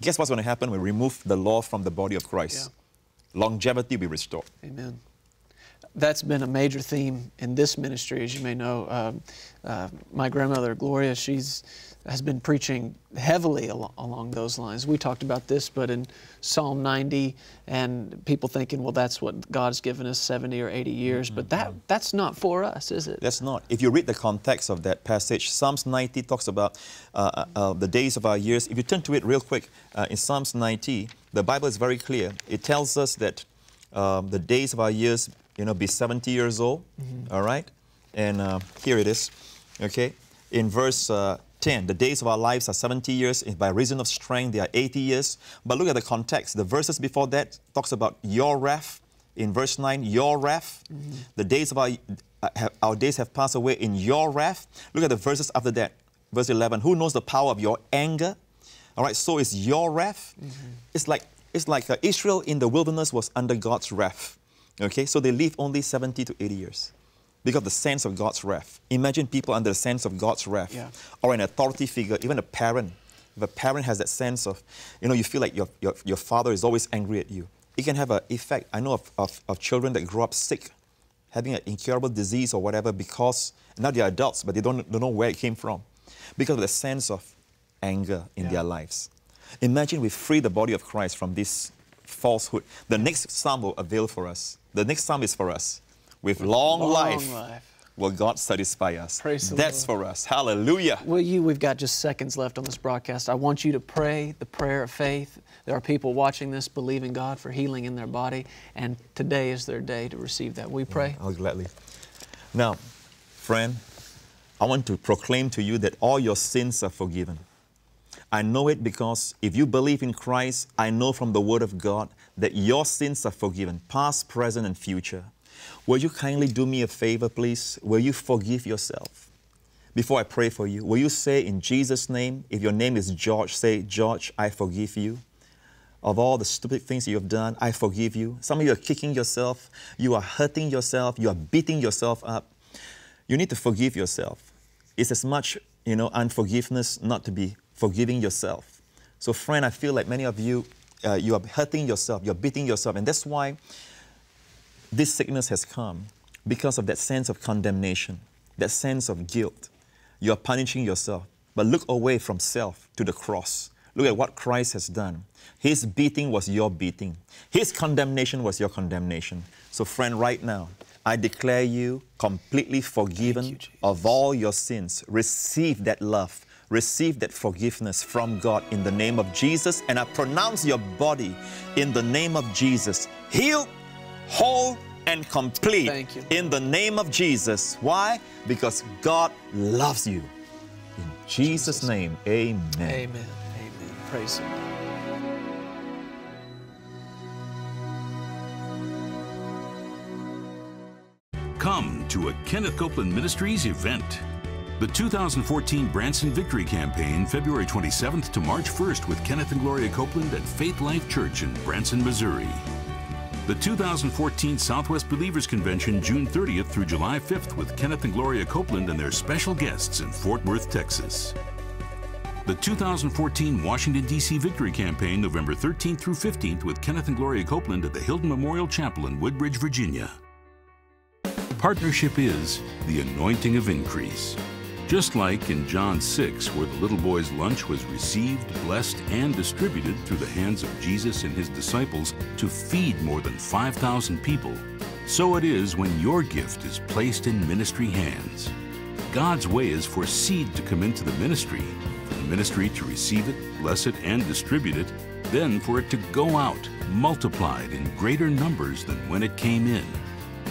Guess what's going to happen? when We remove the law from the body of Christ. Longevity will be restored. Amen. That's been a major theme in this ministry, as you may know. Um, uh, my grandmother, Gloria, she's has been preaching heavily al- along those lines. We talked about this, but in Psalm 90, and people thinking, well, that's what God's given us 70 or 80 years, but that that's not for us, is it? That's not. If you read the context of that passage, Psalms 90 talks about uh, uh, uh, the days of our years. If you turn to it real quick, uh, in Psalms 90, the Bible is very clear. It tells us that um, the days of our years, you know, be 70 years old, all right? And uh, here it is, okay? In verse uh, 10, the days of our lives are 70 years. By reason of strength, they are 80 years. But look at the context. The verses before that talks about your wrath. In verse 9, your wrath. The days of our, uh, our days have passed away in your wrath. Look at the verses after that. Verse 11, who knows the power of your anger? All right, so it's your wrath. It's like, it's like uh, Israel in the wilderness was under God's wrath. Okay, so they lived only 70 to 80 years because of the sense of God's wrath. Imagine people under the sense of God's wrath, Yeah. or an authority figure, even a parent. If a parent has that sense of, you know, you feel like your, your, your father is always angry at you, it can have an effect. I know of, of, of children that grow up sick, having an incurable disease or whatever because now they're adults, but they don't, don't know where it came from because of the sense of anger in Yeah. their lives. Imagine we free the body of Christ from this falsehood. The next psalm will avail for us. The next psalm is for us. With long, long life, life. will God satisfy us. Praise the That's for us. Hallelujah. Will you, we've got just seconds left on this broadcast. I want you to pray the prayer of faith. There are people watching this believing God for healing in their body, and today is their day to receive that. We pray. I'll gladly. Now, friend, I want to proclaim to you that all your sins are forgiven. I know it because if you believe in Christ, I know from the Word of God that your sins are forgiven, past, present, and future. Will you kindly do me a favor, please? Will you forgive yourself? Before I pray for you, will you say in Jesus' name, if your name is George, say, George, I forgive you. Of all the stupid things you have done, I forgive you. Some of you are kicking yourself, you are hurting yourself, you are beating yourself up. You need to forgive yourself. It's as much, you know, unforgiveness not to be forgiving yourself. So, friend, I feel like many of you, uh, you are hurting yourself, you're beating yourself, and that's why this sickness has come because of that sense of condemnation, that sense of guilt. You are punishing yourself. But look away from self to the cross. Look at what Christ has done. His beating was your beating, His condemnation was your condemnation. So, friend, right now, I declare you completely forgiven you, of all your sins. Receive that love. Receive that forgiveness from God in the name of Jesus. And I pronounce your body in the name of Jesus healed, whole, and complete Thank you. in the name of Jesus. Why? Because God loves you. In Jesus', name, amen. Amen. Amen. Praise Him. Come to a Kenneth Copeland Ministries event. The 2014 Branson Victory Campaign, February 27th to March 1st with Kenneth and Gloria Copeland at Faith Life Church in Branson, Missouri. The 2014 Southwest Believers Convention, June 30th through July 5th with Kenneth and Gloria Copeland and their special guests in Fort Worth, Texas. The 2014 Washington, D.C. Victory Campaign, November 13th through 15th with Kenneth and Gloria Copeland at the Hylton Memorial Chapel in Woodbridge, Virginia. Partnership is the anointing of increase. Just like in John 6, where the little boy's lunch was received, blessed, and distributed through the hands of Jesus and his disciples to feed more than 5,000 people, so it is when your gift is placed in ministry hands. God's way is for seed to come into the ministry, for the ministry to receive it, bless it, and distribute it, then for it to go out, multiplied in greater numbers than when it came in.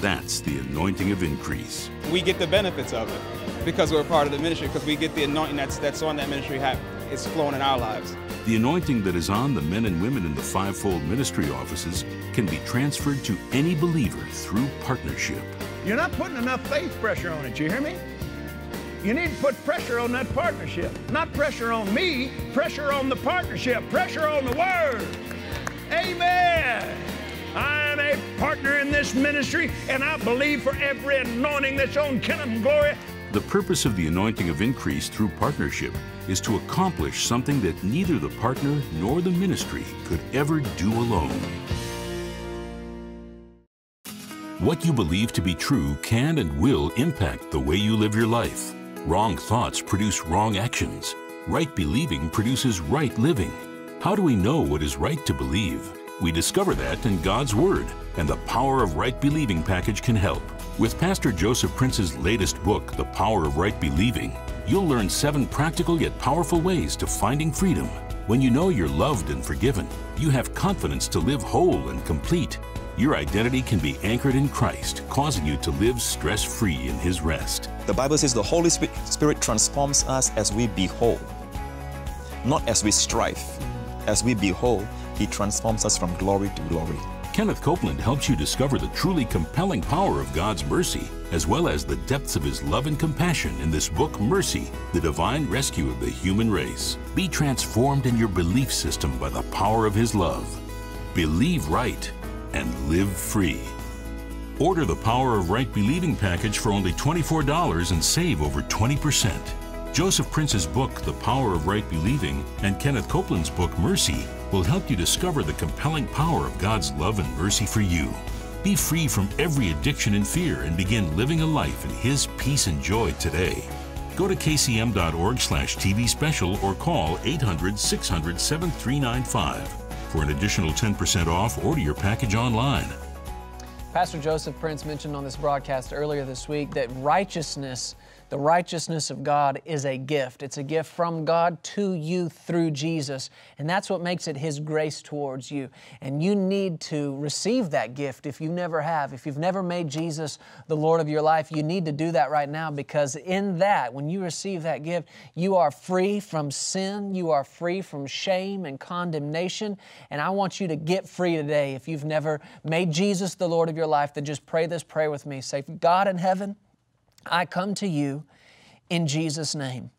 That's the anointing of increase. we get the benefits of it because we're part of the ministry because we get the anointing that's that's on that ministry have it's flowing in our lives The anointing that is on the men and women in the fivefold ministry offices can be transferred to any believer through partnership. You're not putting enough faith pressure on it, you hear me? You need to put pressure on that partnership. Not pressure on me, pressure on the partnership, pressure on the word. Amen. I'm a partner in this ministry, and I believe for every anointing that's on Kenneth and Gloria, The purpose of the anointing of increase through partnership is to accomplish something that neither the partner nor the ministry could ever do alone. What you believe to be true can and will impact the way you live your life. Wrong thoughts produce wrong actions. Right believing produces right living. How do we know what is right to believe? We discover that in God's Word, and the Power of Right Believing package can help. With Pastor Joseph Prince's latest book, The Power of Right Believing, you'll learn seven practical yet powerful ways to finding freedom. When you know you're loved and forgiven, you have confidence to live whole and complete. Your identity can be anchored in Christ, causing you to live stress free in His rest. The Bible says the Holy Spirit transforms us as we behold, not as we strive. As we behold, He transforms us from glory to glory. Kenneth Copeland helps you discover the truly compelling power of God's mercy, as well as the depths of His love and compassion in this book, Mercy, the divine rescue of the human race. Be transformed in your belief system by the power of His love. Believe right and live free. Order the Power of Right Believing package for only $24 and save over 20%. Joseph Prince's book, The Power of Right Believing, and Kenneth Copeland's book, Mercy, will help you discover the compelling power of God's love and mercy for you. Be free from every addiction and fear and begin living a life in His peace and joy today. Go to kcm.org slash TV special or call 800 600 7395 for an additional 10% off. Order your package online. Pastor Joseph Prince mentioned on this broadcast earlier this week that righteousness the righteousness of God is a gift. It's a gift from God to you through Jesus. And that's what makes it His grace towards you. And you need to receive that gift if you never have. If you've never made Jesus the Lord of your life, you need to do that right now because in that, when you receive that gift, you are free from sin, you are free from shame and condemnation. And I want you to get free today. If you've never made Jesus the Lord of your life, then just pray this prayer with me. Say, God in heaven, I come to you in Jesus' name.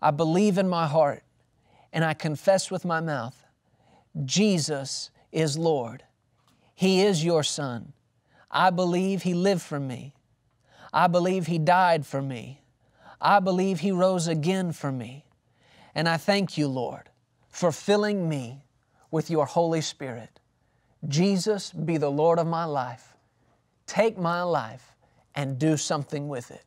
I believe in my heart and I confess with my mouth Jesus is Lord. He is your Son. I believe He lived for me. I believe He died for me. I believe He rose again for me. And I thank you, Lord, for filling me with your Holy Spirit. Jesus, be the Lord of my life. Take my life and do something with it.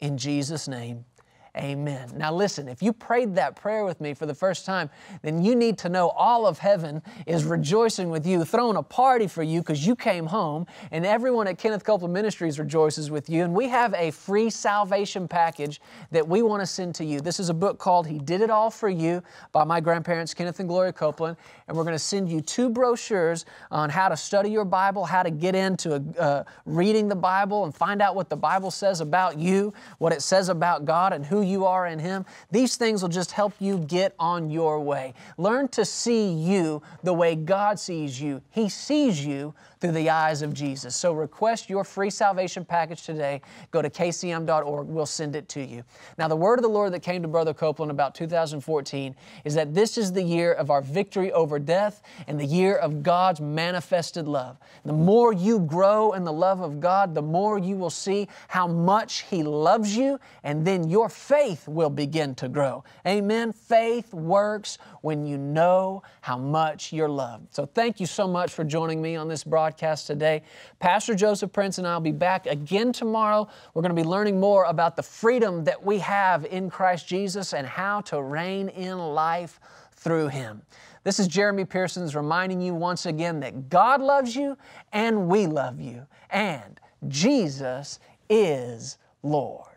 In Jesus' name, Amen. Now, listen, if you prayed that prayer with me for the first time, then you need to know all of heaven is rejoicing with you, throwing a party for you because you came home, and everyone at Kenneth Copeland Ministries rejoices with you. And we have a free salvation package that we want to send to you. This is a book called He Did It All for You by my grandparents, Kenneth and Gloria Copeland. And we're going to send you two brochures on how to study your Bible, how to get into uh, reading the Bible and find out what the Bible says about you, what it says about God, and who you are in Him, these things will just help you get on your way. Learn to see you the way God sees you. He sees you through the eyes of Jesus. So request your free salvation package today. Go to kcm.org. We'll send it to you. Now, the word of the Lord that came to Brother Copeland about 2014 is that this is the year of our victory over death and the year of God's manifested love. The more you grow in the love of God, the more you will see how much He loves you, and then your faith will begin to grow. Amen. Faith works when you know how much you're loved. So thank you so much for joining me on this today. Pastor Joseph Prince and I will be back again tomorrow. We're going to be learning more about the freedom that we have in Christ Jesus and how to reign in life through Him. This is Jeremy Pearsons reminding you once again that God loves you and we love you, and Jesus is Lord.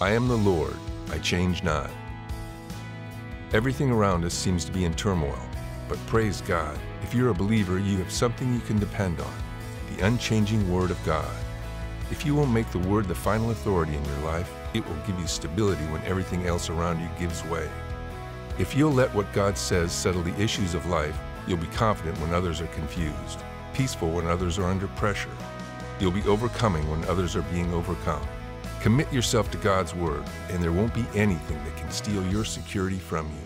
I am the Lord I change not. Everything around us seems to be in turmoil, but praise God, if you're a believer, you have something you can depend on the unchanging Word of God. If you will make the Word the final authority in your life, it will give you stability when everything else around you gives way. If you'll let what God says settle the issues of life, you'll be confident when others are confused, peaceful when others are under pressure. You'll be overcoming when others are being overcome. Commit yourself to God's Word, and there won't be anything that can steal your security from you.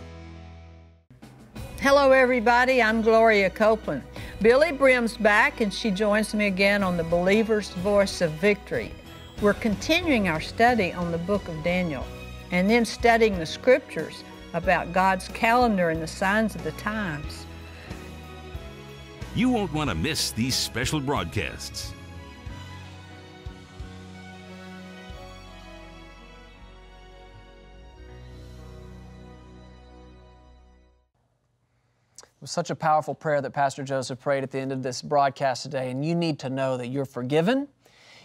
Hello, everybody. I'm Gloria Copeland. Billye Brim's back, and she joins me again on the Believer's Voice of Victory. We're continuing our study on the book of Daniel and then studying the scriptures about God's calendar and the signs of the times. You won't want to miss these special broadcasts. Was such a powerful prayer that Pastor Joseph prayed at the end of this broadcast today, and you need to know that you're forgiven.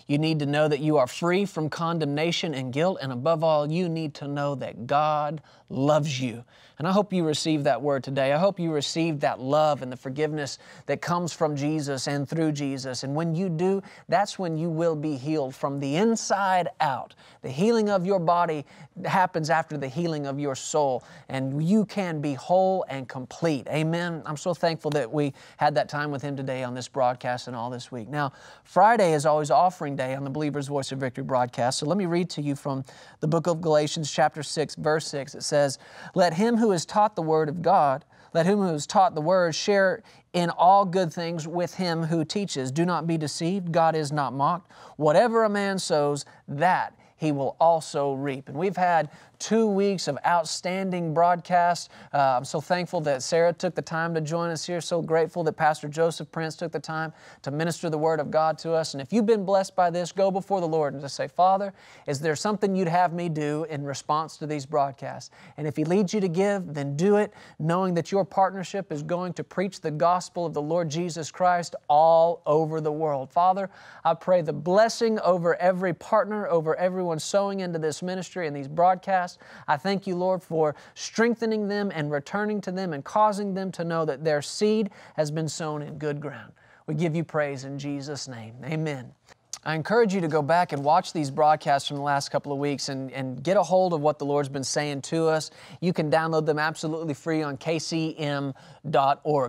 You need to know that you are free from condemnation and guilt, and above all, you need to know that God loves you. And I hope you received that word today. I hope you received that love and the forgiveness that comes from Jesus and through Jesus. And when you do, that's when you will be healed from the inside out. The healing of your body happens after the healing of your soul, and you can be whole and complete. Amen. I'm so thankful that we had that time with Him today on this broadcast and all this week. Now, Friday is always offering day on the Believer's Voice of Victory broadcast. So let me read to you from the book of Galatians, chapter 6, verse 6. It says, Let him who is taught the word of God, let him who is taught the word share in all good things with him who teaches. Do not be deceived. God is not mocked. Whatever a man sows, that he will also reap. And we've had two weeks of outstanding broadcast. Uh, I'm so thankful that Sarah took the time to join us here. So grateful that Pastor Joseph Prince took the time to minister the Word of God to us. And if you've been blessed by this, go before the Lord and just say, Father, is there something you'd have me do in response to these broadcasts? And if He leads you to give, then do it, knowing that your partnership is going to preach the gospel of the Lord Jesus Christ all over the world. Father, I pray the blessing over every partner, over everyone sowing into this ministry and these broadcasts. I thank you, Lord, for strengthening them and returning to them and causing them to know that their seed has been sown in good ground. We give you praise in Jesus' name. Amen. I encourage you to go back and watch these broadcasts from the last couple of weeks and, and get a hold of what the Lord's been saying to us. You can download them absolutely free on kcm.org.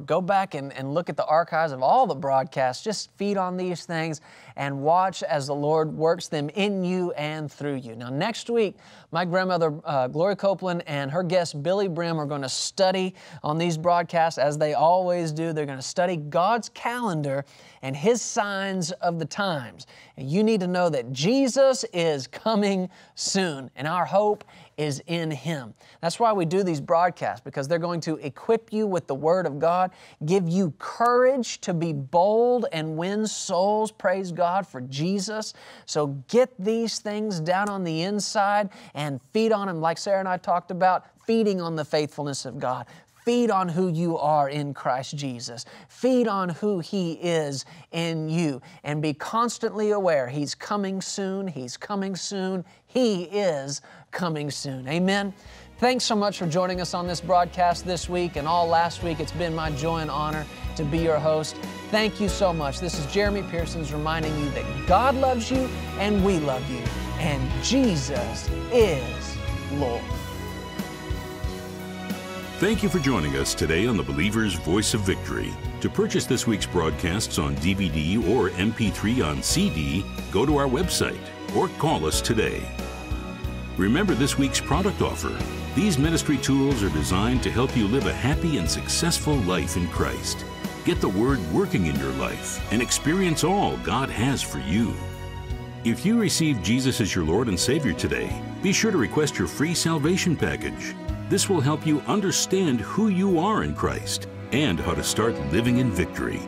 Go back and, and look at the archives of all the broadcasts. Just feed on these things and watch as the Lord works them in you and through you. Now, next week, my grandmother, uh, Gloria Copeland, and her guest, Billye Brim, are going to study on these broadcasts as they always do. They're going to study God's calendar and His signs of the times. And you need to know that Jesus is coming soon, and our hope is in Him. That's why we do these broadcasts, because they're going to equip you with the Word of God, give you courage to be bold and win souls, praise God, for Jesus. So get these things down on the inside and feed on them, like Sarah and I talked about, feeding on the faithfulness of God. Feed on who you are in Christ Jesus. Feed on who He is in you. And be constantly aware He's coming soon. He's coming soon. He is coming soon. Amen. Thanks so much for joining us on this broadcast this week and all last week. It's been my joy and honor to be your host. Thank you so much. This is Jeremy Pearsons reminding you that God loves you and we love you, and Jesus is Lord. Thank you for joining us today on the Believer's Voice of Victory. To purchase this week's broadcasts on DVD or MP3 on CD, go to our website or call us today. Remember this week's product offer. These ministry tools are designed to help you live a happy and successful life in Christ. Get the Word working in your life and experience all God has for you. If you received Jesus as your Lord and Savior today, be sure to request your free salvation package. This will help you understand who you are in Christ and how to start living in victory.